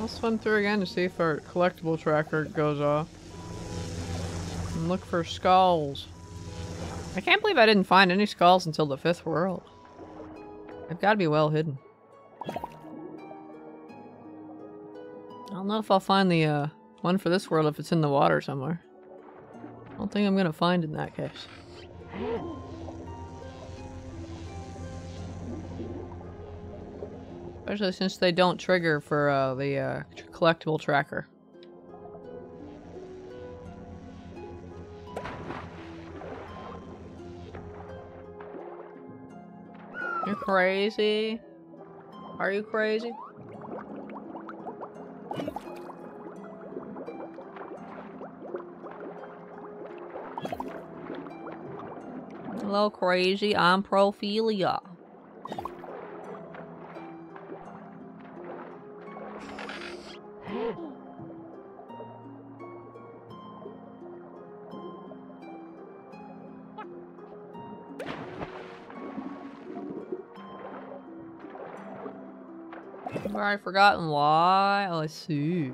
I'll swim through again to see if our collectible tracker goes off. And look for skulls. I can't believe I didn't find any skulls until the fifth world. They've got to be well hidden. Don't know if I'll find the uh, one for this world if it's in the water somewhere. I don't think I'm gonna find in that case. Especially since they don't trigger for uh, the uh, collectible tracker. You're crazy. Are you crazy? Hello, crazy. I'm Profilia. Have I forgotten why? Let's see.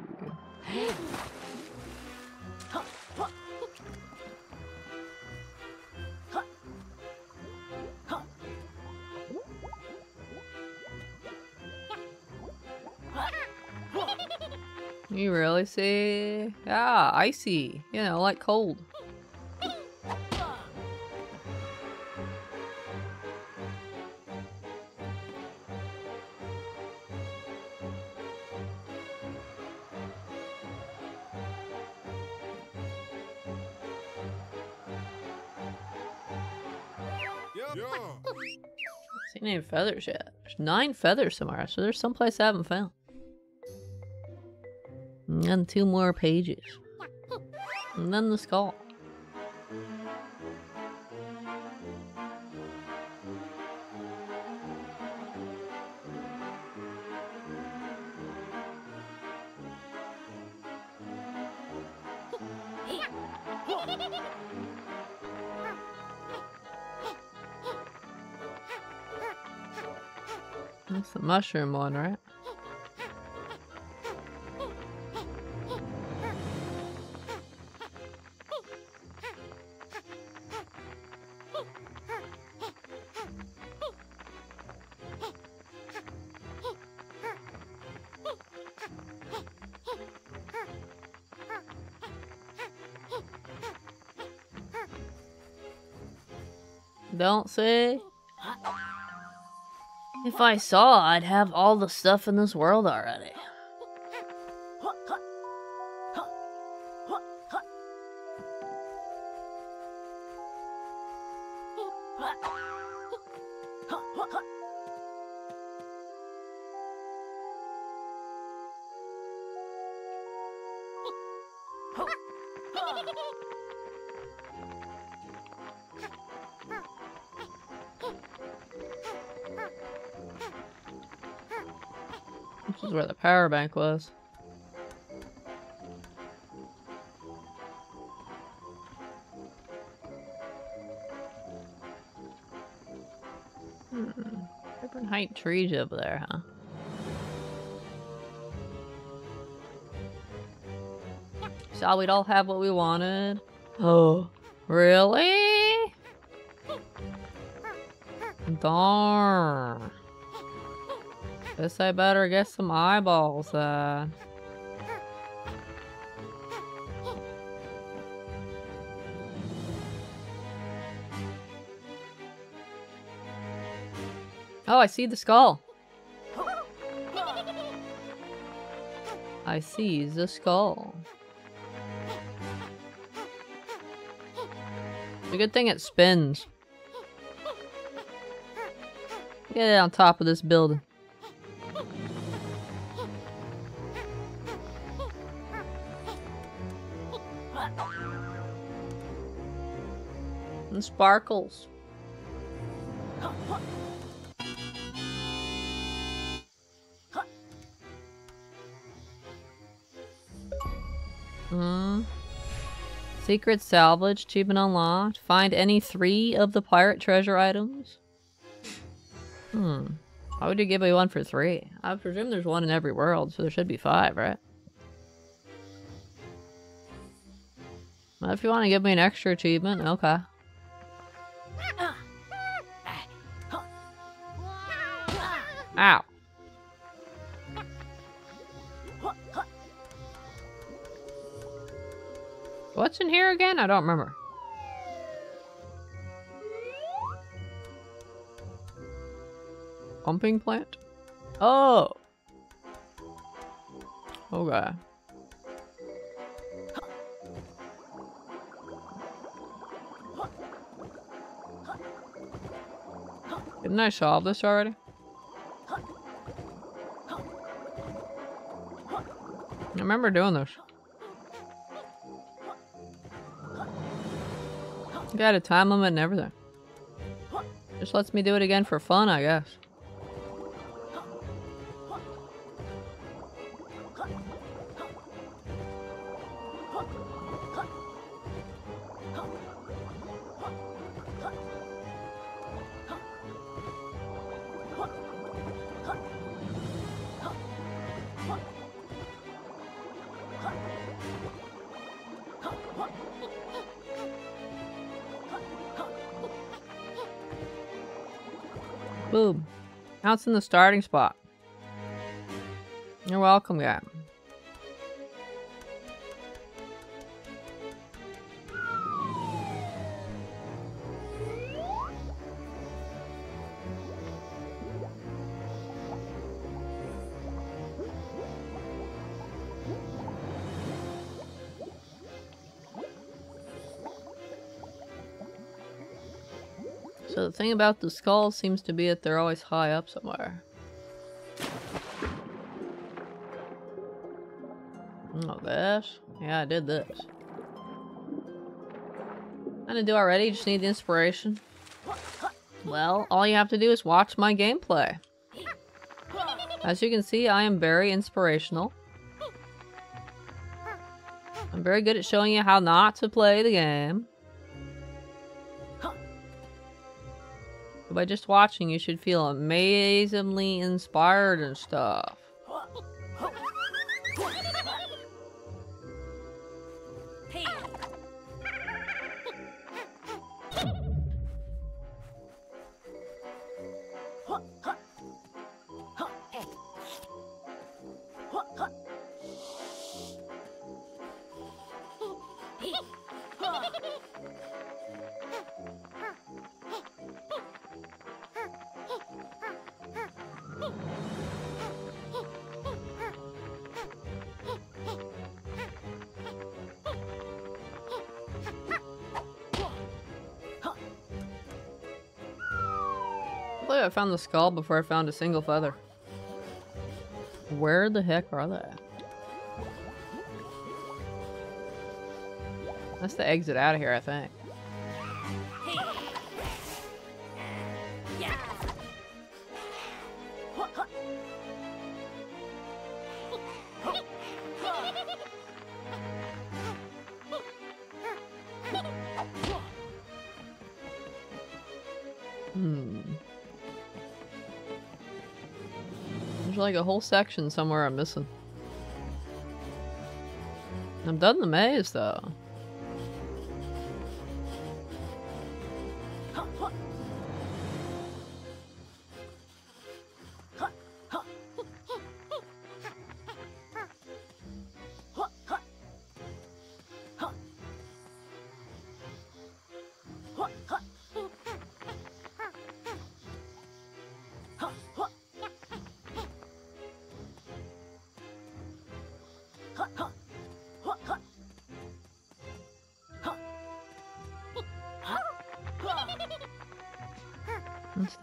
You really see? Yeah, icy. You know, like cold. Yeah. Seen any feathers yet? There's nine feathers somewhere, so there's someplace I haven't found. And two more pages. And then the skull. That's the mushroom one, right? Say. If I saw, I'd have all the stuff in this world already. Bank was. Hmm. Different height trees over there, huh? Saw we'd all have what we wanted. Oh, really? Darn. Guess I better get some eyeballs then. Oh, I see the skull. I see the skull. It's a good thing it spins. Get it on top of this building. Sparkles. Hmm. Secret salvage, achievement unlocked. Find any three of the pirate treasure items. Hmm. Why would you give me one for three? I presume there's one in every world, so there should be five, right? Well, if you want to give me an extra achievement, okay. Ow. What's in here again? I don't remember. Pumping plant? Oh! Okay. Didn't I solve this already? Remember doing this. Got a time limit and everything. Just lets me do it again for fun, I guess. It's in the starting spot. You're welcome, guy. Thing about the skulls seems to be that they're always high up somewhere. Oh, this? Yeah, I did this. I didn't do already, just need the inspiration. Well, all you have to do is watch my gameplay. As you can see, I am very inspirational. I'm very good at showing you how not to play the game. By just watching, you should feel amazingly inspired and stuff. I found the skull before I found a single feather. Where the heck are they? That's the exit out of here, I think. Like a whole section somewhere I'm missing. I'm done the maze though.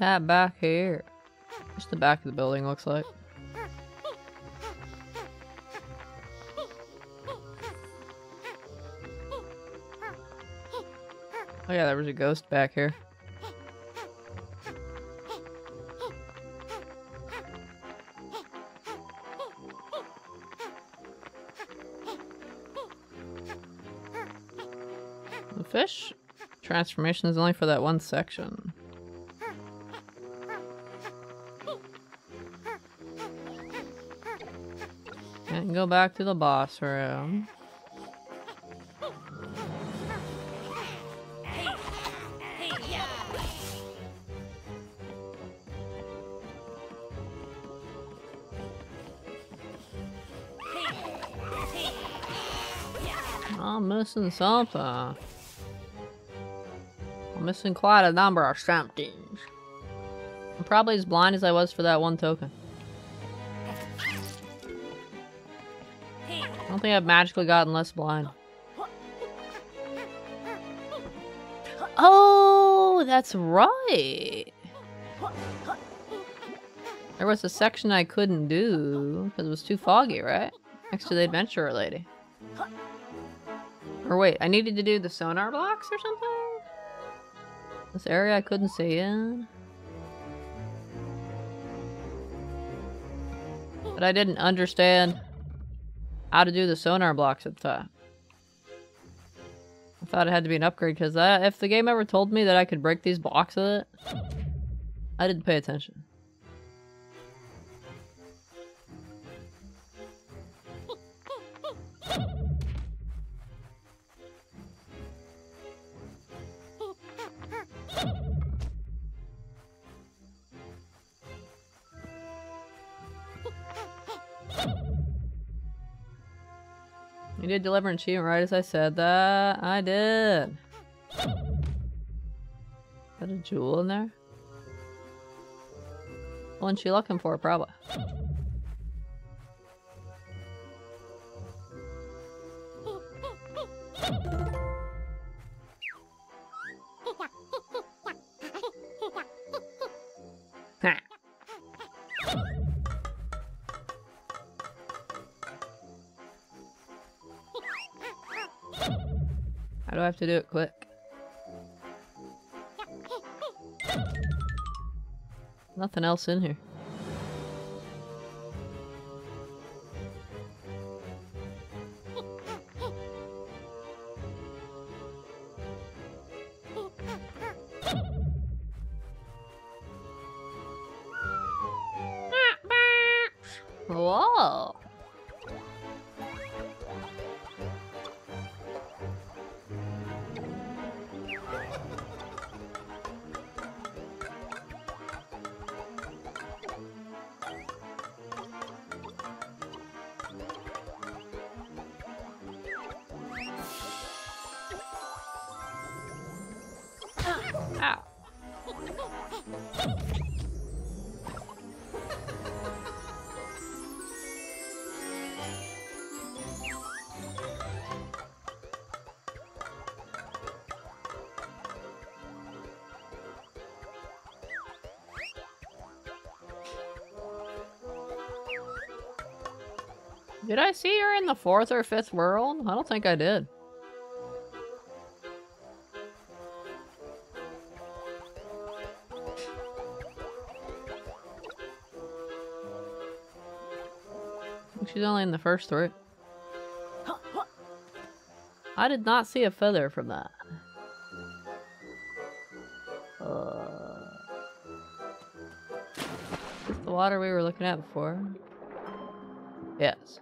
What's that back here? Just the back of the building looks like. Oh yeah, there was a ghost back here. The fish transformation is only for that one section. Go back to the boss room. I'm missing something. I'm missing quite a number of somethings. I'm probably as blind as I was for that one token. Think I've magically gotten less blind. Oh, that's right. There was a section I couldn't do because it was too foggy, right? Next to the adventurer lady. Or wait, I needed to do the sonar blocks or something? This area I couldn't see in? But I didn't understand how to do the sonar blocks at the. I thought it had to be an upgrade because if the game ever told me that I could break these blocks with it, I didn't pay attention. Did deliver an achievement right as I said that. I did. Is that a jewel in there? What's she looking for, probably. Have to do it quick? Nothing else in here. The fourth or fifth world? I don't think I did. She's only in the first three. I did not see a feather from that. Uh, is the water we were looking at before? Yes.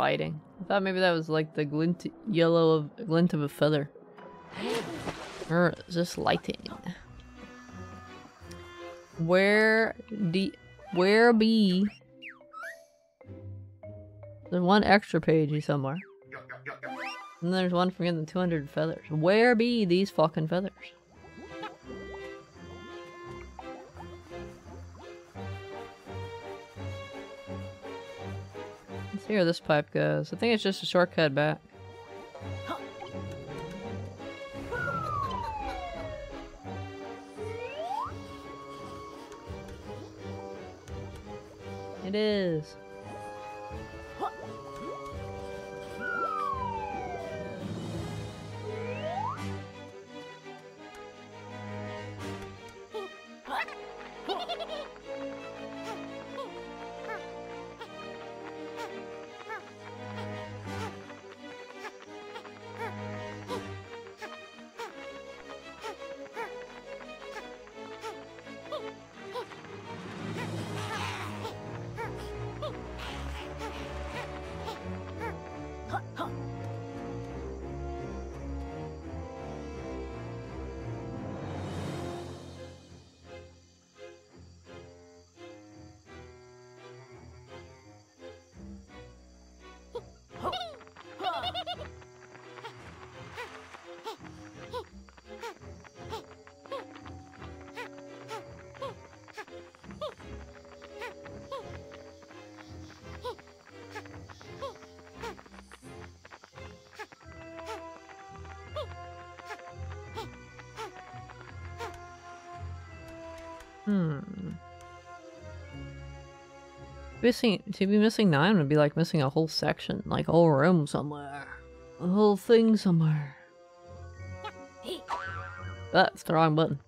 Lighting. I thought maybe that was like the glint yellow of glint of a feather. Or is this lighting? Where the where be? There's one extra pagie somewhere. And there's one for getting the 200 feathers. Where be these fucking feathers? Where this pipe goes. I think it's just a shortcut back. It is. Missing to be missing nine would be like missing a whole section, like a whole room somewhere, a whole thing somewhere. That's the wrong button.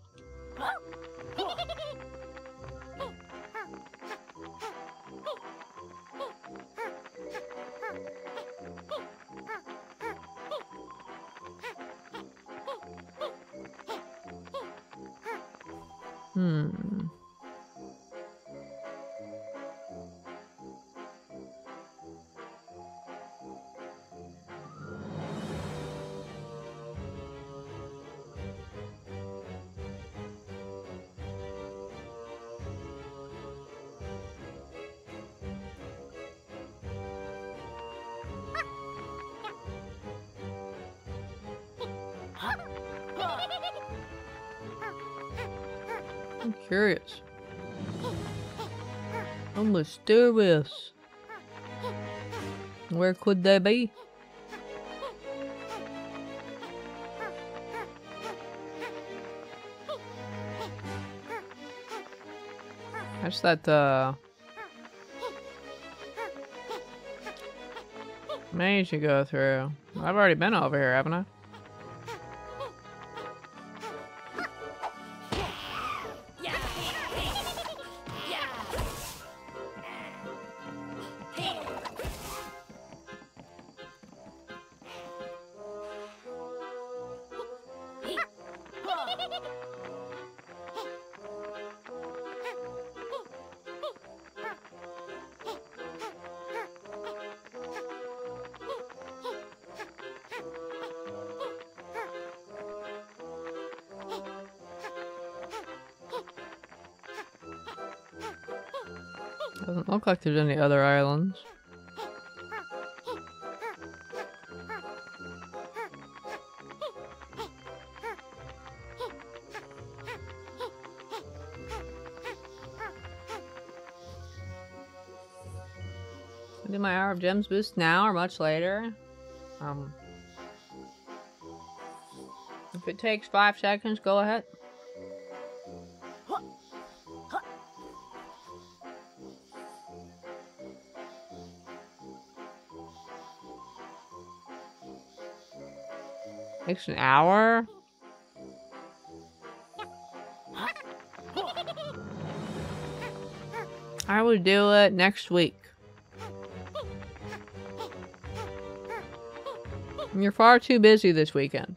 Mysterious. Where could they be? That's that, uh... Maze you go through. I've already been over here, haven't I? Like there's any other islands. Do my hour of gems boost now or much later? Um, if it takes five seconds, go ahead. An hour? I will do it next week. You're far too busy this weekend.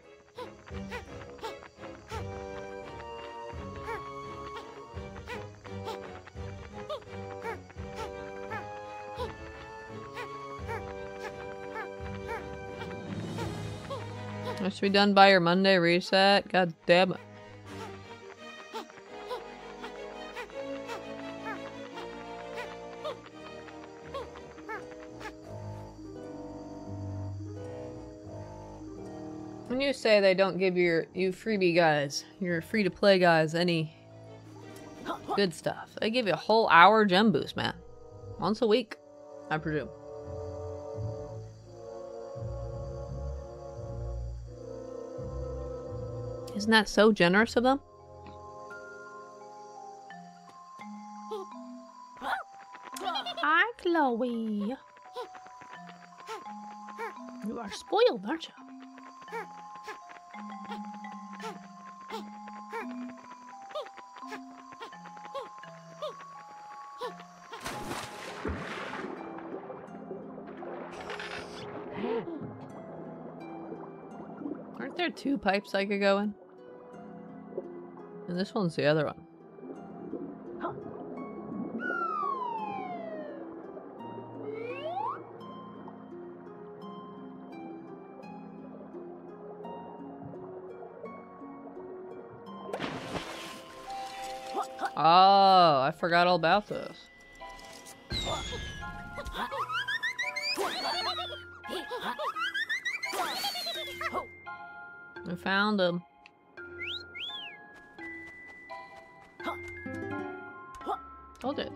Be done by your Monday reset. God damn it. When you say they don't give your you freebie guys, your free to play guys any good stuff, they give you a whole hour gem boost, man. Once a week, I presume. Isn't that so generous of them? Hi, Chloe. You are spoiled, aren't you? Aren't there two pipes I could go in? And this one's the other one. Oh, I forgot all about this. We found him.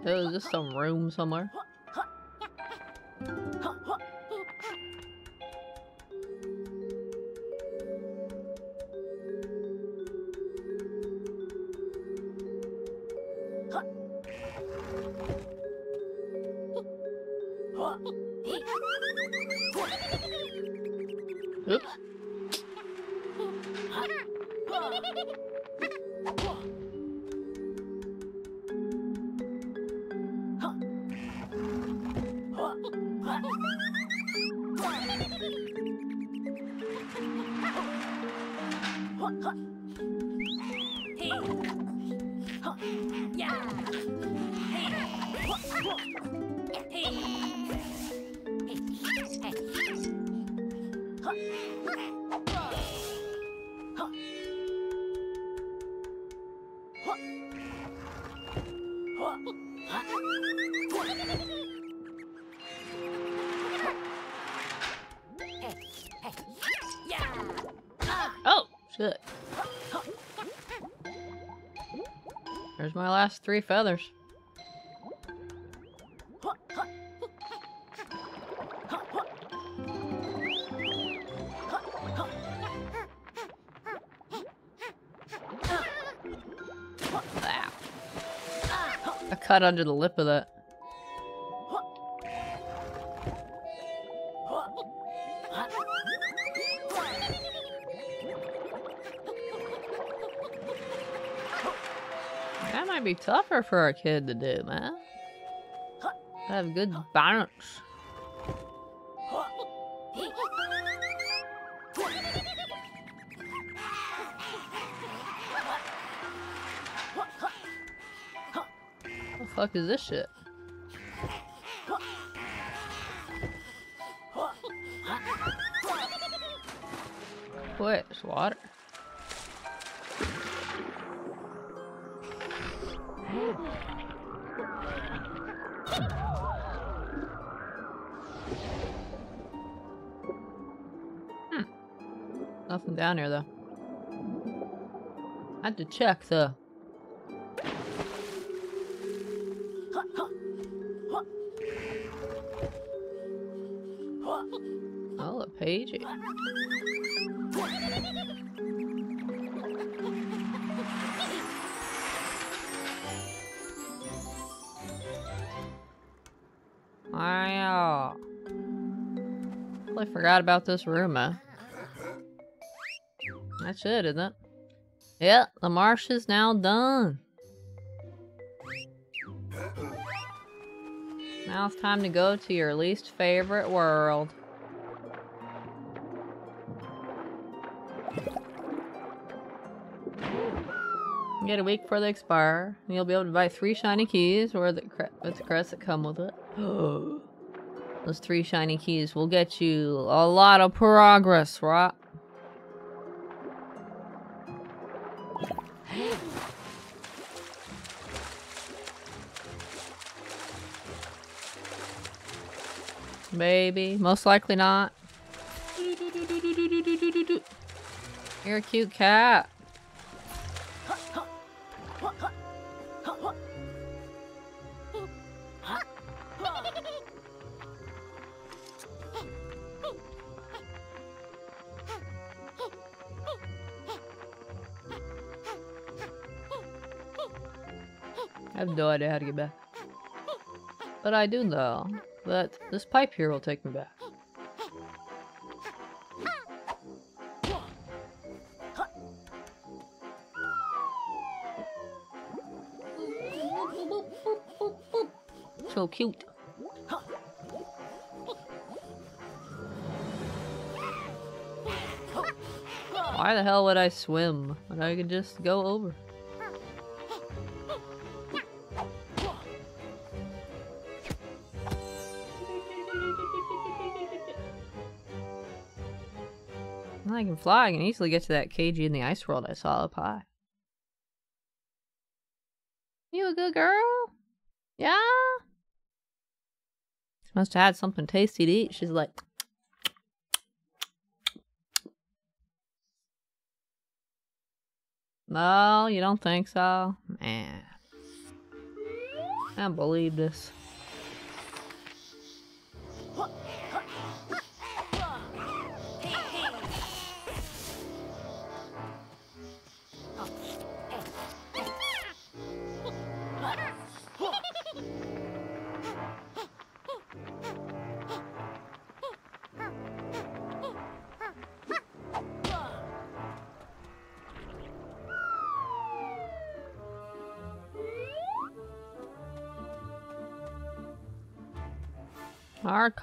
It was just some room somewhere. Three feathers. Cut under the lip of that. Tougher for a kid to do, man. Have good balance. What the fuck is this shit? What? It's water. Down here though. I had to check though. Oh, a page. I uh, totally forgot about this room, man. That's it, isn't it? Yeah, the marsh is now done. Now it's time to go to your least favorite world. Get a week before they expire, and you'll be able to buy three shiny keys or the cre- with the crests that come with it. Those three shiny keys will get you a lot of progress, right? Maybe. Most likely not. You're a cute cat. I have no idea how to get back. But I do know that this pipe here will take me back. So cute. Why the hell would I swim when I could just go over? Can fly. I can easily get to that KG in the ice world I saw up high. You a good girl? Yeah? She must have had something tasty to eat. She's like, No, you don't think so? Man. I can't believe this. Hard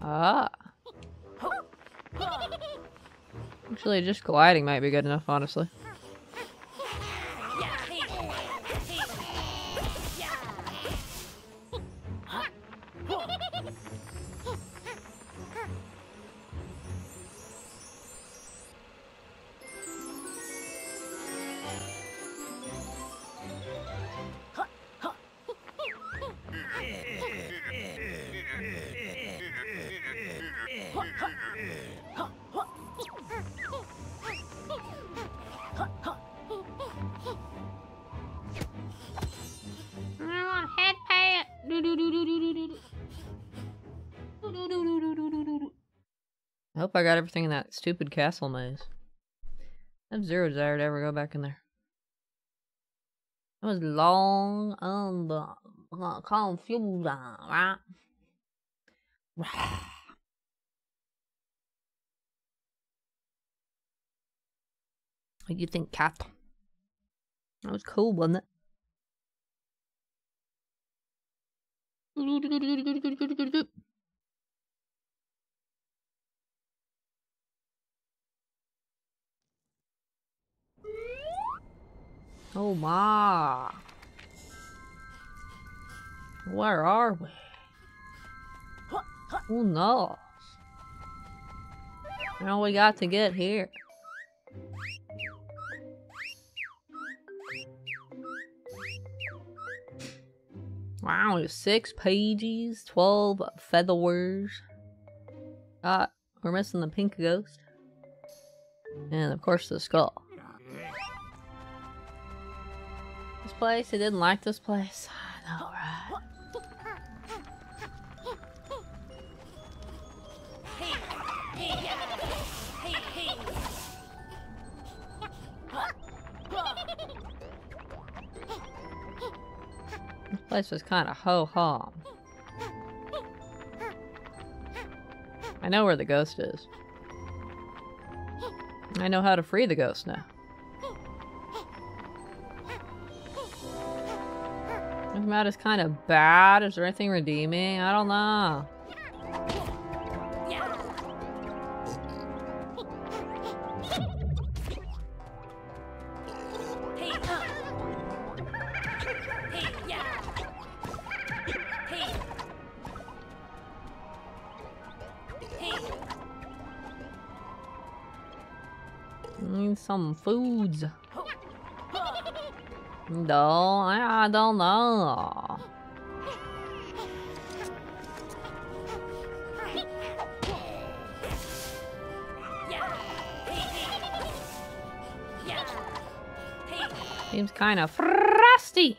Ah. Actually, just gliding might be good enough, honestly. I got everything in that stupid castle maze. I have zero desire to ever go back in there. It was long and uh, uh, confusing, right? What do you think, Cat? That was cool, wasn't it? Oh my. Where are we? Who knows? Now we got to get here. Wow, six pages, twelve featherwares. Got ah, we're missing the pink ghost. And of course the skull. Place, I didn't like this place. I know, right? This place was kind of ho-hum. I know where the ghost is. I know how to free the ghost now. This map is kind of bad. Is there anything redeeming? I don't know. Need some foods. No, I, I don't know. Seems kind of frosty.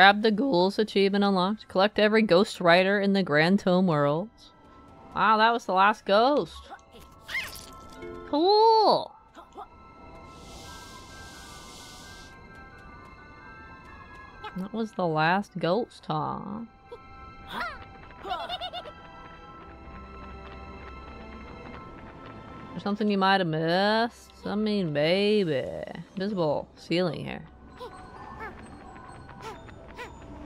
Grab the ghouls achievement unlocked. Collect every ghost writer in the Grand Tome worlds. Wow, that was the last ghost. Cool. That was the last ghost, huh? There's something you might have missed? I mean, baby. Visible ceiling here.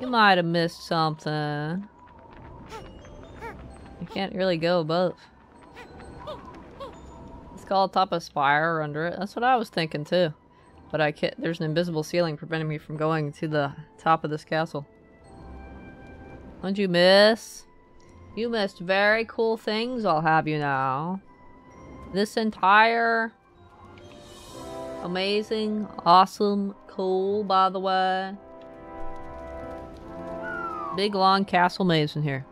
You might have missed something. You can't really go above. It's called top of spire under it. That's what I was thinking too. But I can't. There's an invisible ceiling preventing me from going to the top of this castle. What'd you miss? You missed very cool things, I'll have you know. This entire amazing, awesome, cool, by the way. Big long castle maze in here.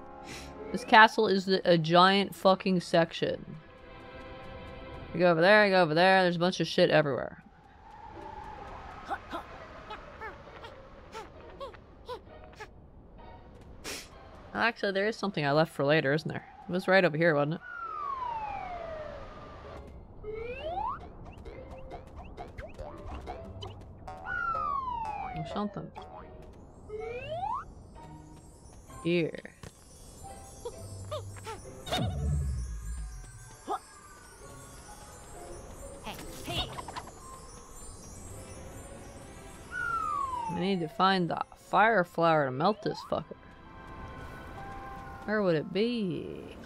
This castle is the, a giant fucking section. You go over there, I go over there, there's a bunch of shit everywhere. Actually, there is something I left for later, isn't there? It was right over here, wasn't it? Or something. Here. I need to find the fire flower to melt this fucker. Where would it be?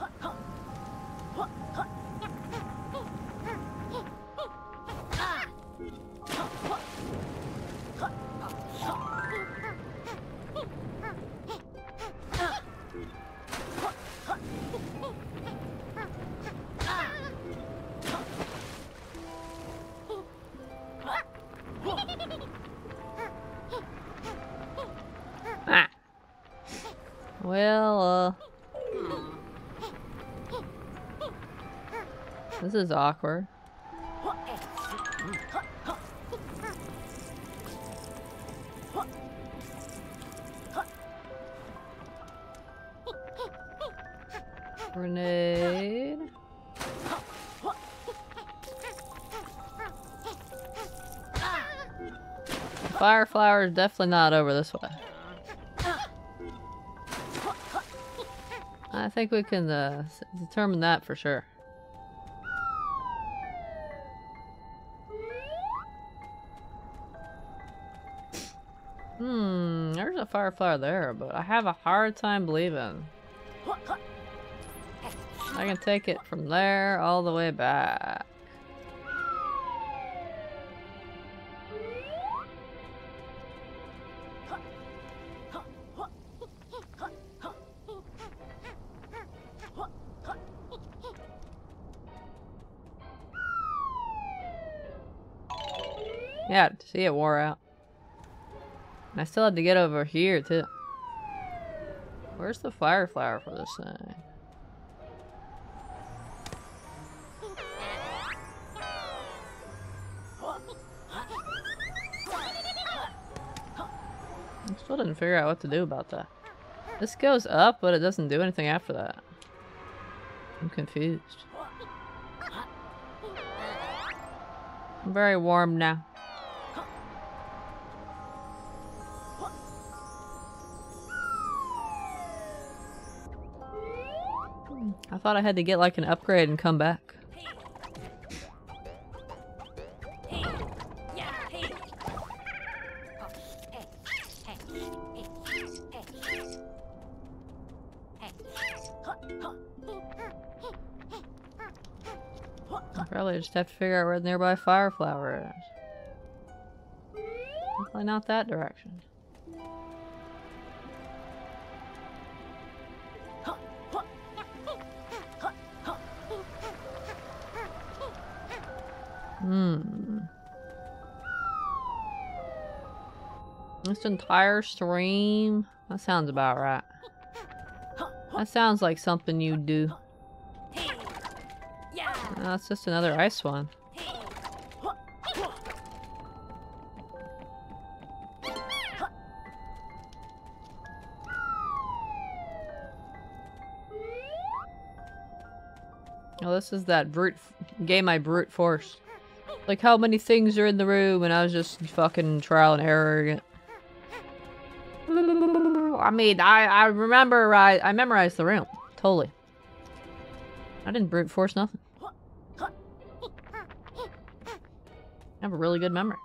Uh. This is awkward. Grenade. Fire flower is definitely not over this way. I think we can uh, determine that for sure. Hmm, there's a firefly there, but I have a hard time believing. I can take it from there all the way back. Yeah, see it wore out. And I still had to get over here too. Where's the fire flower for this thing? I still didn't figure out what to do about that. This goes up, but it doesn't do anything after that. I'm confused. I'm very warm now. Thought I had to get like an upgrade and come back. Probably just have to figure out where the nearby fire flower is. Definitely not that direction. Hmm. This entire stream? That sounds about right. That sounds like something you'd do. No, just another ice one. Oh, this is that brute game I brute force. Like how many things are in the room, and I was just fucking trial and error. I mean, I I remember I I memorized the room totally. I didn't brute force nothing. I have a really good memory.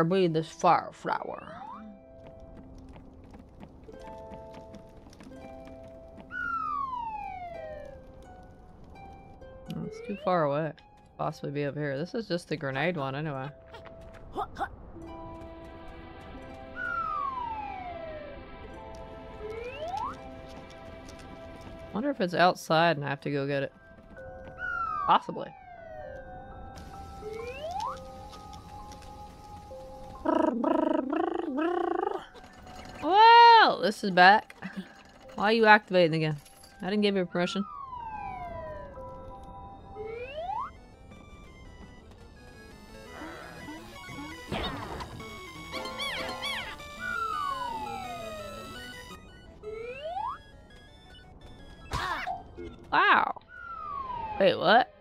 Where be this fire flower? Oh, It's too far away. Possibly be up here. This is just the grenade one anyway. Wonder if it's outside and I have to go get it. Possibly. This is back. Why are you activating again? I didn't give you permission. Wow. Wait, what?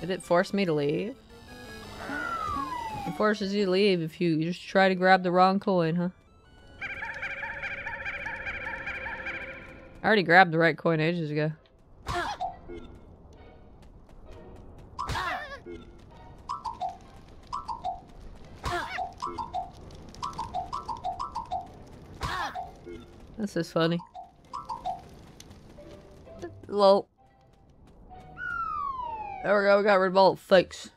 Did it force me to leave? It forces you to leave if you just try to grab the wrong coin, huh? Already grabbed the right coin ages ago. This is funny. Lol. There we go, we got rid of fakes.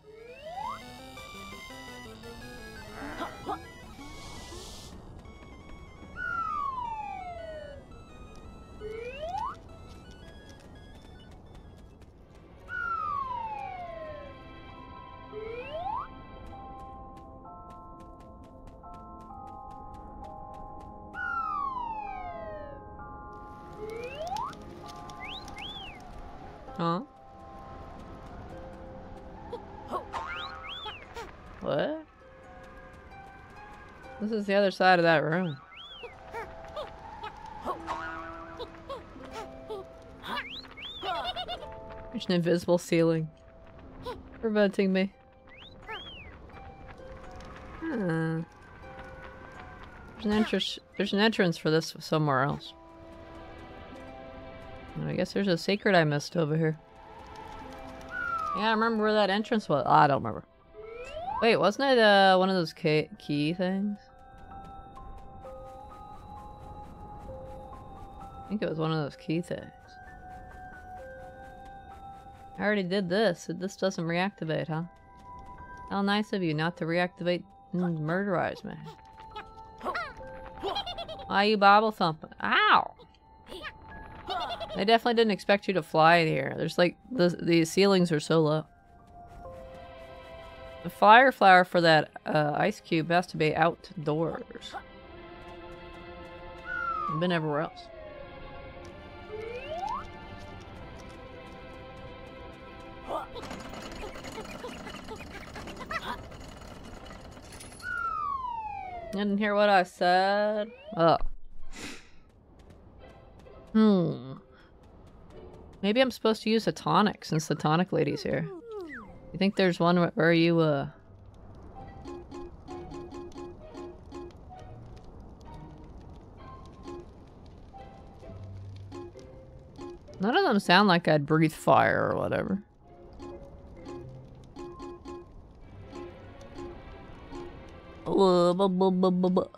Is the other side of that room. There's an invisible ceiling preventing me. Hmm. There's an entrance. There's an entrance for this somewhere else. And I guess there's a secret I missed over here. Yeah, I remember where that entrance was. I don't remember. Wait, wasn't it uh, one of those key, key things? It was one of those key things. I already did this. This doesn't reactivate, huh? How nice of you not to reactivate and murderize me. Why you bobble thumping? Ow! They definitely didn't expect you to fly in here. There's like the the ceilings are so low. The fire flower for that uh, ice cube has to be outdoors. I've been everywhere else. Didn't hear what I said. Oh. Hmm. Maybe I'm supposed to use a tonic since the tonic lady's here. You think there's one where you, uh... None of them sound like I'd breathe fire or whatever. Uh, bu-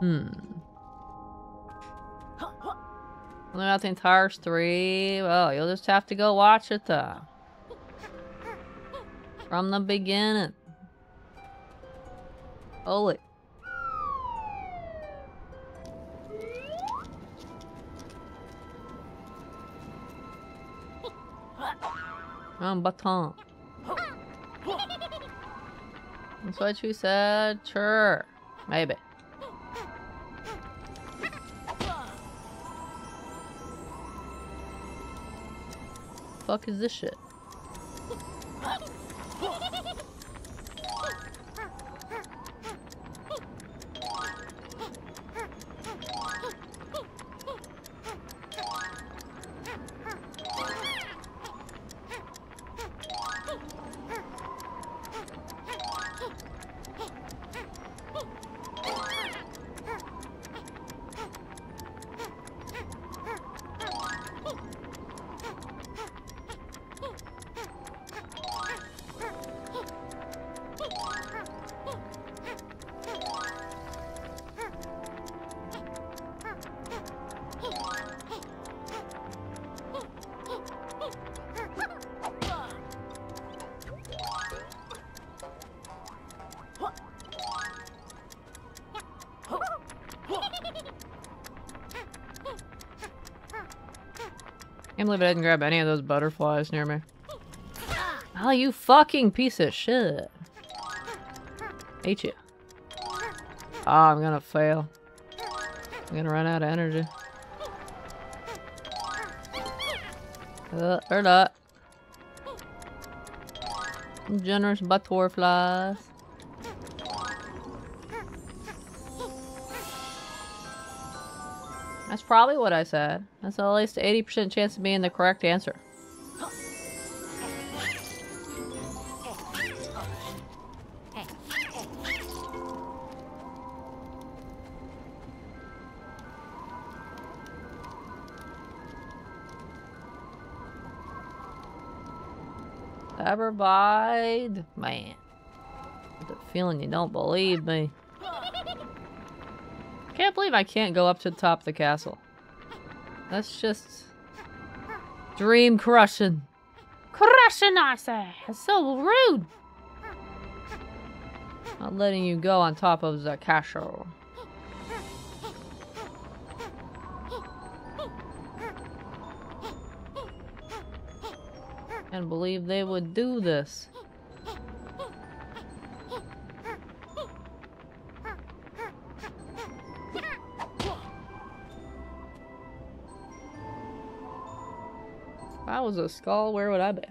Hmm. What about the entire three? Well, you'll just have to go watch it though. From the beginning. Holy. Um, baton. That's what you said? Sure. Maybe. Fuck is this shit? Believe I didn't grab any of those butterflies near me. Oh, you fucking piece of shit. Hate you. Oh, I'm gonna fail. I'm gonna run out of energy. Uh, or not. Generous butterflies. Probably what I said. That's at least 80% chance of being the correct answer. Ever bide? Man. The feeling you don't believe me. I can't believe I can't go up to the top of the castle. That's just dream crushing. Crushing, I say. It's so rude. Not letting you go on top of the castle. Can't believe they would do this. Was a skull, where would I be?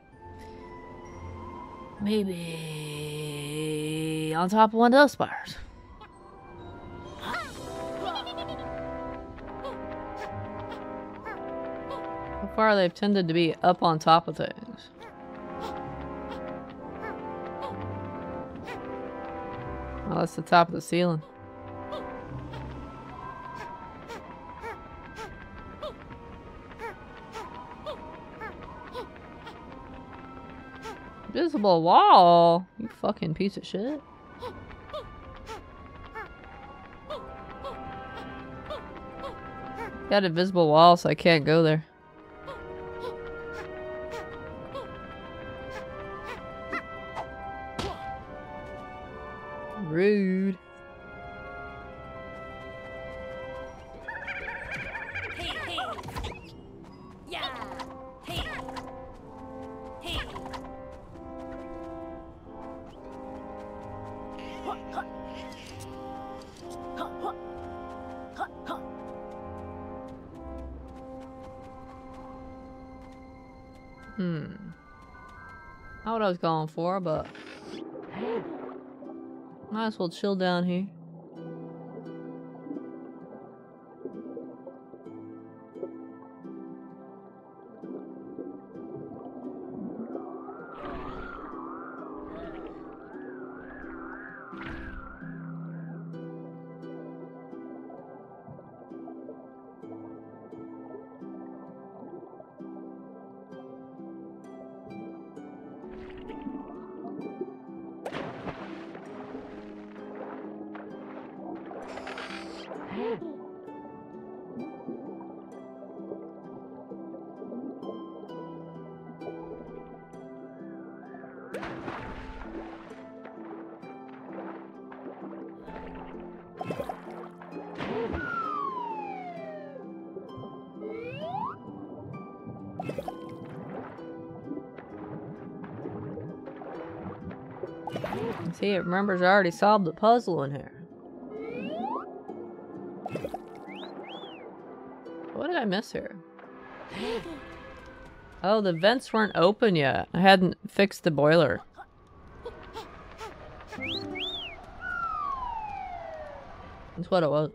Maybe on top of one of those spires. So far, they've tended to be up on top of things. Oh, that's the top of the ceiling. Visible wall? You fucking piece of shit. Got a visible wall, so I can't go there. As chill down here. Remembers I already solved the puzzle in here. What did I miss here? Oh, the vents weren't open yet. I hadn't fixed the boiler. That's what it was.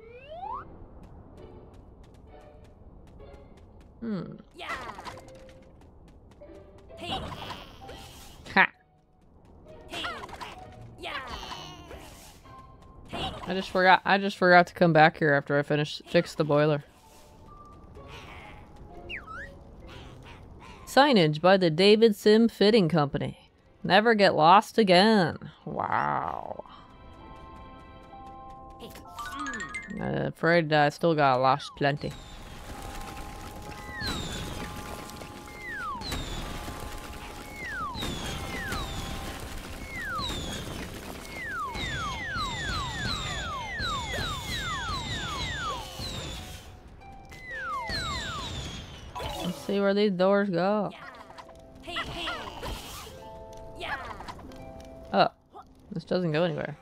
Forgot. I just forgot to come back here after I finished fix the boiler. Signage by the David Sim Fitting Company. Never get lost again. Wow. I'm afraid I still got lost plenty. Where these doors go. Oh, this doesn't go anywhere.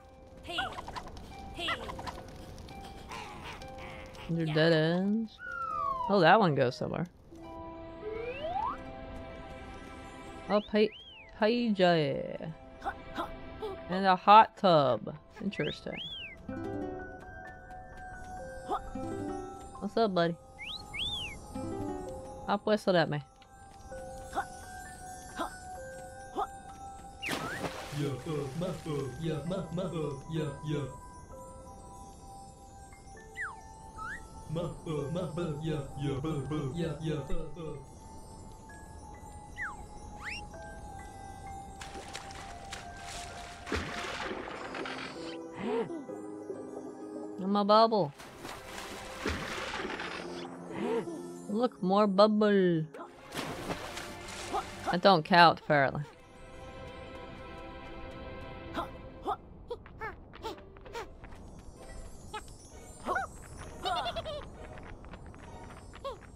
These are dead ends. Oh, that one goes somewhere. Oh, pa PJ. And a hot tub. Interesting. What's up, buddy? Yeah, yeah, uh, uh. In my bubble. Look, more bubble. That don't count, apparently.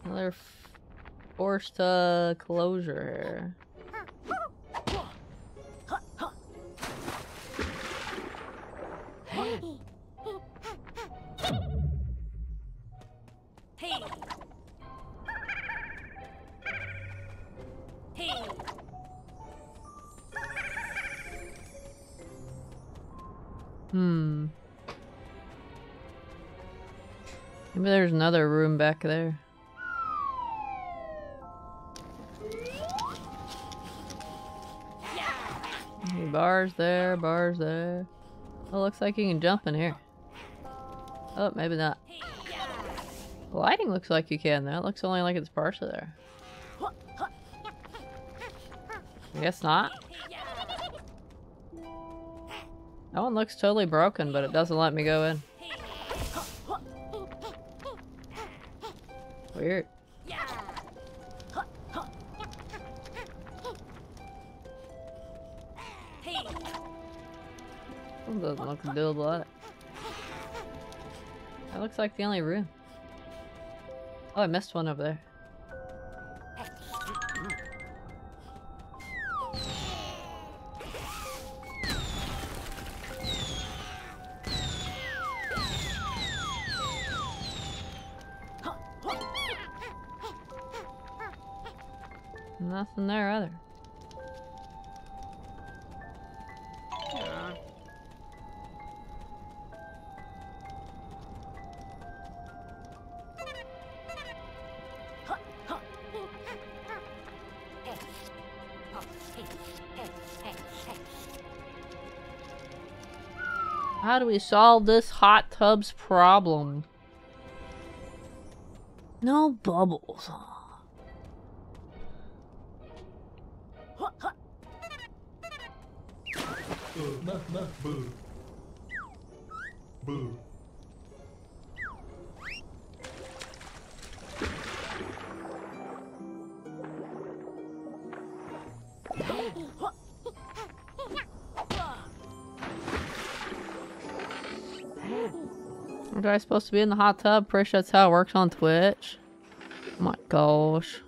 Another forced uh, closure here. Back there. Bars there, bars there. Oh, looks like you can jump in here. Oh, maybe not. The lighting looks like you can though. It looks only like it's partially there. I guess not. That one looks totally broken, but it doesn't let me go in. Weird. That doesn't look build it. That looks like the only room. Oh, I missed one over there. We solve this hot tub's problem? No bubbles. Supposed to be in the hot tub? Pretty sure that's how it works on Twitch. Oh my gosh.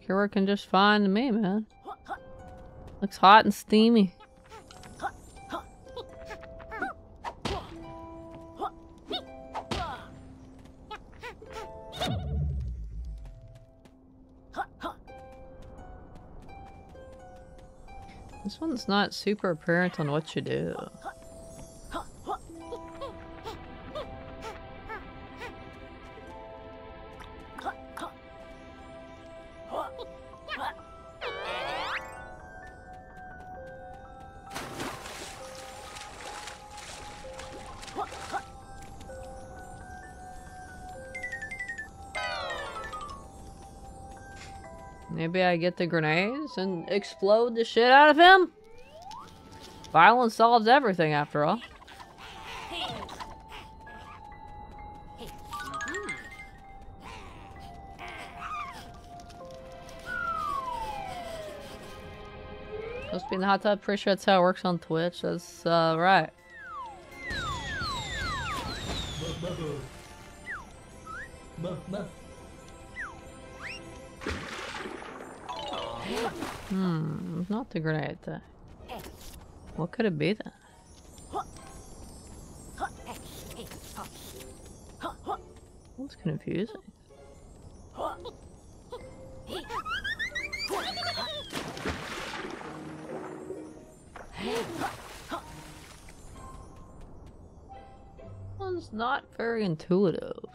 think you're working just fine to me, man. Looks hot and steamy. One's not super apparent on what you do. Maybe I get the grenades and explode the shit out of him? Violence solves everything after all. Supposed to be in the hot tub. Pretty sure that's how it works on Twitch. That's uh, right. Hmm, not the grenade. What could it be then? That's confusing. One's not very intuitive.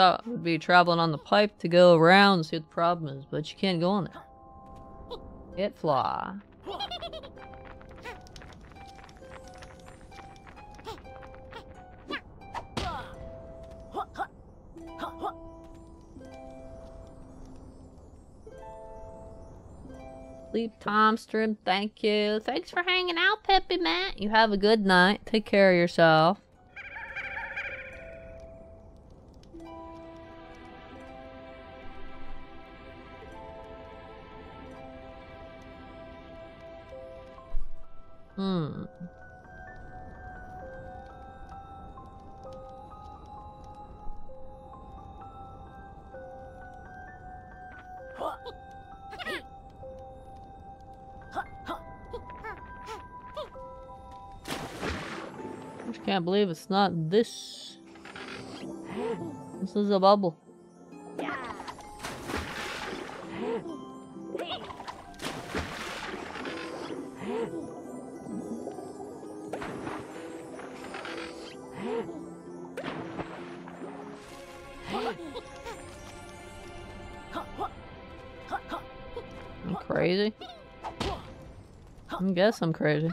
Thought would be traveling on the pipe to go around and see what the problem is, but you can't go on there. It fly. Sleep time stream, thank you. Thanks for hanging out, Peppy Matt. You have a good night. Take care of yourself. Can't believe it's not this. This is a bubble. I'm crazy. I guess I'm crazy.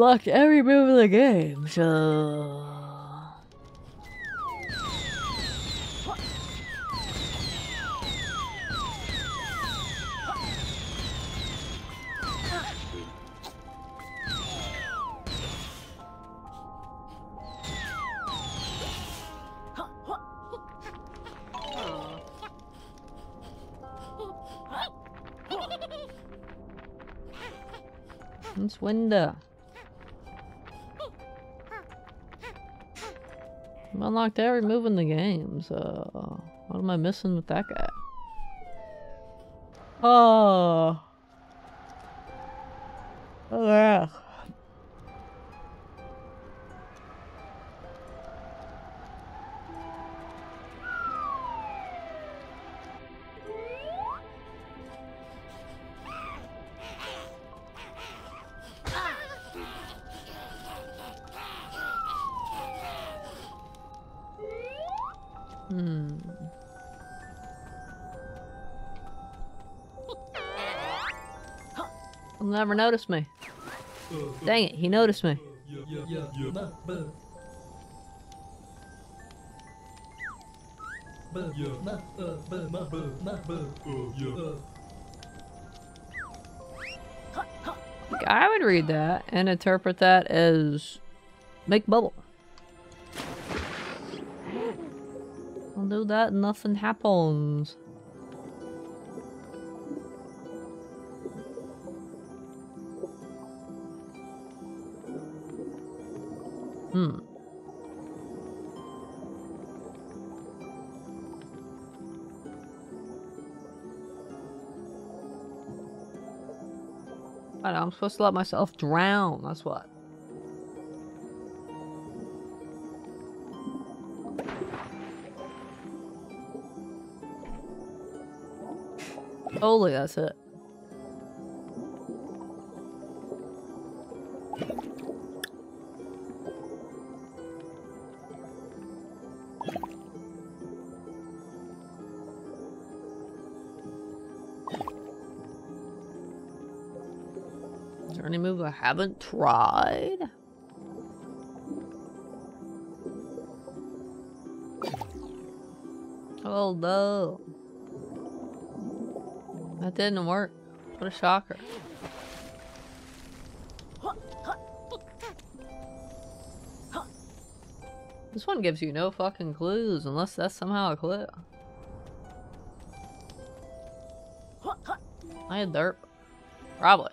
Unlocked every move in the game, so... It's window. Unlocked every move in the game, so uh, what am I missing with that guy? Oh never noticed me. Dang it, he noticed me. I would read that and interpret that as make bubble. I'll do that nothing happens. I'm supposed to let myself drown, that's what. Totally, that's it. Haven't tried? Oh no. That didn't work. What a shocker. This one gives you no fucking clues unless that's somehow a clue. I had derp. Probably.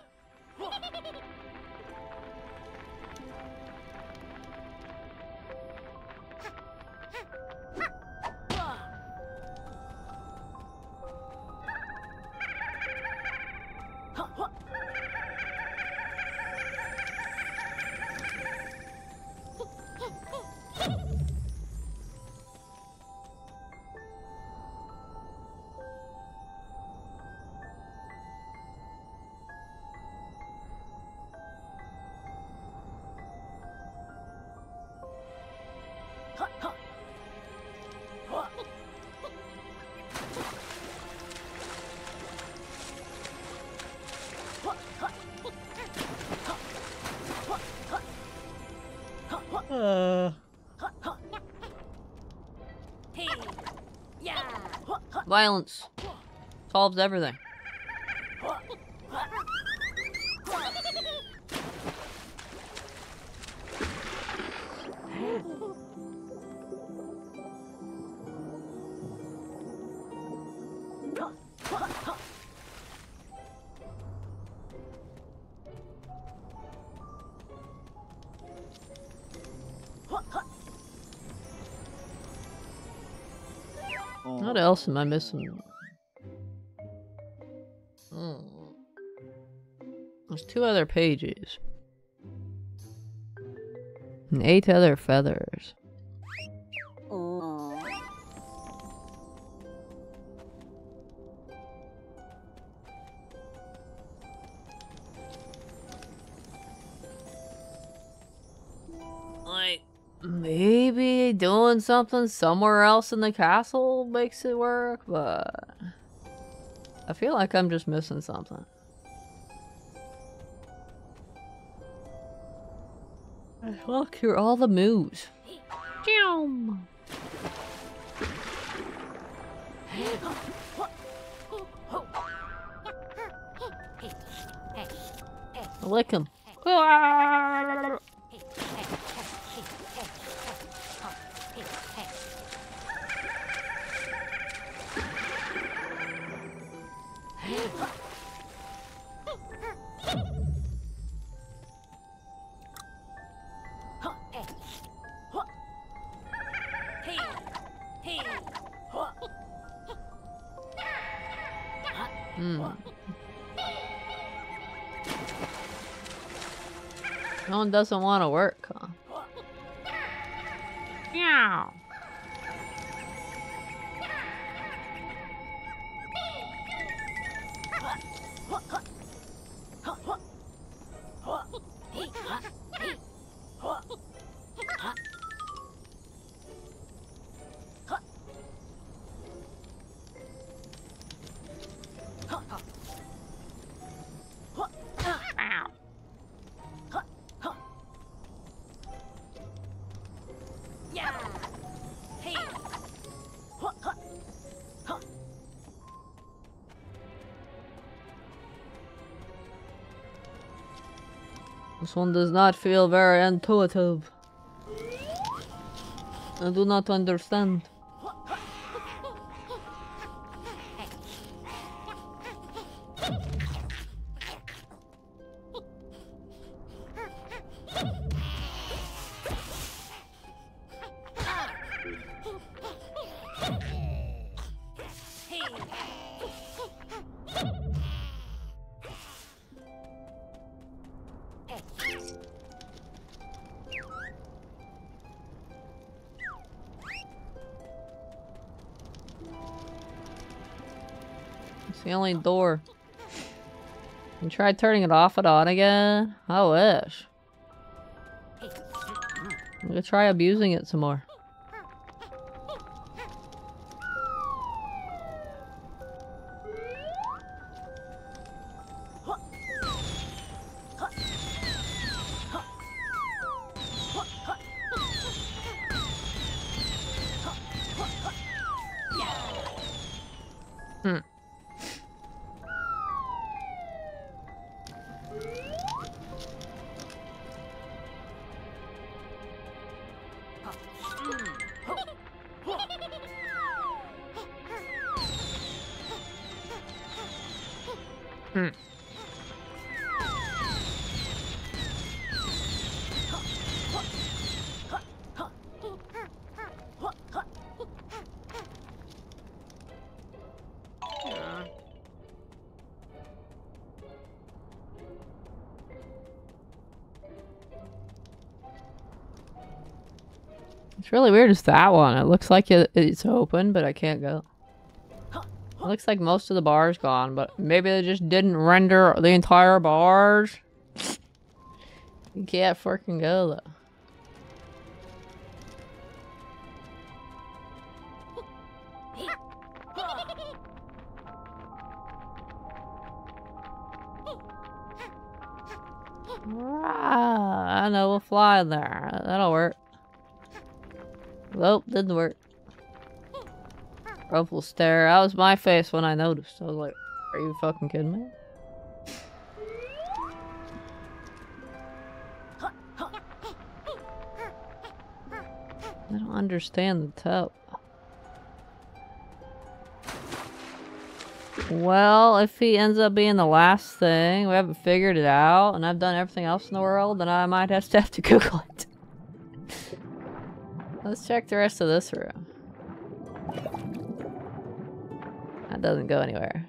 Violence solves everything. Else am I missing? Hmm. There's two other pages. And eight other feathers. Something somewhere else in the castle makes it work, but I feel like I'm just missing something. Look, here are all the moves. Lick him. Doesn't want to work, huh? Meow. One does not feel very intuitive. I do not understand. Door. You tried turning it off and on again? I wish. Gonna try abusing it some more. Really weird. It's that one. It looks like it, it's open, but I can't go. It looks like most of the bar's gone, but maybe they just didn't render the entire bars. You can't freaking go though. Didn't work. Ruffle stare. That was my face when I noticed. I was like, are you fucking kidding me? I don't understand the tub. Well, if he ends up being the last thing, we haven't figured it out, and I've done everything else in the world, then I might have to have to Google it. Let's check the rest of this room. That doesn't go anywhere.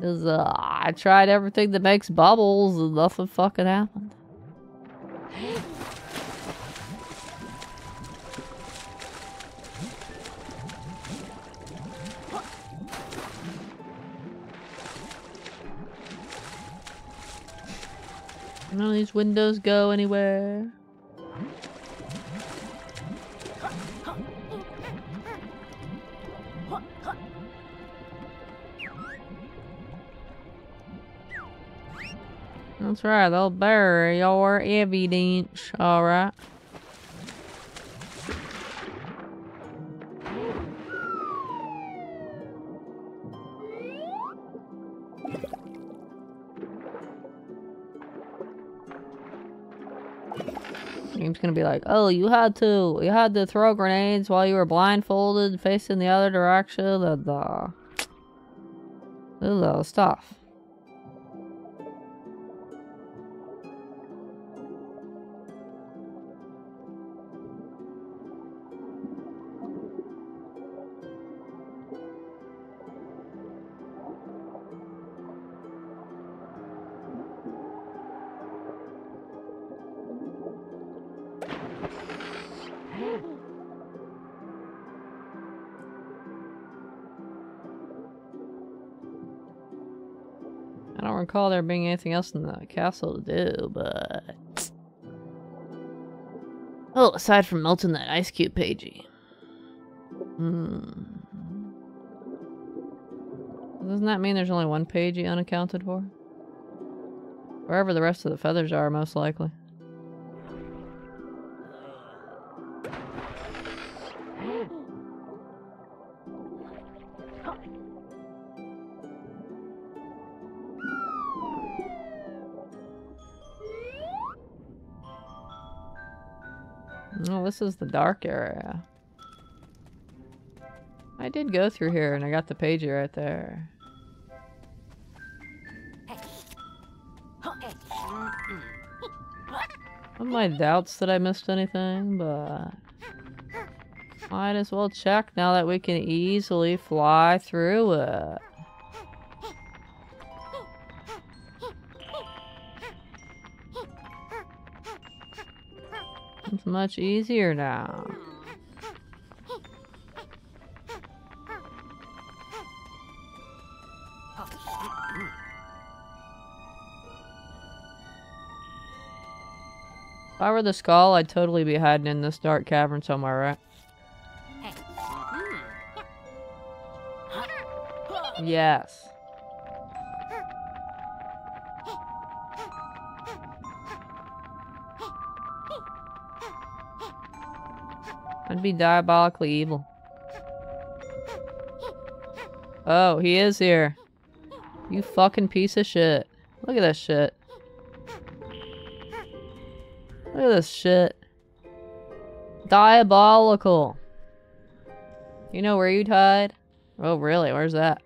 Cause uh, I tried everything that makes bubbles and nothing fucking happened. None of these windows go anywhere. That's right, they'll bury your evidence, alright. Game's gonna be like, oh, you had to, you had to throw grenades while you were blindfolded, facing the other direction, The the, Ugh, stuff. Recall there being anything else in the castle to do, but... Oh, aside from melting that ice cube pagie. Hmm. Doesn't that mean there's only one pagie unaccounted for? Wherever the rest of the feathers are, most likely. This is the dark area. I did go through here and I got the pagie right there. Have my doubts that I missed anything, but might as well check now that we can easily fly through it. Much easier now. If I were the skull, I'd totally be hiding in this dark cavern somewhere, right? Hmm. Yes. I'd be diabolically evil. Oh, he is here. You fucking piece of shit. Look at this shit. Look at this shit. Diabolical. You know where you'd hide? Oh, really? Where's that?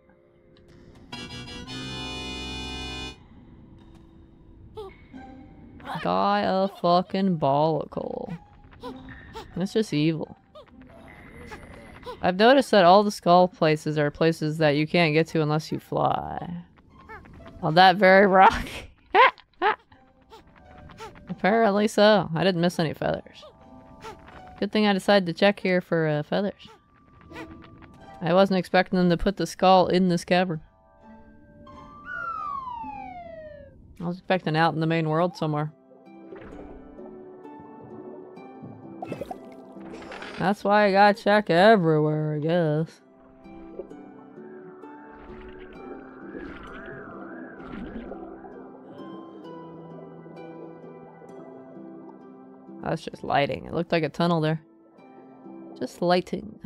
Die fucking bolical. That's just evil. I've noticed that all the skull places are places that you can't get to unless you fly. On that very rock. Apparently so. I didn't miss any feathers. Good thing I decided to check here for uh, feathers. I wasn't expecting them to put the skull in this cavern. I was expecting out in the main world somewhere. That's why I gotta check everywhere, I guess. That's just lighting. It looked like a tunnel there. Just lighting.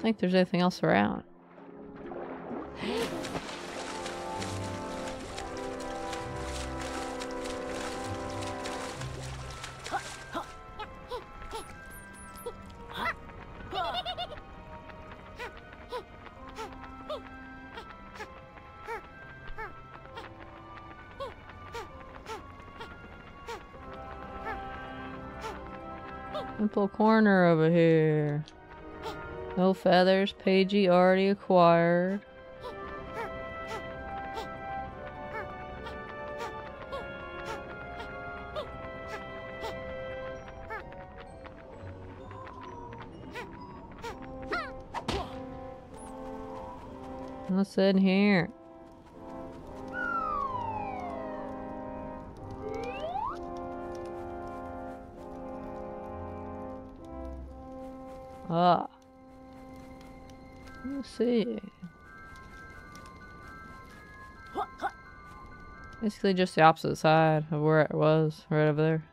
I think there's anything else around. Simple corner over here. No feathers, Pagie already acquired. What's in here? See. Basically just the opposite side of where it was, right over there.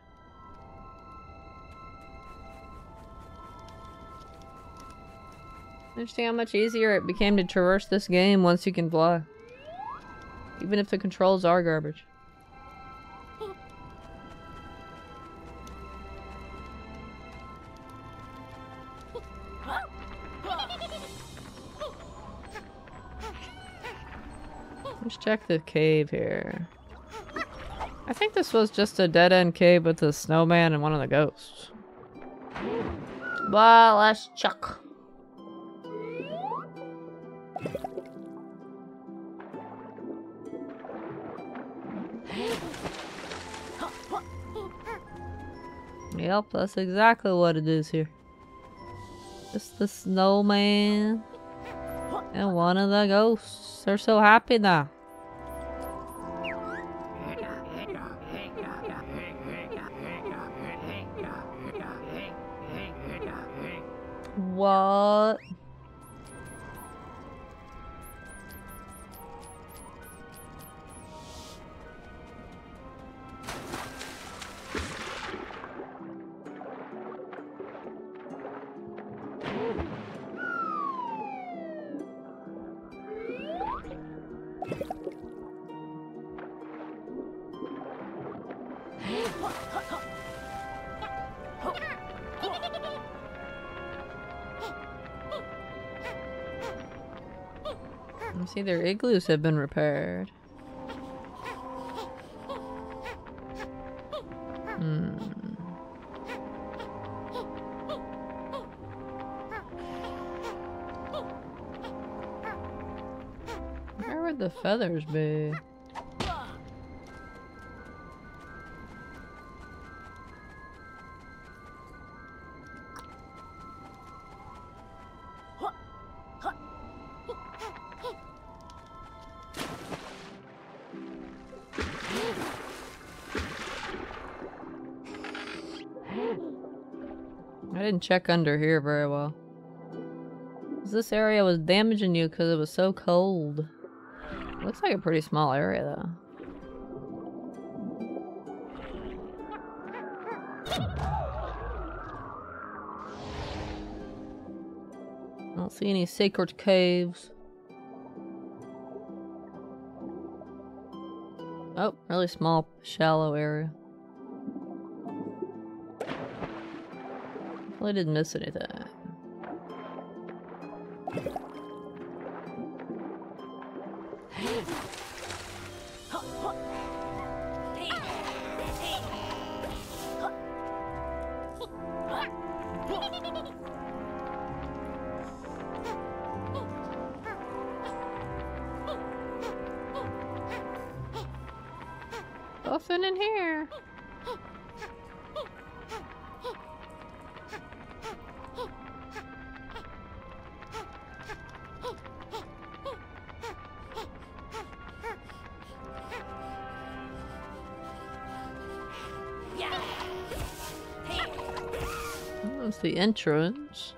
Interesting how much easier it became to traverse this game once you can fly. Even if the controls are garbage. Check the cave here. I think this was just a dead-end cave with a snowman and one of the ghosts. But let's check. Yep, that's exactly what it is here. Just the snowman and one of the ghosts. They're so happy now. Their igloos have been repaired. Hmm. Where would the feathers be? Check under here very well. This area was damaging you because it was so cold. Looks like a pretty small area though. I don't see any sacred caves. Oh, really small, shallow area. I didn't miss anything. Entrance.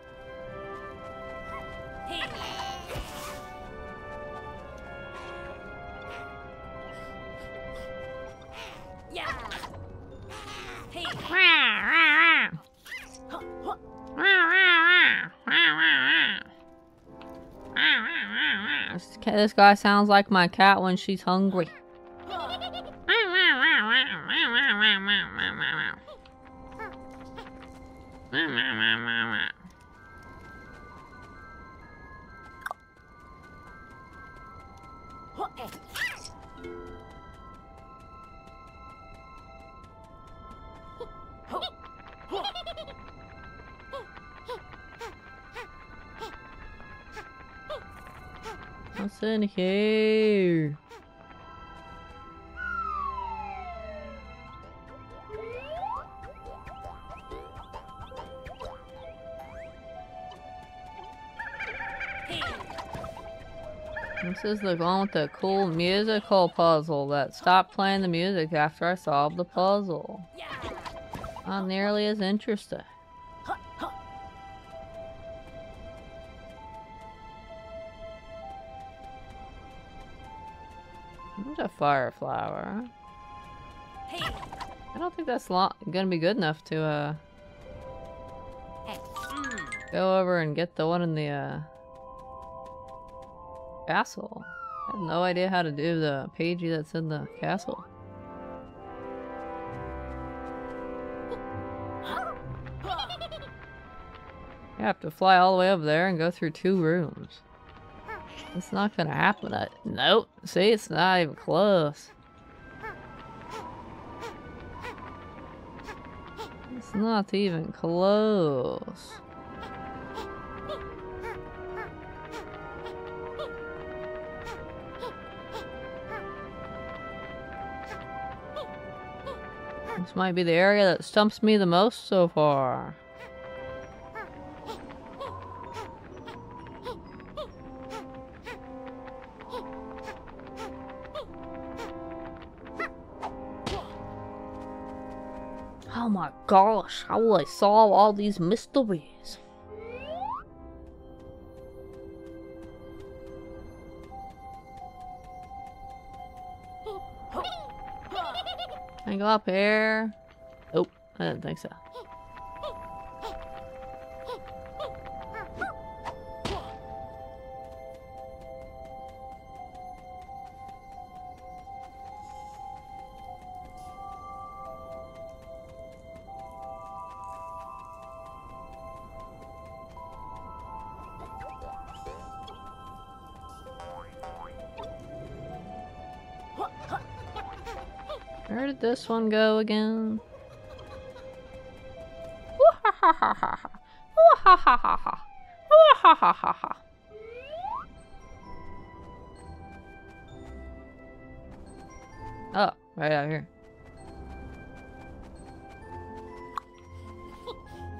This This guy sounds like my cat when she's hungry. is the one with the cool musical puzzle that stopped playing the music after I solved the puzzle. Not nearly as interesting. What a fire flower. I don't think that's gonna be good enough to, uh... Go over and get the one in the, uh... Castle. No idea how to do the pagie that's in the castle. You have to fly all the way up there and go through two rooms. It's not gonna happen. I- nope. See, it's not even close. It's not even close. Might be the area that stumps me the most so far. Oh my gosh, how will I solve all these mysteries? Go up here? Nope, I didn't think so. This one go again? Oh, right out here.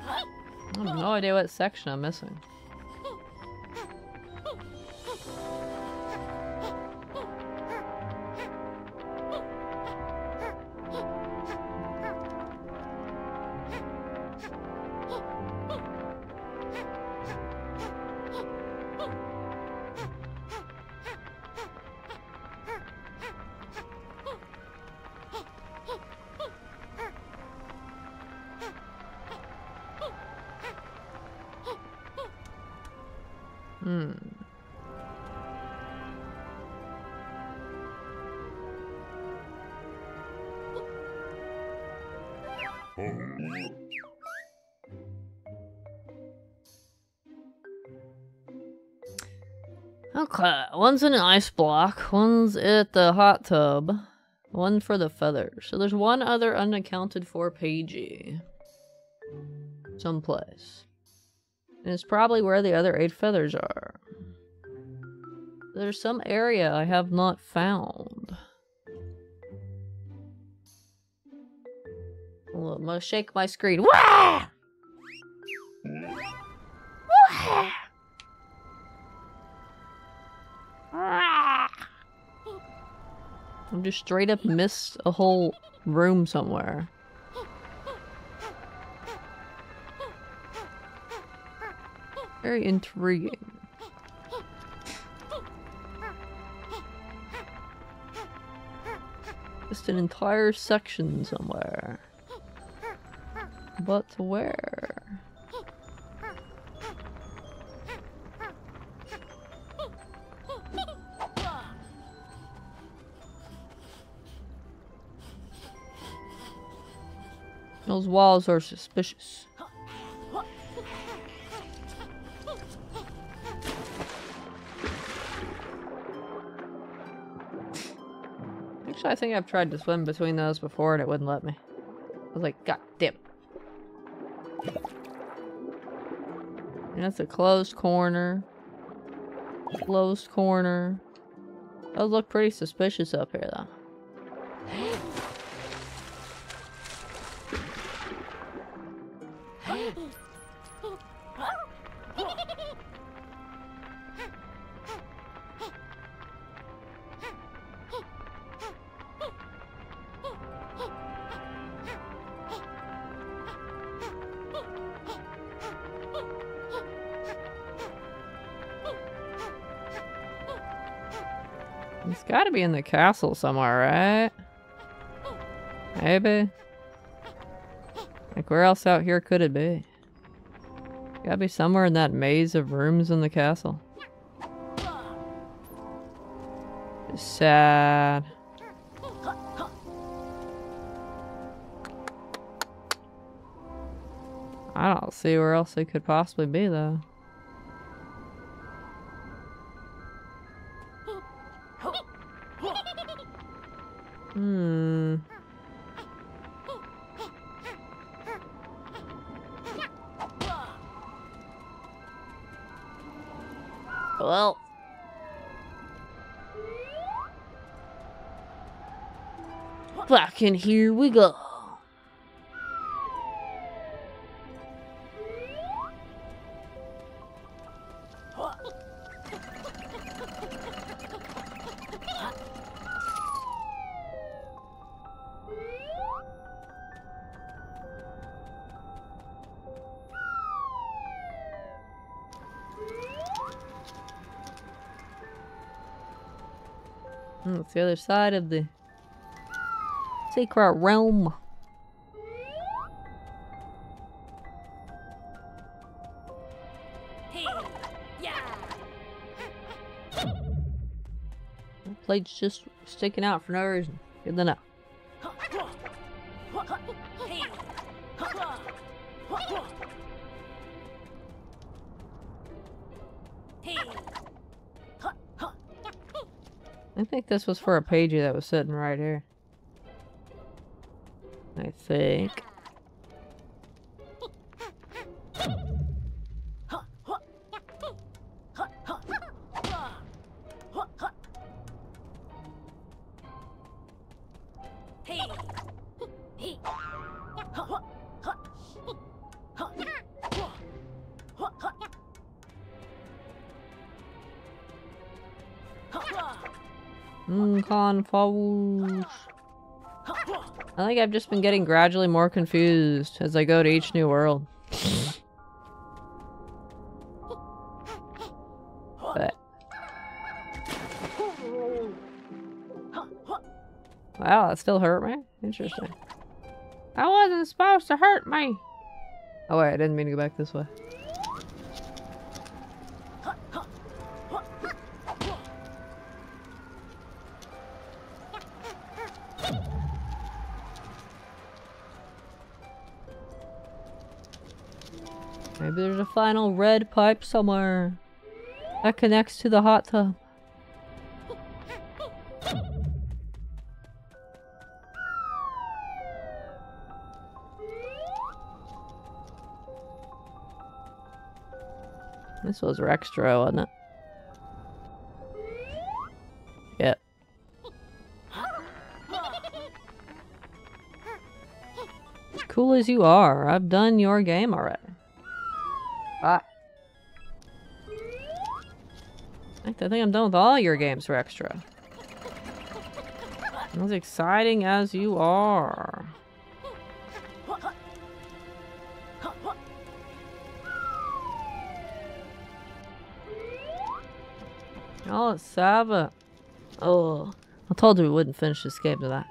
I have no idea what section I'm missing. One's in an ice block, one's at the hot tub, one for the feathers. So there's one other unaccounted for pagie. Someplace. And it's probably where the other eight feathers are. There's some area I have not found. Well, I'm gonna shake my screen. Wah! Wah! I'm just straight up missed a whole room somewhere. Very intriguing. Just an entire section somewhere. But where? Those walls are suspicious. Actually, I think I've tried to swim between those before and it wouldn't let me. I was like, God damn. it." And that's a closed corner. Closed corner. Those look pretty suspicious up here, though. Be in the castle somewhere, right? Maybe. Like, where else out here could it be? Gotta be somewhere in that maze of rooms in the castle. Sad. I don't see where else it could possibly be, though. In here we go. Hmm, It's the other side of the secret realm. Plate's just sticking out for no reason. Good to know. I think this was for a pagie that was sitting right here. Think. Mm, confound. I think I've just been getting gradually more confused as I go to each new world. but. Wow, that still hurt me? Interesting. That wasn't supposed to hurt me! Oh wait, I didn't mean to go back this way. Final red pipe somewhere that connects to the hot tub. This was Rextro, wasn't it? Yep. As cool as you are, I've done your game already. Bye. I think I'm done with all your games for Rextro. As exciting as you are. Oh, Sava. Oh, I told you we wouldn't finish this game to that.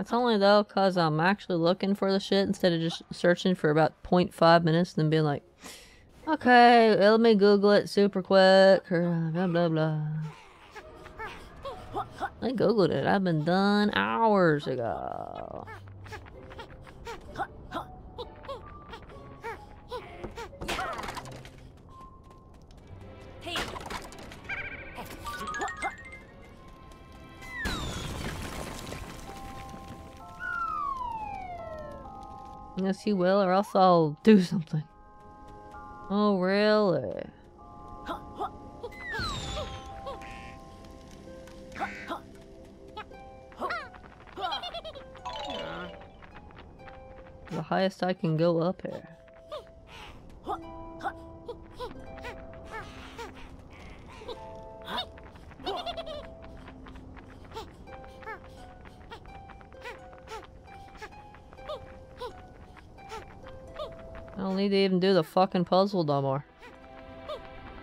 That's only though because I'm actually looking for the shit instead of just searching for about 0.5 minutes and then being like, okay, let me Google it super quick or blah blah blah. I Googled it. I've been done hours ago. Yes, you will, or else I'll do something. Oh, really? The highest I can go up here. Need to even do the fucking puzzle no more.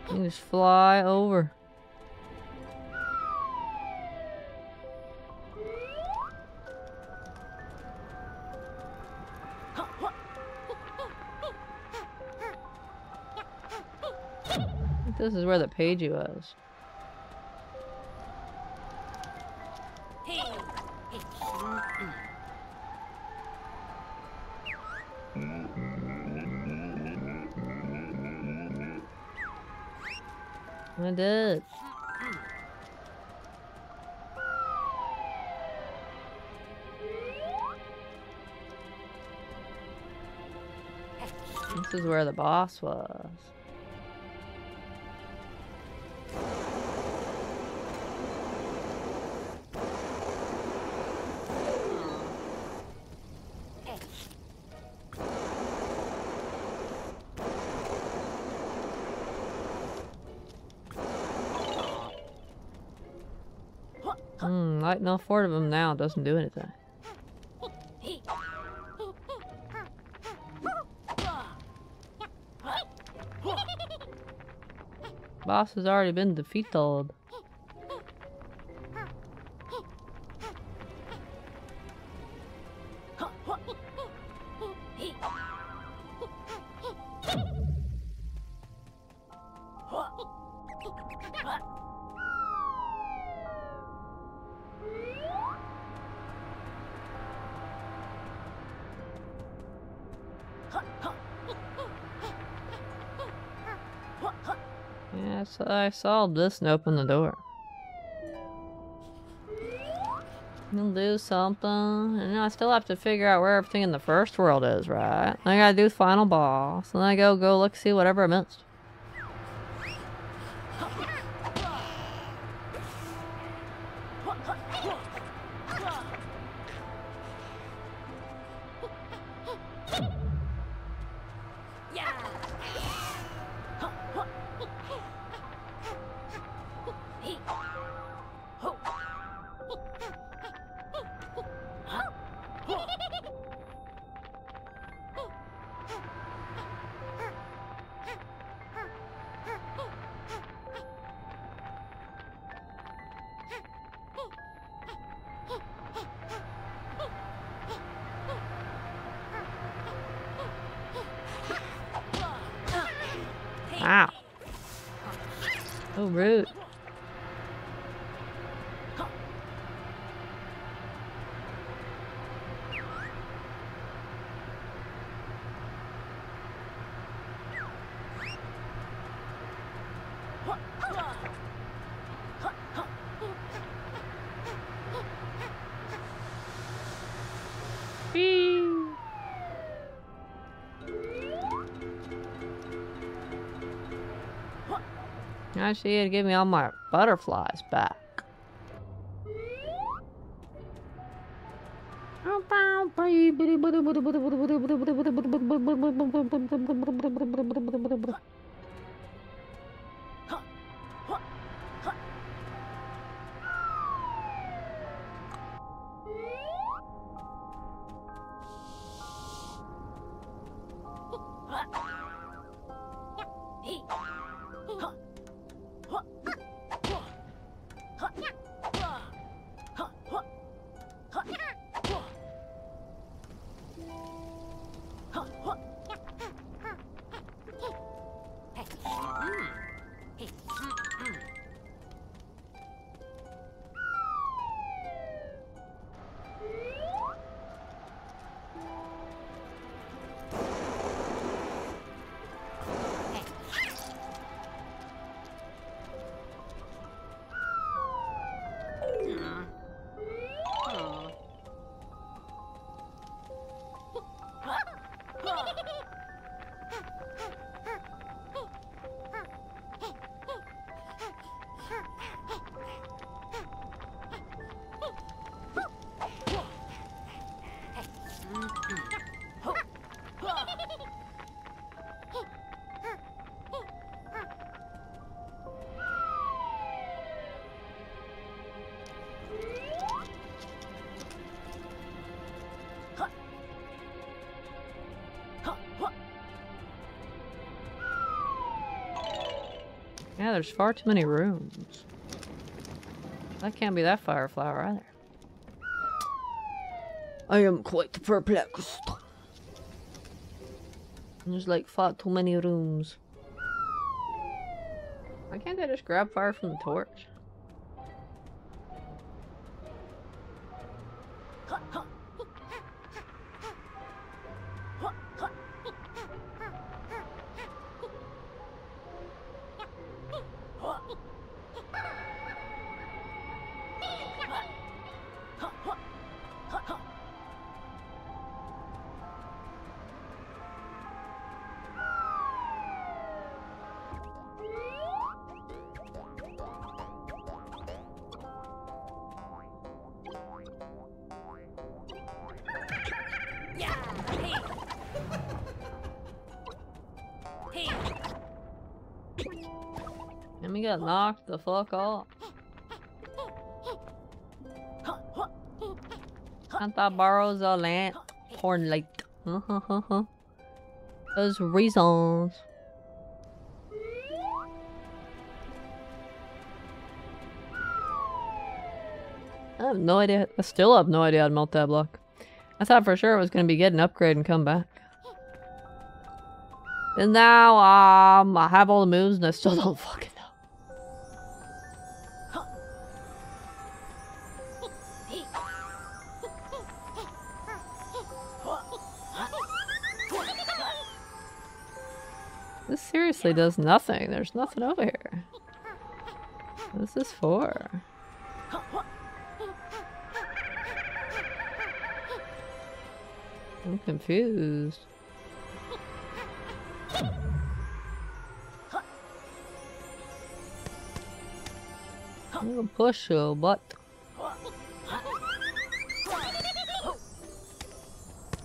You just fly over. This is where the pagie was. This is where the boss was. All four of them now doesn't do anything. Boss has already been defeated. I solved this and opened the door. You'll do something, and I still have to figure out where everything in the first world is, right? I gotta do the final boss, and then I go go look see whatever I missed. Actually, it'd give me all my butterflies back. There's far too many rooms. That can't be that fire flower either. I am quite perplexed. There's like far too many rooms. Why can't I just grab fire from the torch? Got knocked the fuck off. Can't I borrow the lamp? Porn light. Those reasons. I have no idea. I still have no idea how to melt that block. I thought for sure it was going to be get an upgrade and come back. And now, um, I have all the moves and I still don't Does nothing. There's nothing over here. What's this for? I'm confused. I'm gonna push your butt.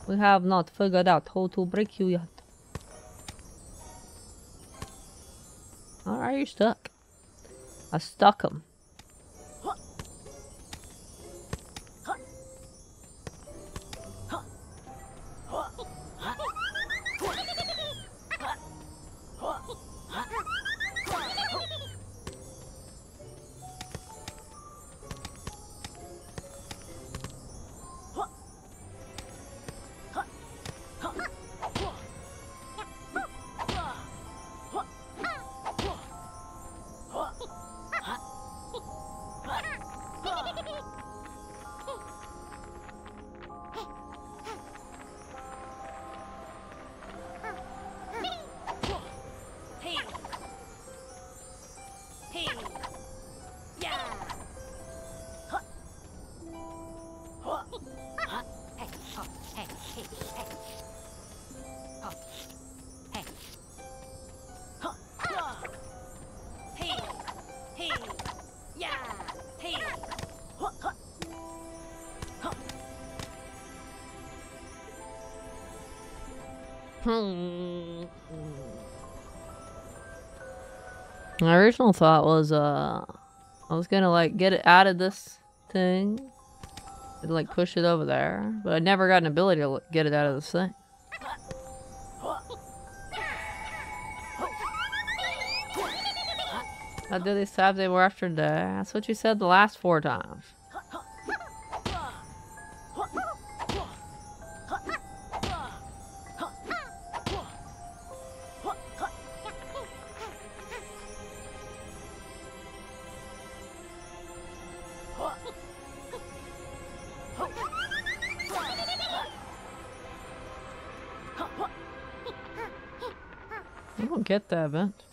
We have not figured out how to break you yet. Stuck? I stuck him. Original thought was, uh, I was gonna like get it out of this thing and like push it over there, but I never got an ability to get it out of this thing. I these times they were after day. That's what you said the last four times. Get that event.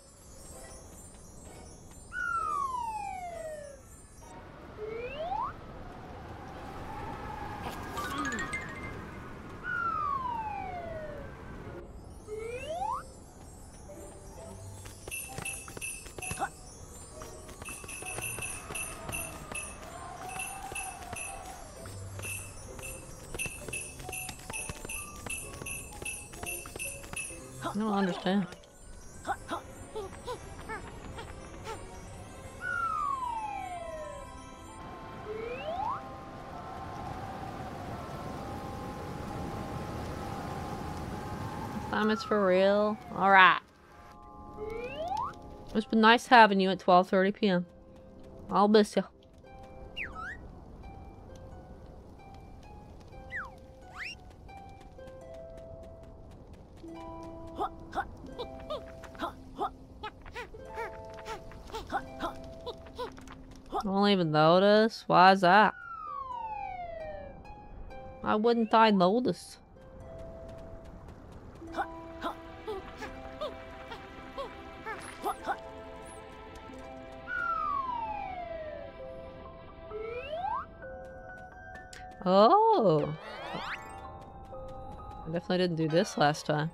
Is for real. All right. It's been nice having you at 12:30 p.m. I'll miss you. I don't even notice. Why is that? I wouldn't I notice? I didn't do this last time.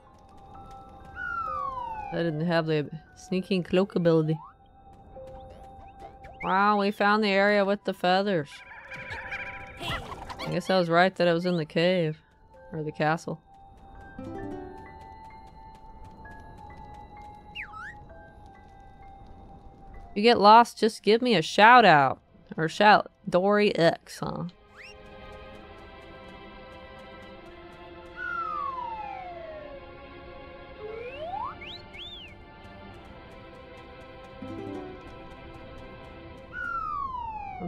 I didn't have the sneaking cloak ability. Wow, we found the area with the feathers. I guess I was right that I was in the cave. Or the castle. You get lost, just give me a shout out. Or shout Dory X, huh?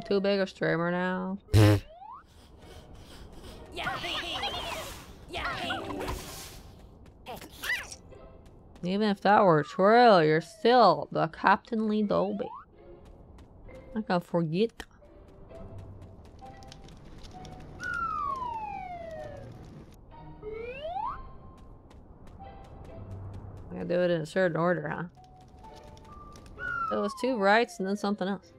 Too big a streamer now. Even if that were true, you're still the Captain Lee Dolby. I can forget. I gotta do it in a certain order, huh? It was two rights and then something else.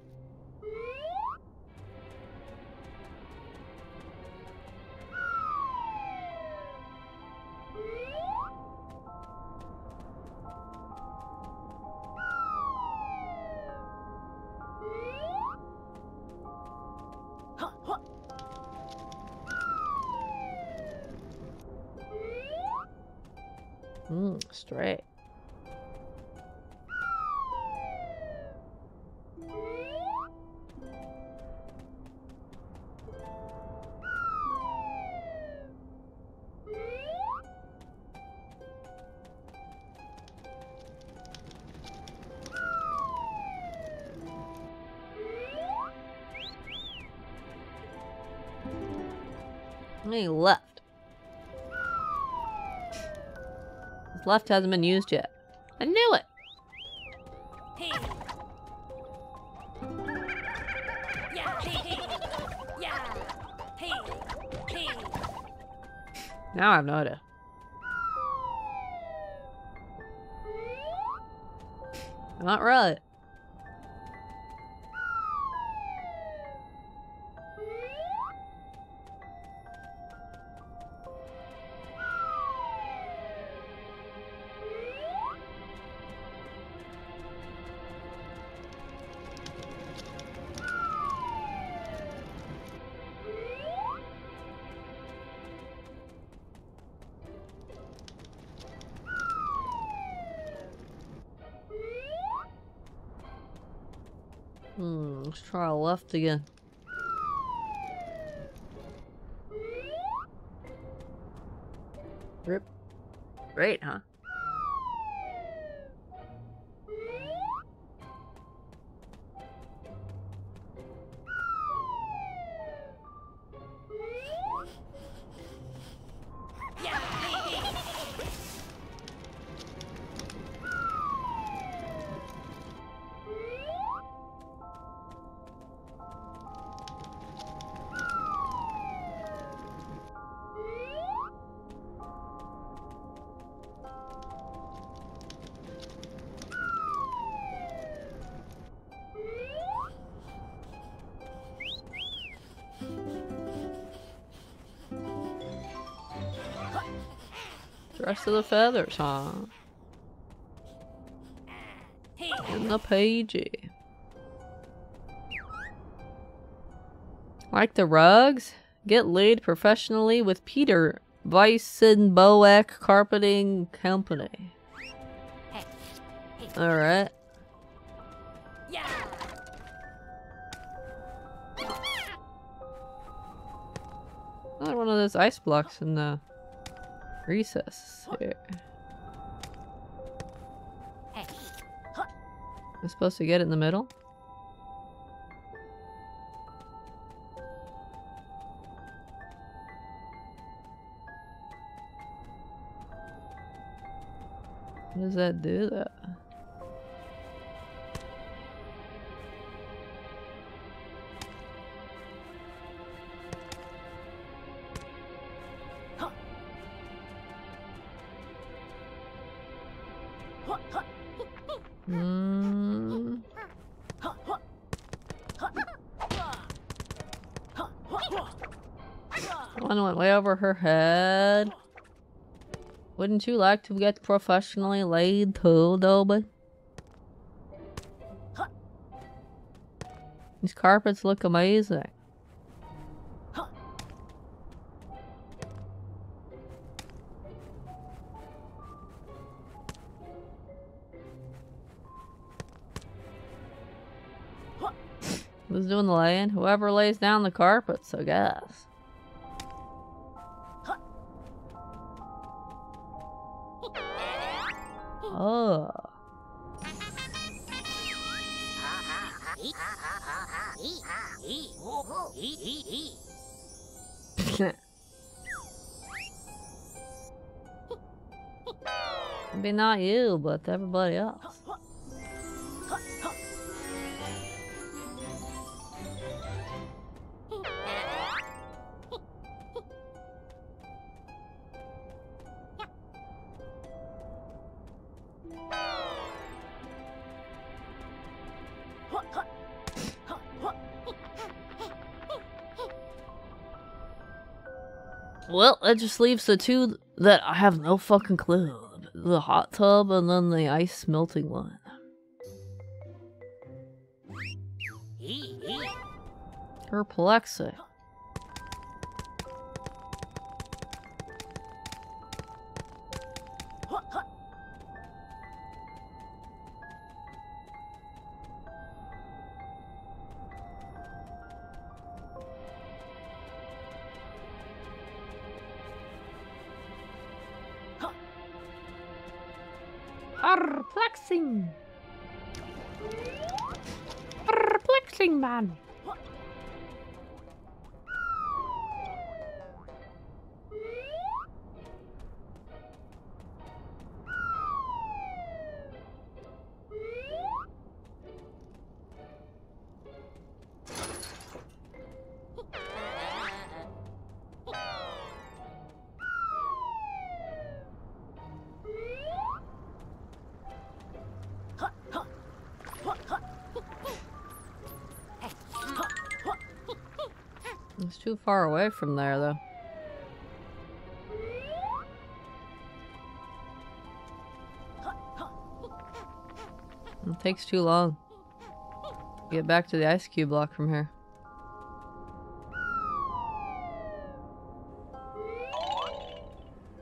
Left hasn't been used yet. I knew it. hey. Now I have no. Not right. Hmm, let's try left again. Rip. Great, huh? The feathers, huh? In the pagie. Like the rugs? Get laid professionally with Peter Weissenboeck Carpeting Company. Alright. Another one of those ice blocks in the recess here. I'm supposed to get it in the middle? How does that do that? Way over her head. Wouldn't you like to get professionally laid too, Dobie? These carpets look amazing. Who's doing the laying? Whoever lays down the carpets, I guess. Maybe not you, but everybody else. Well, that just leaves the two that I have no fucking clue. The hot tub and then the ice melting one. Perplexing. Far away from there, though. It takes too long. to Get back to the ice cube block from here.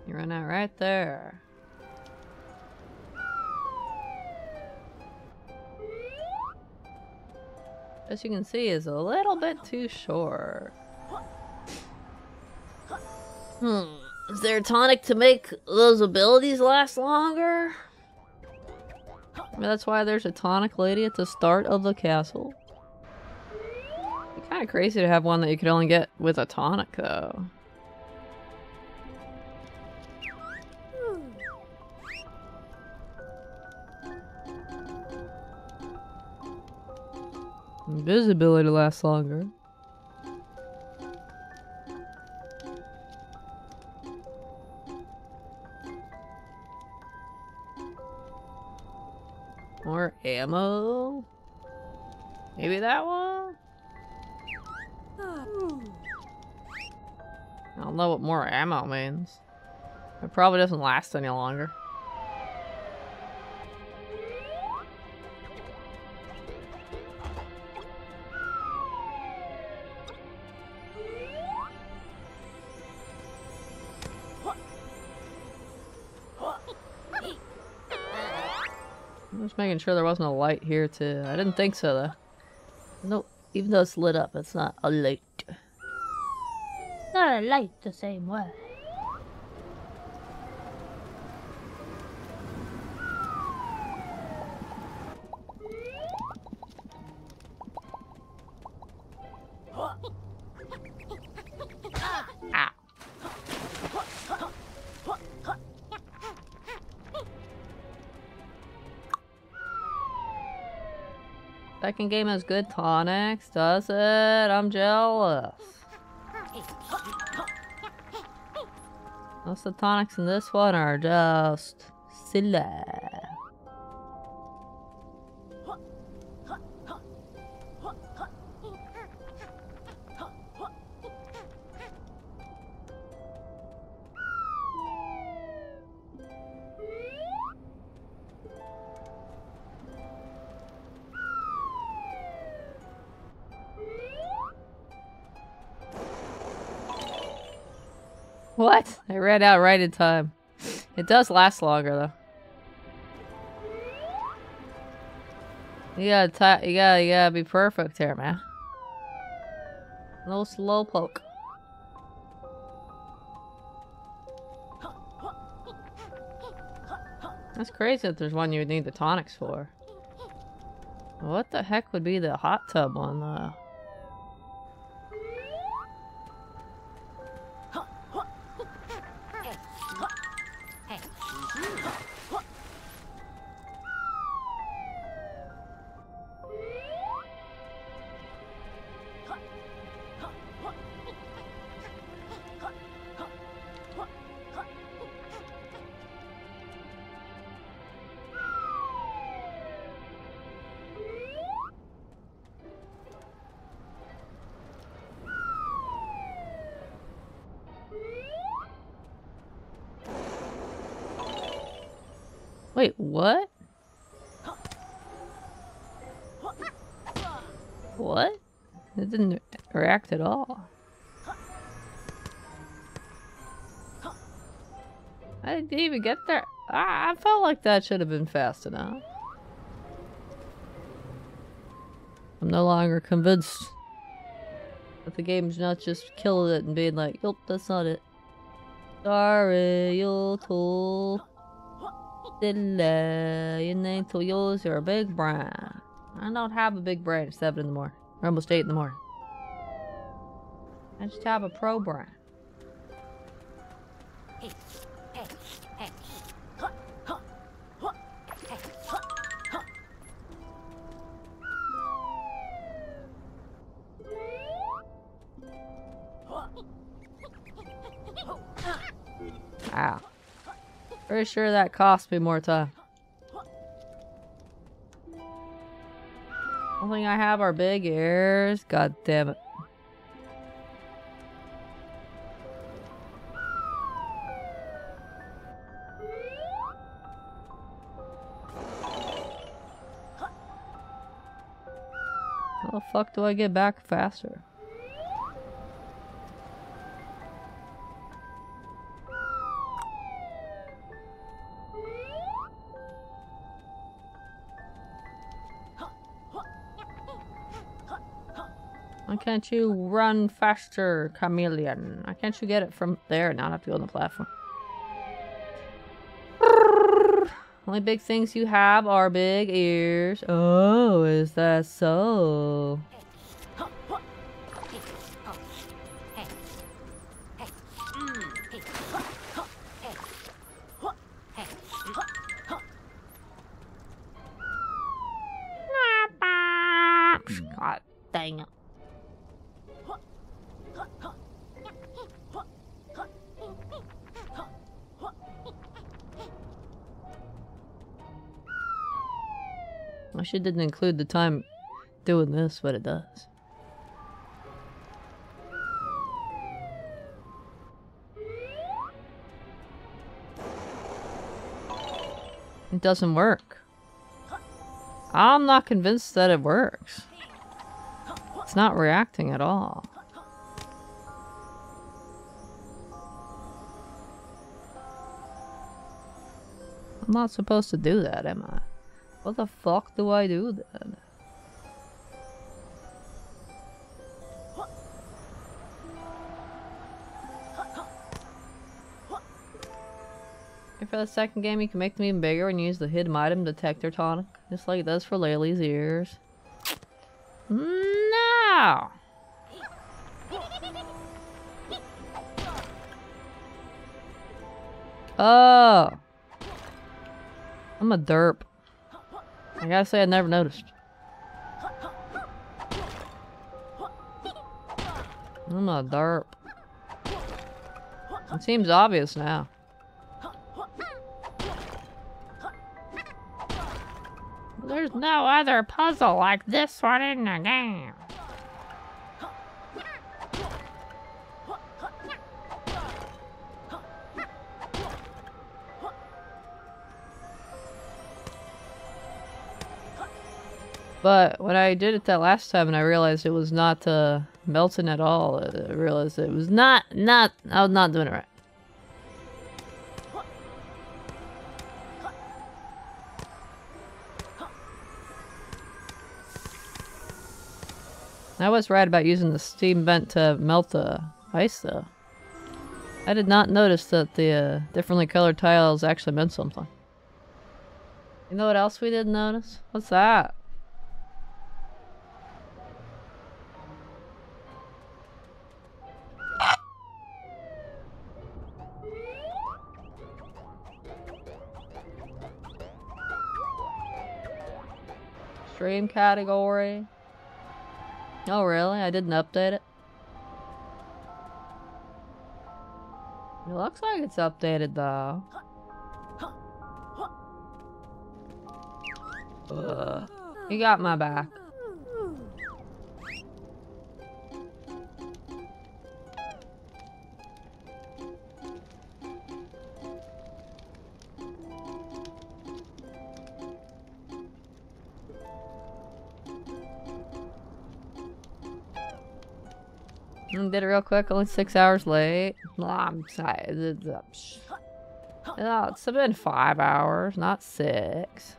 You run out right there. As you can see, is a little bit too short. Hmm. Is there a tonic to make those abilities last longer? That's why there's a tonic lady at the start of the castle. Kind of crazy to have one that you could only get with a tonic, though. Invisibility lasts longer. Maybe that one? I don't know what more ammo means. It probably doesn't last any longer. Making sure there wasn't a light here too. I didn't think so though. No, Even though it's lit up, it's not a light. Not a light the same way. Second game has good tonics, does it? I'm jealous. Most of the tonics in this one are just silly. Out right in time. It does last longer though. You gotta, you gotta, you gotta be perfect here, man. No slow poke. That's crazy that there's one you would need the tonics for. What the heck would be the hot tub one though? At all. I didn't even get there. I, I felt like that should have been fast enough. I'm no longer convinced that the game's not just killing it and being like, "Yup, that's not it." Sorry, you're too silly. You need to use your big brain. I don't have a big brain. It's seven in the morning. Or almost eight in the morning. I just have a pro brain. Wow. Pretty sure that cost me more time. Only I have are big ears. God damn it. Fuck do I get back faster? Why can't you run faster, chameleon? Why can't you get it from there and not have to go on the platform? Only big things you have are big ears. Oh, is that so? Didn't include the time doing this, but it does. It doesn't work. I'm not convinced that it works. It's not reacting at all. I'm not supposed to do that, am I? What the fuck do I do then? And for the second game, you can make them even bigger and use the hidden item detector tonic, just like it does for Laylee's ears. No! Oh! I'm a derp. I gotta say, I never noticed. I'm a derp. It seems obvious now. There's no other puzzle like this one in the game. But when I did it that last time and I realized it was not uh, melting at all, I realized it was not, not, I was not doing it right. I was right about using the steam vent to melt the ice though. I did not notice that the uh, differently colored tiles actually meant something. You know what else we didn't notice? What's that? Stream category. Oh really? I didn't update it. It looks like it's updated though. Ugh. You got my back. Did it real quick, only six hours late. Well, I'm sorry. It's, uh, it's been five hours, not six.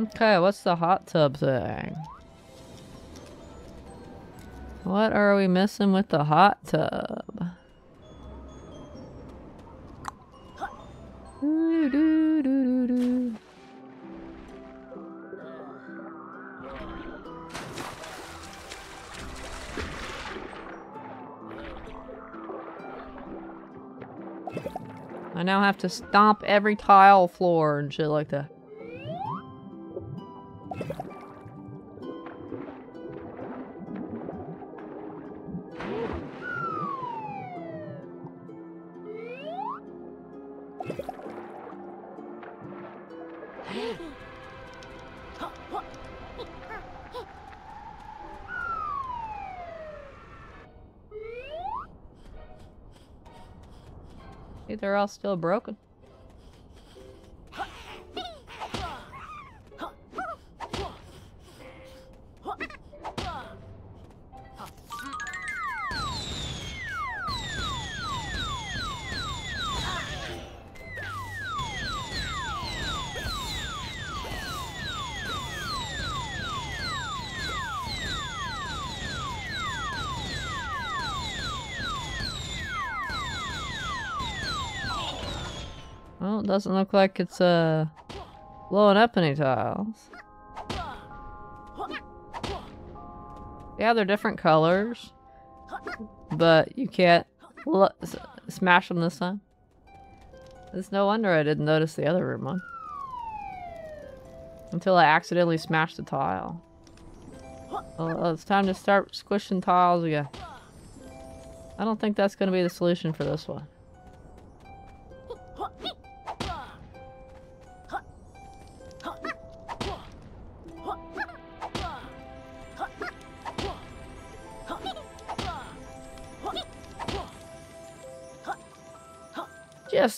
Okay, what's the hot tub thing? What are we missing with the hot tub? I now have to stomp every tile floor and shit like that. All still broken. Doesn't look like it's uh blowing up any tiles. Yeah, they're different colors, but you can't smash them this time. It's no wonder I didn't notice the other room one until I accidentally smashed the tile. Well, it's time to start squishing tiles again. I don't think that's going to be the solution for this one.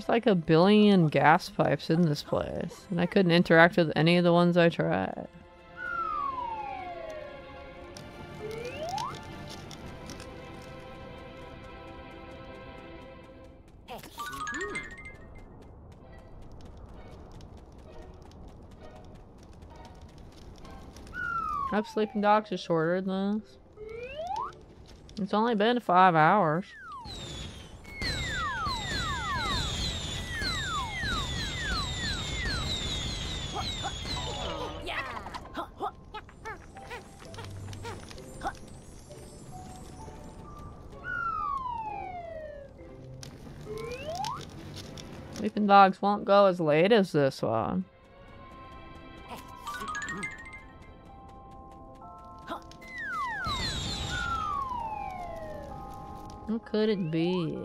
There's like a billion gas pipes in this place, and I couldn't interact with any of the ones I tried. Sleeping Dogs is shorter than this. It's only been five hours. Dogs won't go as late as this one. What could it be?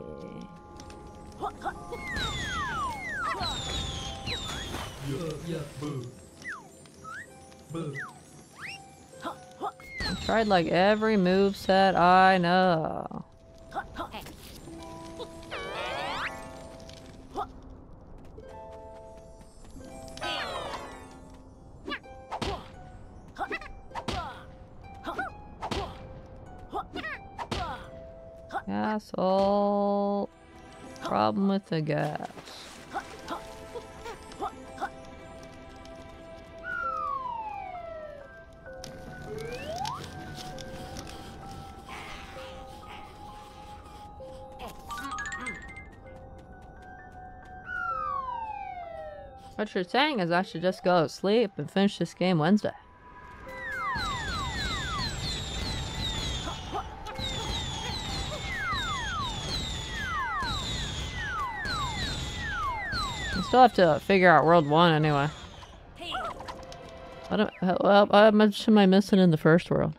I tried like every move set I know. The. What you're saying is I should just go to sleep and finish this game Wednesday. Still have to figure out World 1 anyway. What am, how, well, how much am I missing in the first world?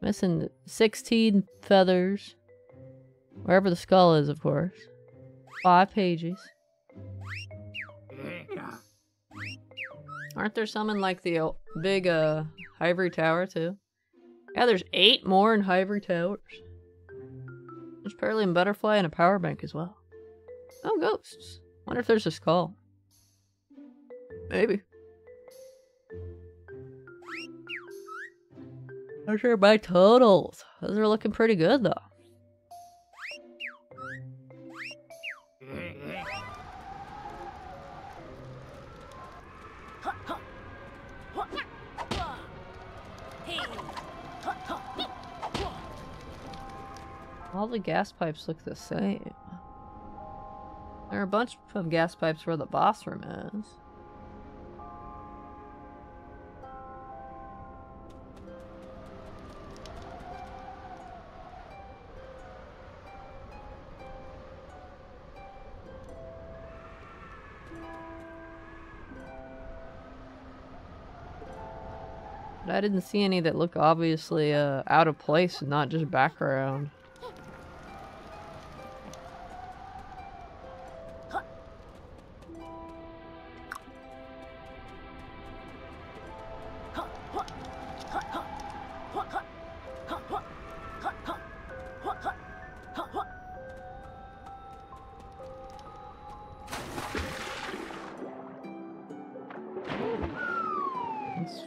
Missing 16 feathers. Wherever the skull is, of course. Five pages. Aren't there some in like the big uh Hivory Tower too? Yeah, there's eight more in Hivory Towers. There's apparently a butterfly and a power bank as well. Oh, ghosts. Wonder if there's a skull. Maybe. Those are my totals. Those are looking pretty good though. All the gas pipes look the same. There are a bunch of gas pipes where the boss room is. I didn't see any that look obviously uh, out of place and not just background.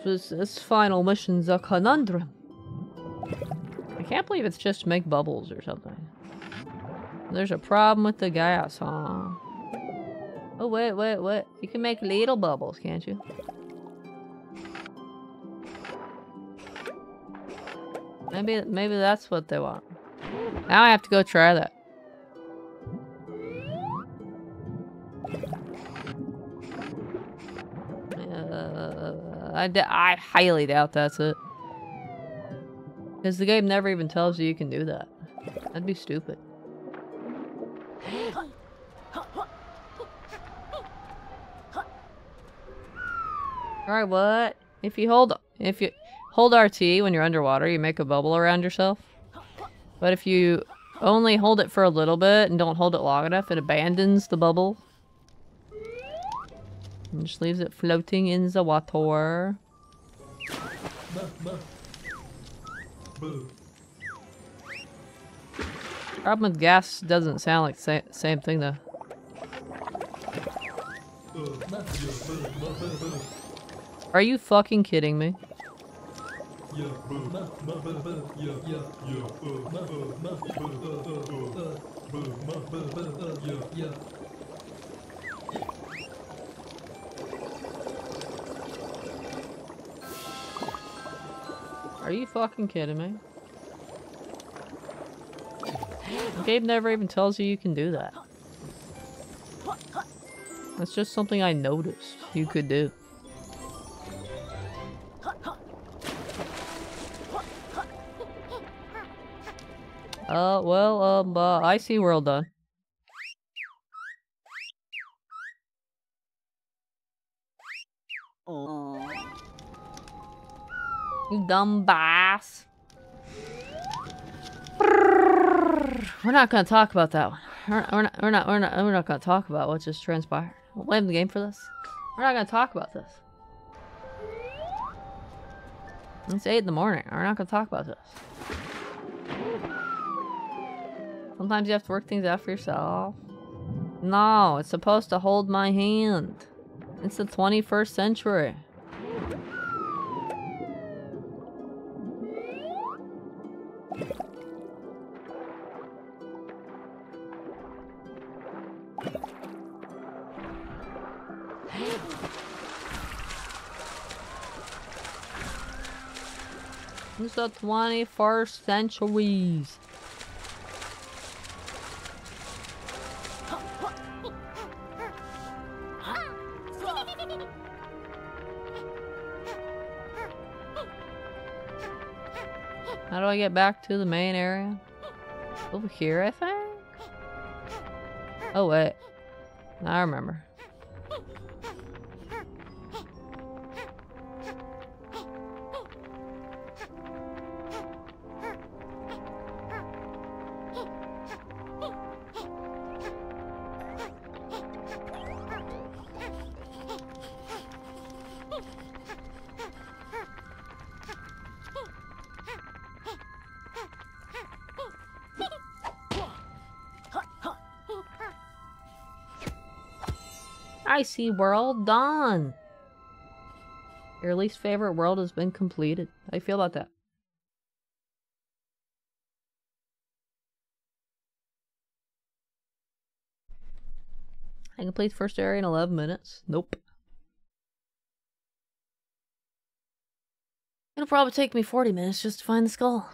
This, this, final mission's a conundrum. I can't believe it's just make bubbles or something. There's a problem with the gas, huh? Oh, wait, wait, wait. You can make little bubbles, can't you? Maybe, maybe that's what they want. Now I have to go try that. I, I highly doubt that's it. Because the game never even tells you you can do that. That'd be stupid. Alright, what? If you hold if you hold RT when you're underwater, you make a bubble around yourself. But if you only hold it for a little bit and don't hold it long enough, it abandons the bubble. And just leaves it floating in the water. Problem with gas doesn't sound like sa same thing though. Are you fucking kidding me? Are you fucking kidding me? Gabe never even tells you you can do that. That's just something I noticed you could do. Uh, well, um, uh, I see world done. You dumb bass. We're not gonna talk about that one. We're, not. We're not. We're not. We're not gonna talk about what just transpired. We'll blame the game for this. We're not gonna talk about this. It's eight in the morning. We're not gonna talk about this. Sometimes you have to work things out for yourself. No, it's supposed to hold my hand. It's the 21st century. The 21st centuries. How do I get back to the main area? Over here, I think? Oh, wait. I remember. I see world done. Your least favorite world has been completed. You feel about that? I complete first area in 11 minutes. Nope. It'll probably take me 40 minutes just to find the skull.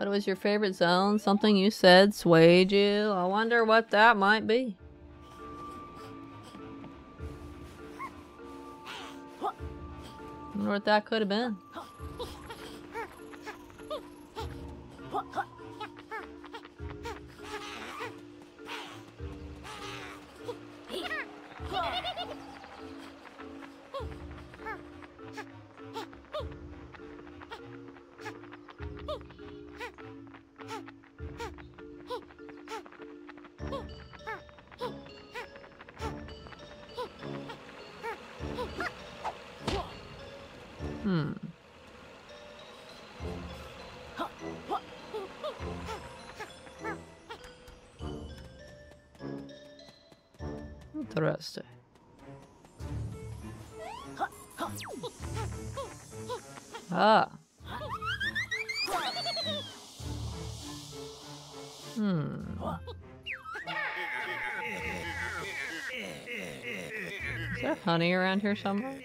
What was your favorite zone? Something you said swayed you? I wonder what that might be. I wonder what that could have been. Interesting. Ah. Hmm. Is there honey around here somewhere?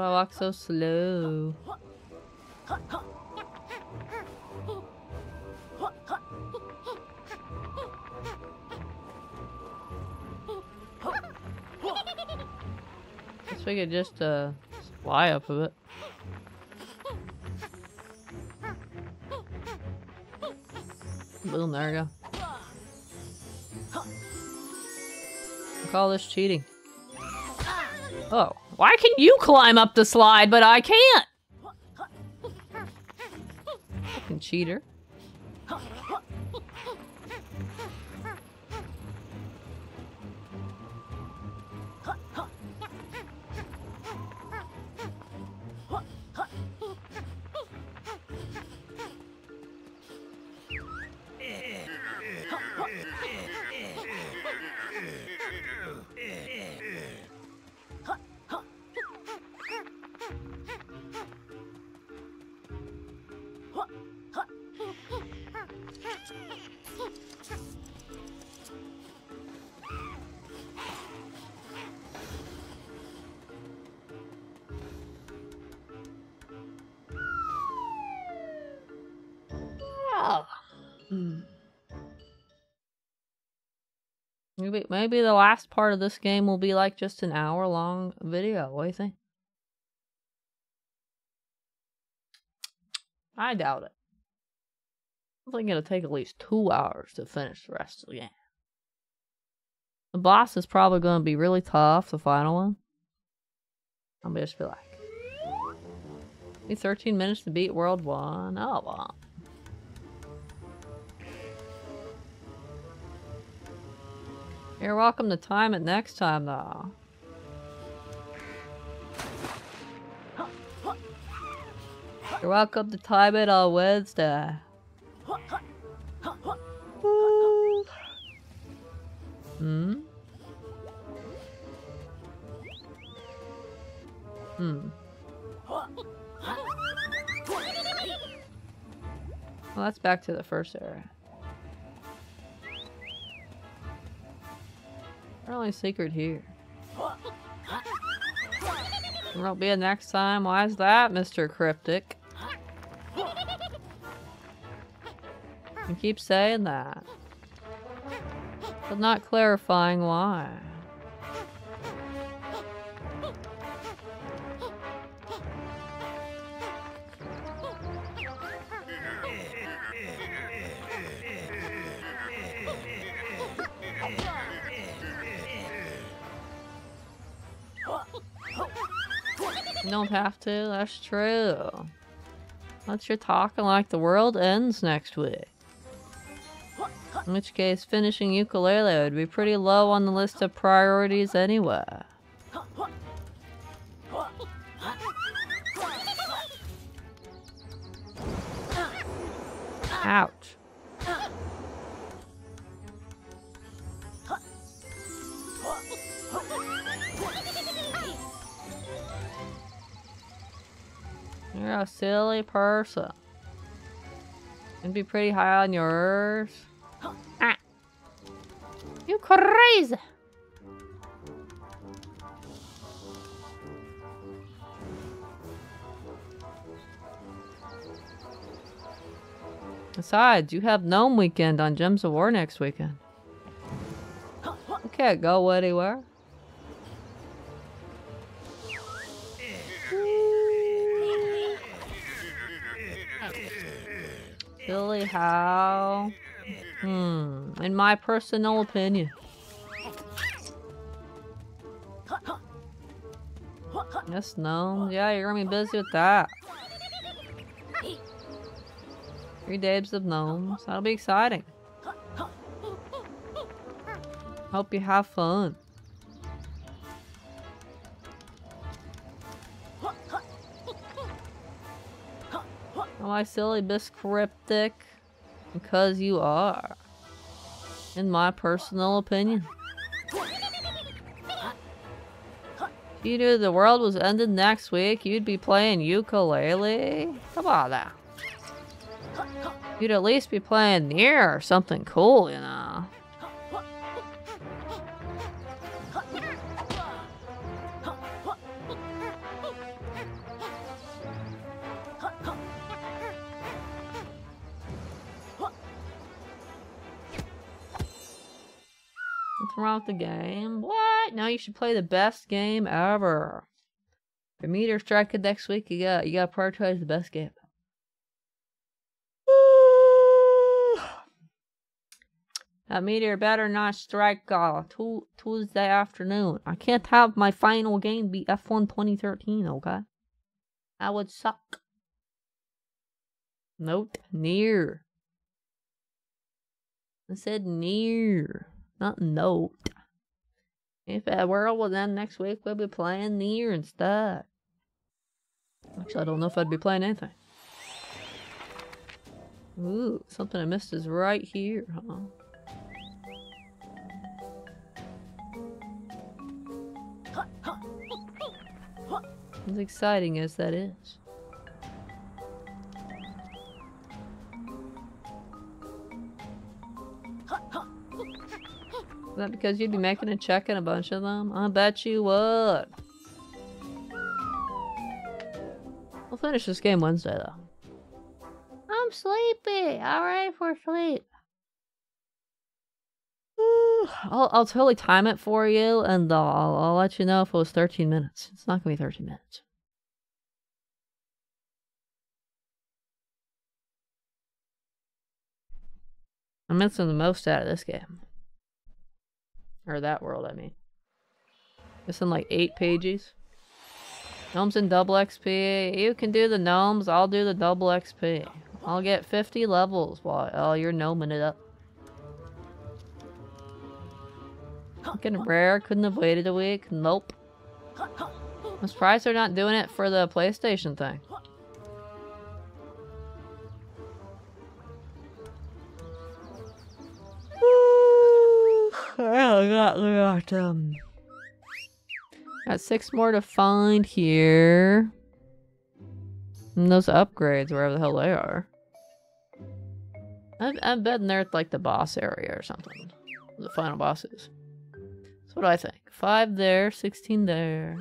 Do I walk so slow? Guess we could just uh fly up a bit. Little go. Call this cheating. Oh, why can you climb up the slide, but I can't? Fucking cheater. Maybe maybe the last part of this game will be like just an hour long video. What do you think? I doubt it. I think it'll take at least two hours to finish the rest of the game. The boss is probably going to be really tough, the final one. I'll just be like, need 13 minutes to beat World 1. Oh, well. You're welcome to time it next time, though. You're welcome to time it on Wednesday. Hmm? Hmm. Well, that's back to the first area. Only secret here. There won't be a next time. Why is that, Mr. Cryptic? You keep saying that. But not clarifying why. Don't have to, that's true. Unless you're talking like the world ends next week. In which case, finishing Yooka-Laylee would be pretty low on the list of priorities anyway. You're a silly person. You'd be pretty high on yours. Ah. You crazy. Besides, you have Gnome Weekend on Gems of War next weekend. You can't go anywhere. Silly how? Hmm, in my personal opinion. Yes, no. Yeah, you're gonna be busy with that. Three days of gnomes. That'll be exciting. Hope you have fun. I silly, Miss Cryptic? Because you are. In my personal opinion. If you knew the world was ending next week, you'd be playing Yooka-Laylee? Come on now. You'd at least be playing NieR or something cool, you know. The game? What? Now you should play the best game ever. For Meteor Strike next week, you got you gotta prioritize the best game. That meteor better not strike uh, tu- Tuesday afternoon. I can't have my final game be F1 2013, okay? That would suck. Note, NieR. I said NieR, not note. If the world was end next week, we'll be playing NieR instead. Actually, I don't know if I'd be playing anything. Ooh, something I missed is right here, huh? As exciting as that is. That because you'd be making a check in a bunch of them? I bet you would. We'll finish this game Wednesday though. I'm sleepy. Alright for sleep. I'll, I'll totally time it for you, and I'll, I'll, I'll let you know if it was 13 minutes. It's not gonna be 13 minutes. I'm missing the most out of this game. Or that world, I mean. Missing like eight pages. Gnomes and double XP. You can do the gnomes, I'll do the double XP. I'll get 50 levels while oh, you're gnoming it up. Fucking rare, couldn't have waited a week. Nope. I'm surprised they're not doing it for the PlayStation thing. I got, got, um, got six more to find here. And those upgrades, wherever the hell they are. I, I'm betting they're at like the boss area or something. The final bosses. That's what do I think. Five there, 16 there.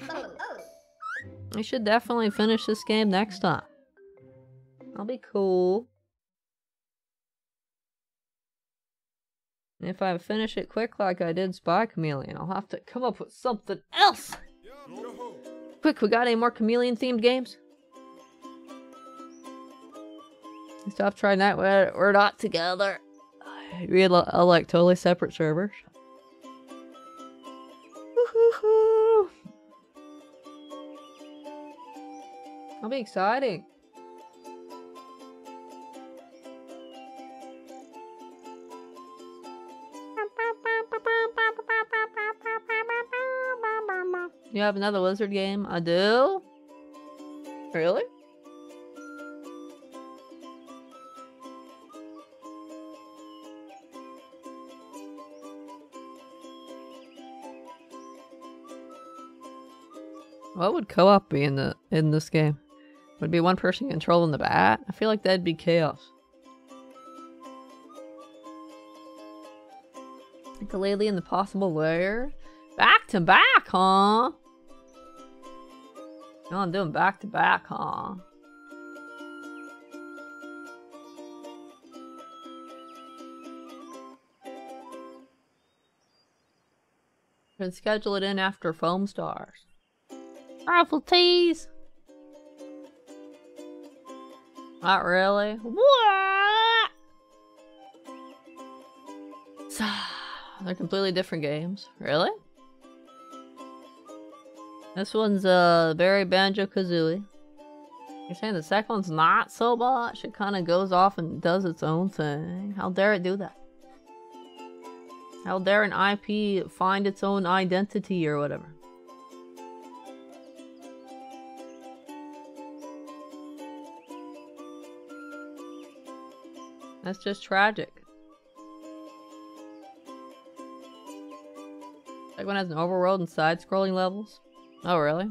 I should definitely finish this game next time. I'll be cool. And if I finish it quick like I did Spy Chameleon, I'll have to come up with something else! Quick, we got any more chameleon themed games? Stop trying that. We're, we're not together. We had uh, like totally separate servers. That'll be exciting. You have another lizard game? I do? Really? What would co-op be in the in this game? Would be one person controlling the bat? I feel like that'd be chaos. Yooka-Laylee and the Impossible Lair? Back to back, huh? No, I'm doing back to back, huh? Can schedule it in after Foamstars. Rifle tease! Not really. What? They're completely different games. Really? This one's uh very Banjo Kazooie. You're saying the second one's not so much? It kind of goes off and does its own thing. How dare it do that? How dare an IP find its own identity or whatever? That's just tragic. Like one has an overworld and side-scrolling levels. Oh, really?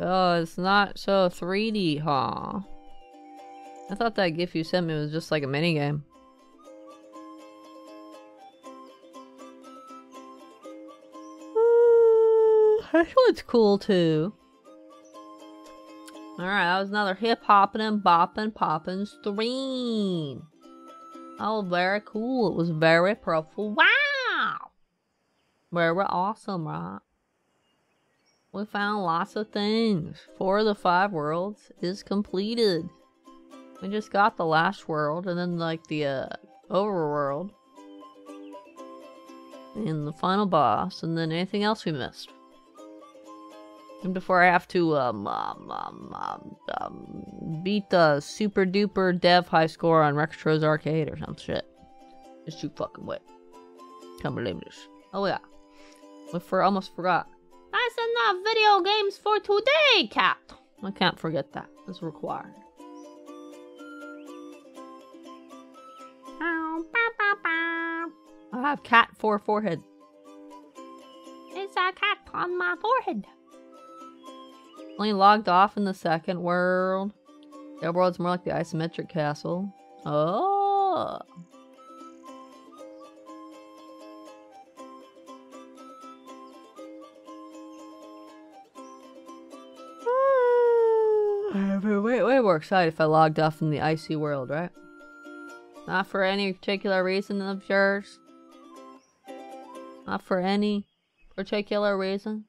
Oh, it's not so 3D, huh? I thought that GIF you sent me was just like a minigame. Mm, I feel it's cool too. Alright, that was another hip hopping and bopping popping stream. Oh, very cool. It was very profitable. Wow! Very awesome, right? We found lots of things. Four of the five worlds is completed. We just got the last world and then like the uh, overworld. And the final boss and then anything else we missed. And before I have to um, um, um, um, um beat the super duper dev high score on Rextro's Arcade or some shit. It's too fucking wet. Can't believe this. Oh yeah. We for almost forgot. That's enough video games for today, cat. I can't forget that. It's required. I have cat for forehead. It's a cat on my forehead. Only logged off in the second world. The world's more like the isometric castle. Oh. Excited if I logged off in the icy world, right? Not for any particular reason of yours. Not for any particular reason.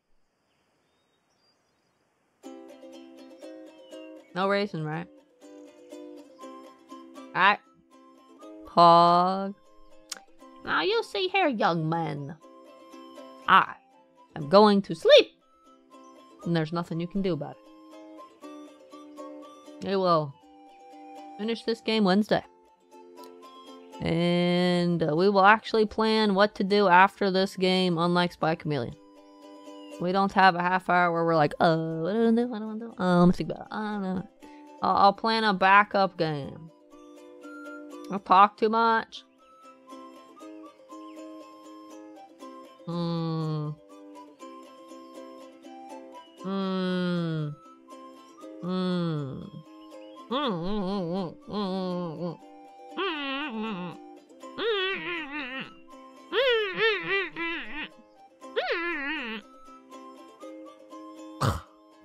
No reason, right? Alright. Pog. Now you see here, young man. I am going to sleep. And there's nothing you can do about it. We will finish this game Wednesday. And uh, we will actually plan what to do after this game, unlike Spy Chameleon. We don't have a half hour where we're like, oh, what do I do? What do I do? Um, let me think about it. I don't know. I'll, I'll plan a backup game. I talk too much. Hmm. Hmm. Hmm.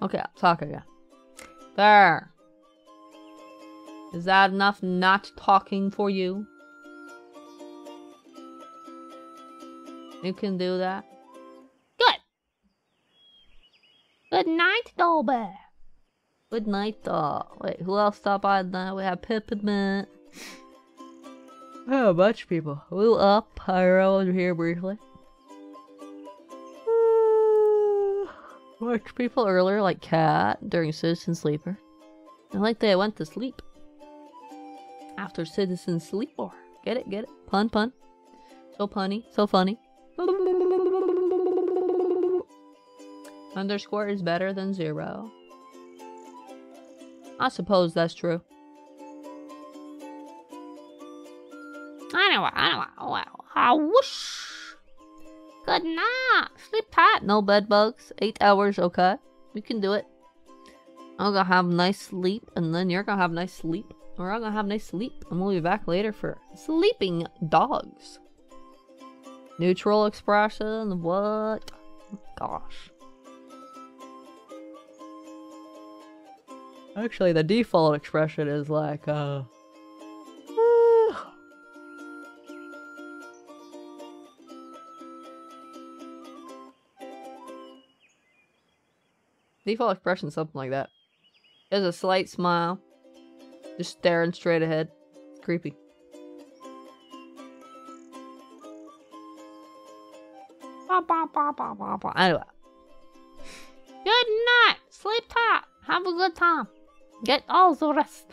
Okay, I'll talk again. There. Is that enough not talking for you? You can do that. Good. Good night, Dolby. Good night, doll. Wait, who else stopped by tonight? We have Pip and Mint. Oh, a bunch of people. Woo up, Pyro over here briefly. Watch people earlier, like Cat, during Citizen Sleeper. And like they went to sleep. After Citizen Sleeper. Get it, get it? Pun, pun. So punny, so funny. Underscore is better than zero. I suppose that's true. Anyway, anyway, well, I whoosh. Good night. Sleep tight. No bed bugs. Eight hours, okay? We can do it. I'm gonna have nice sleep, and then you're gonna have nice sleep. We're all gonna have nice sleep, and we'll be back later for sleeping dogs. Neutral expression, what? Gosh. Actually, the default expression is like, uh... Default expression something like that. There's a slight smile. Just staring straight ahead. It's creepy. Anyway. Good night. Sleep tight. Have a good time. Get all the rest.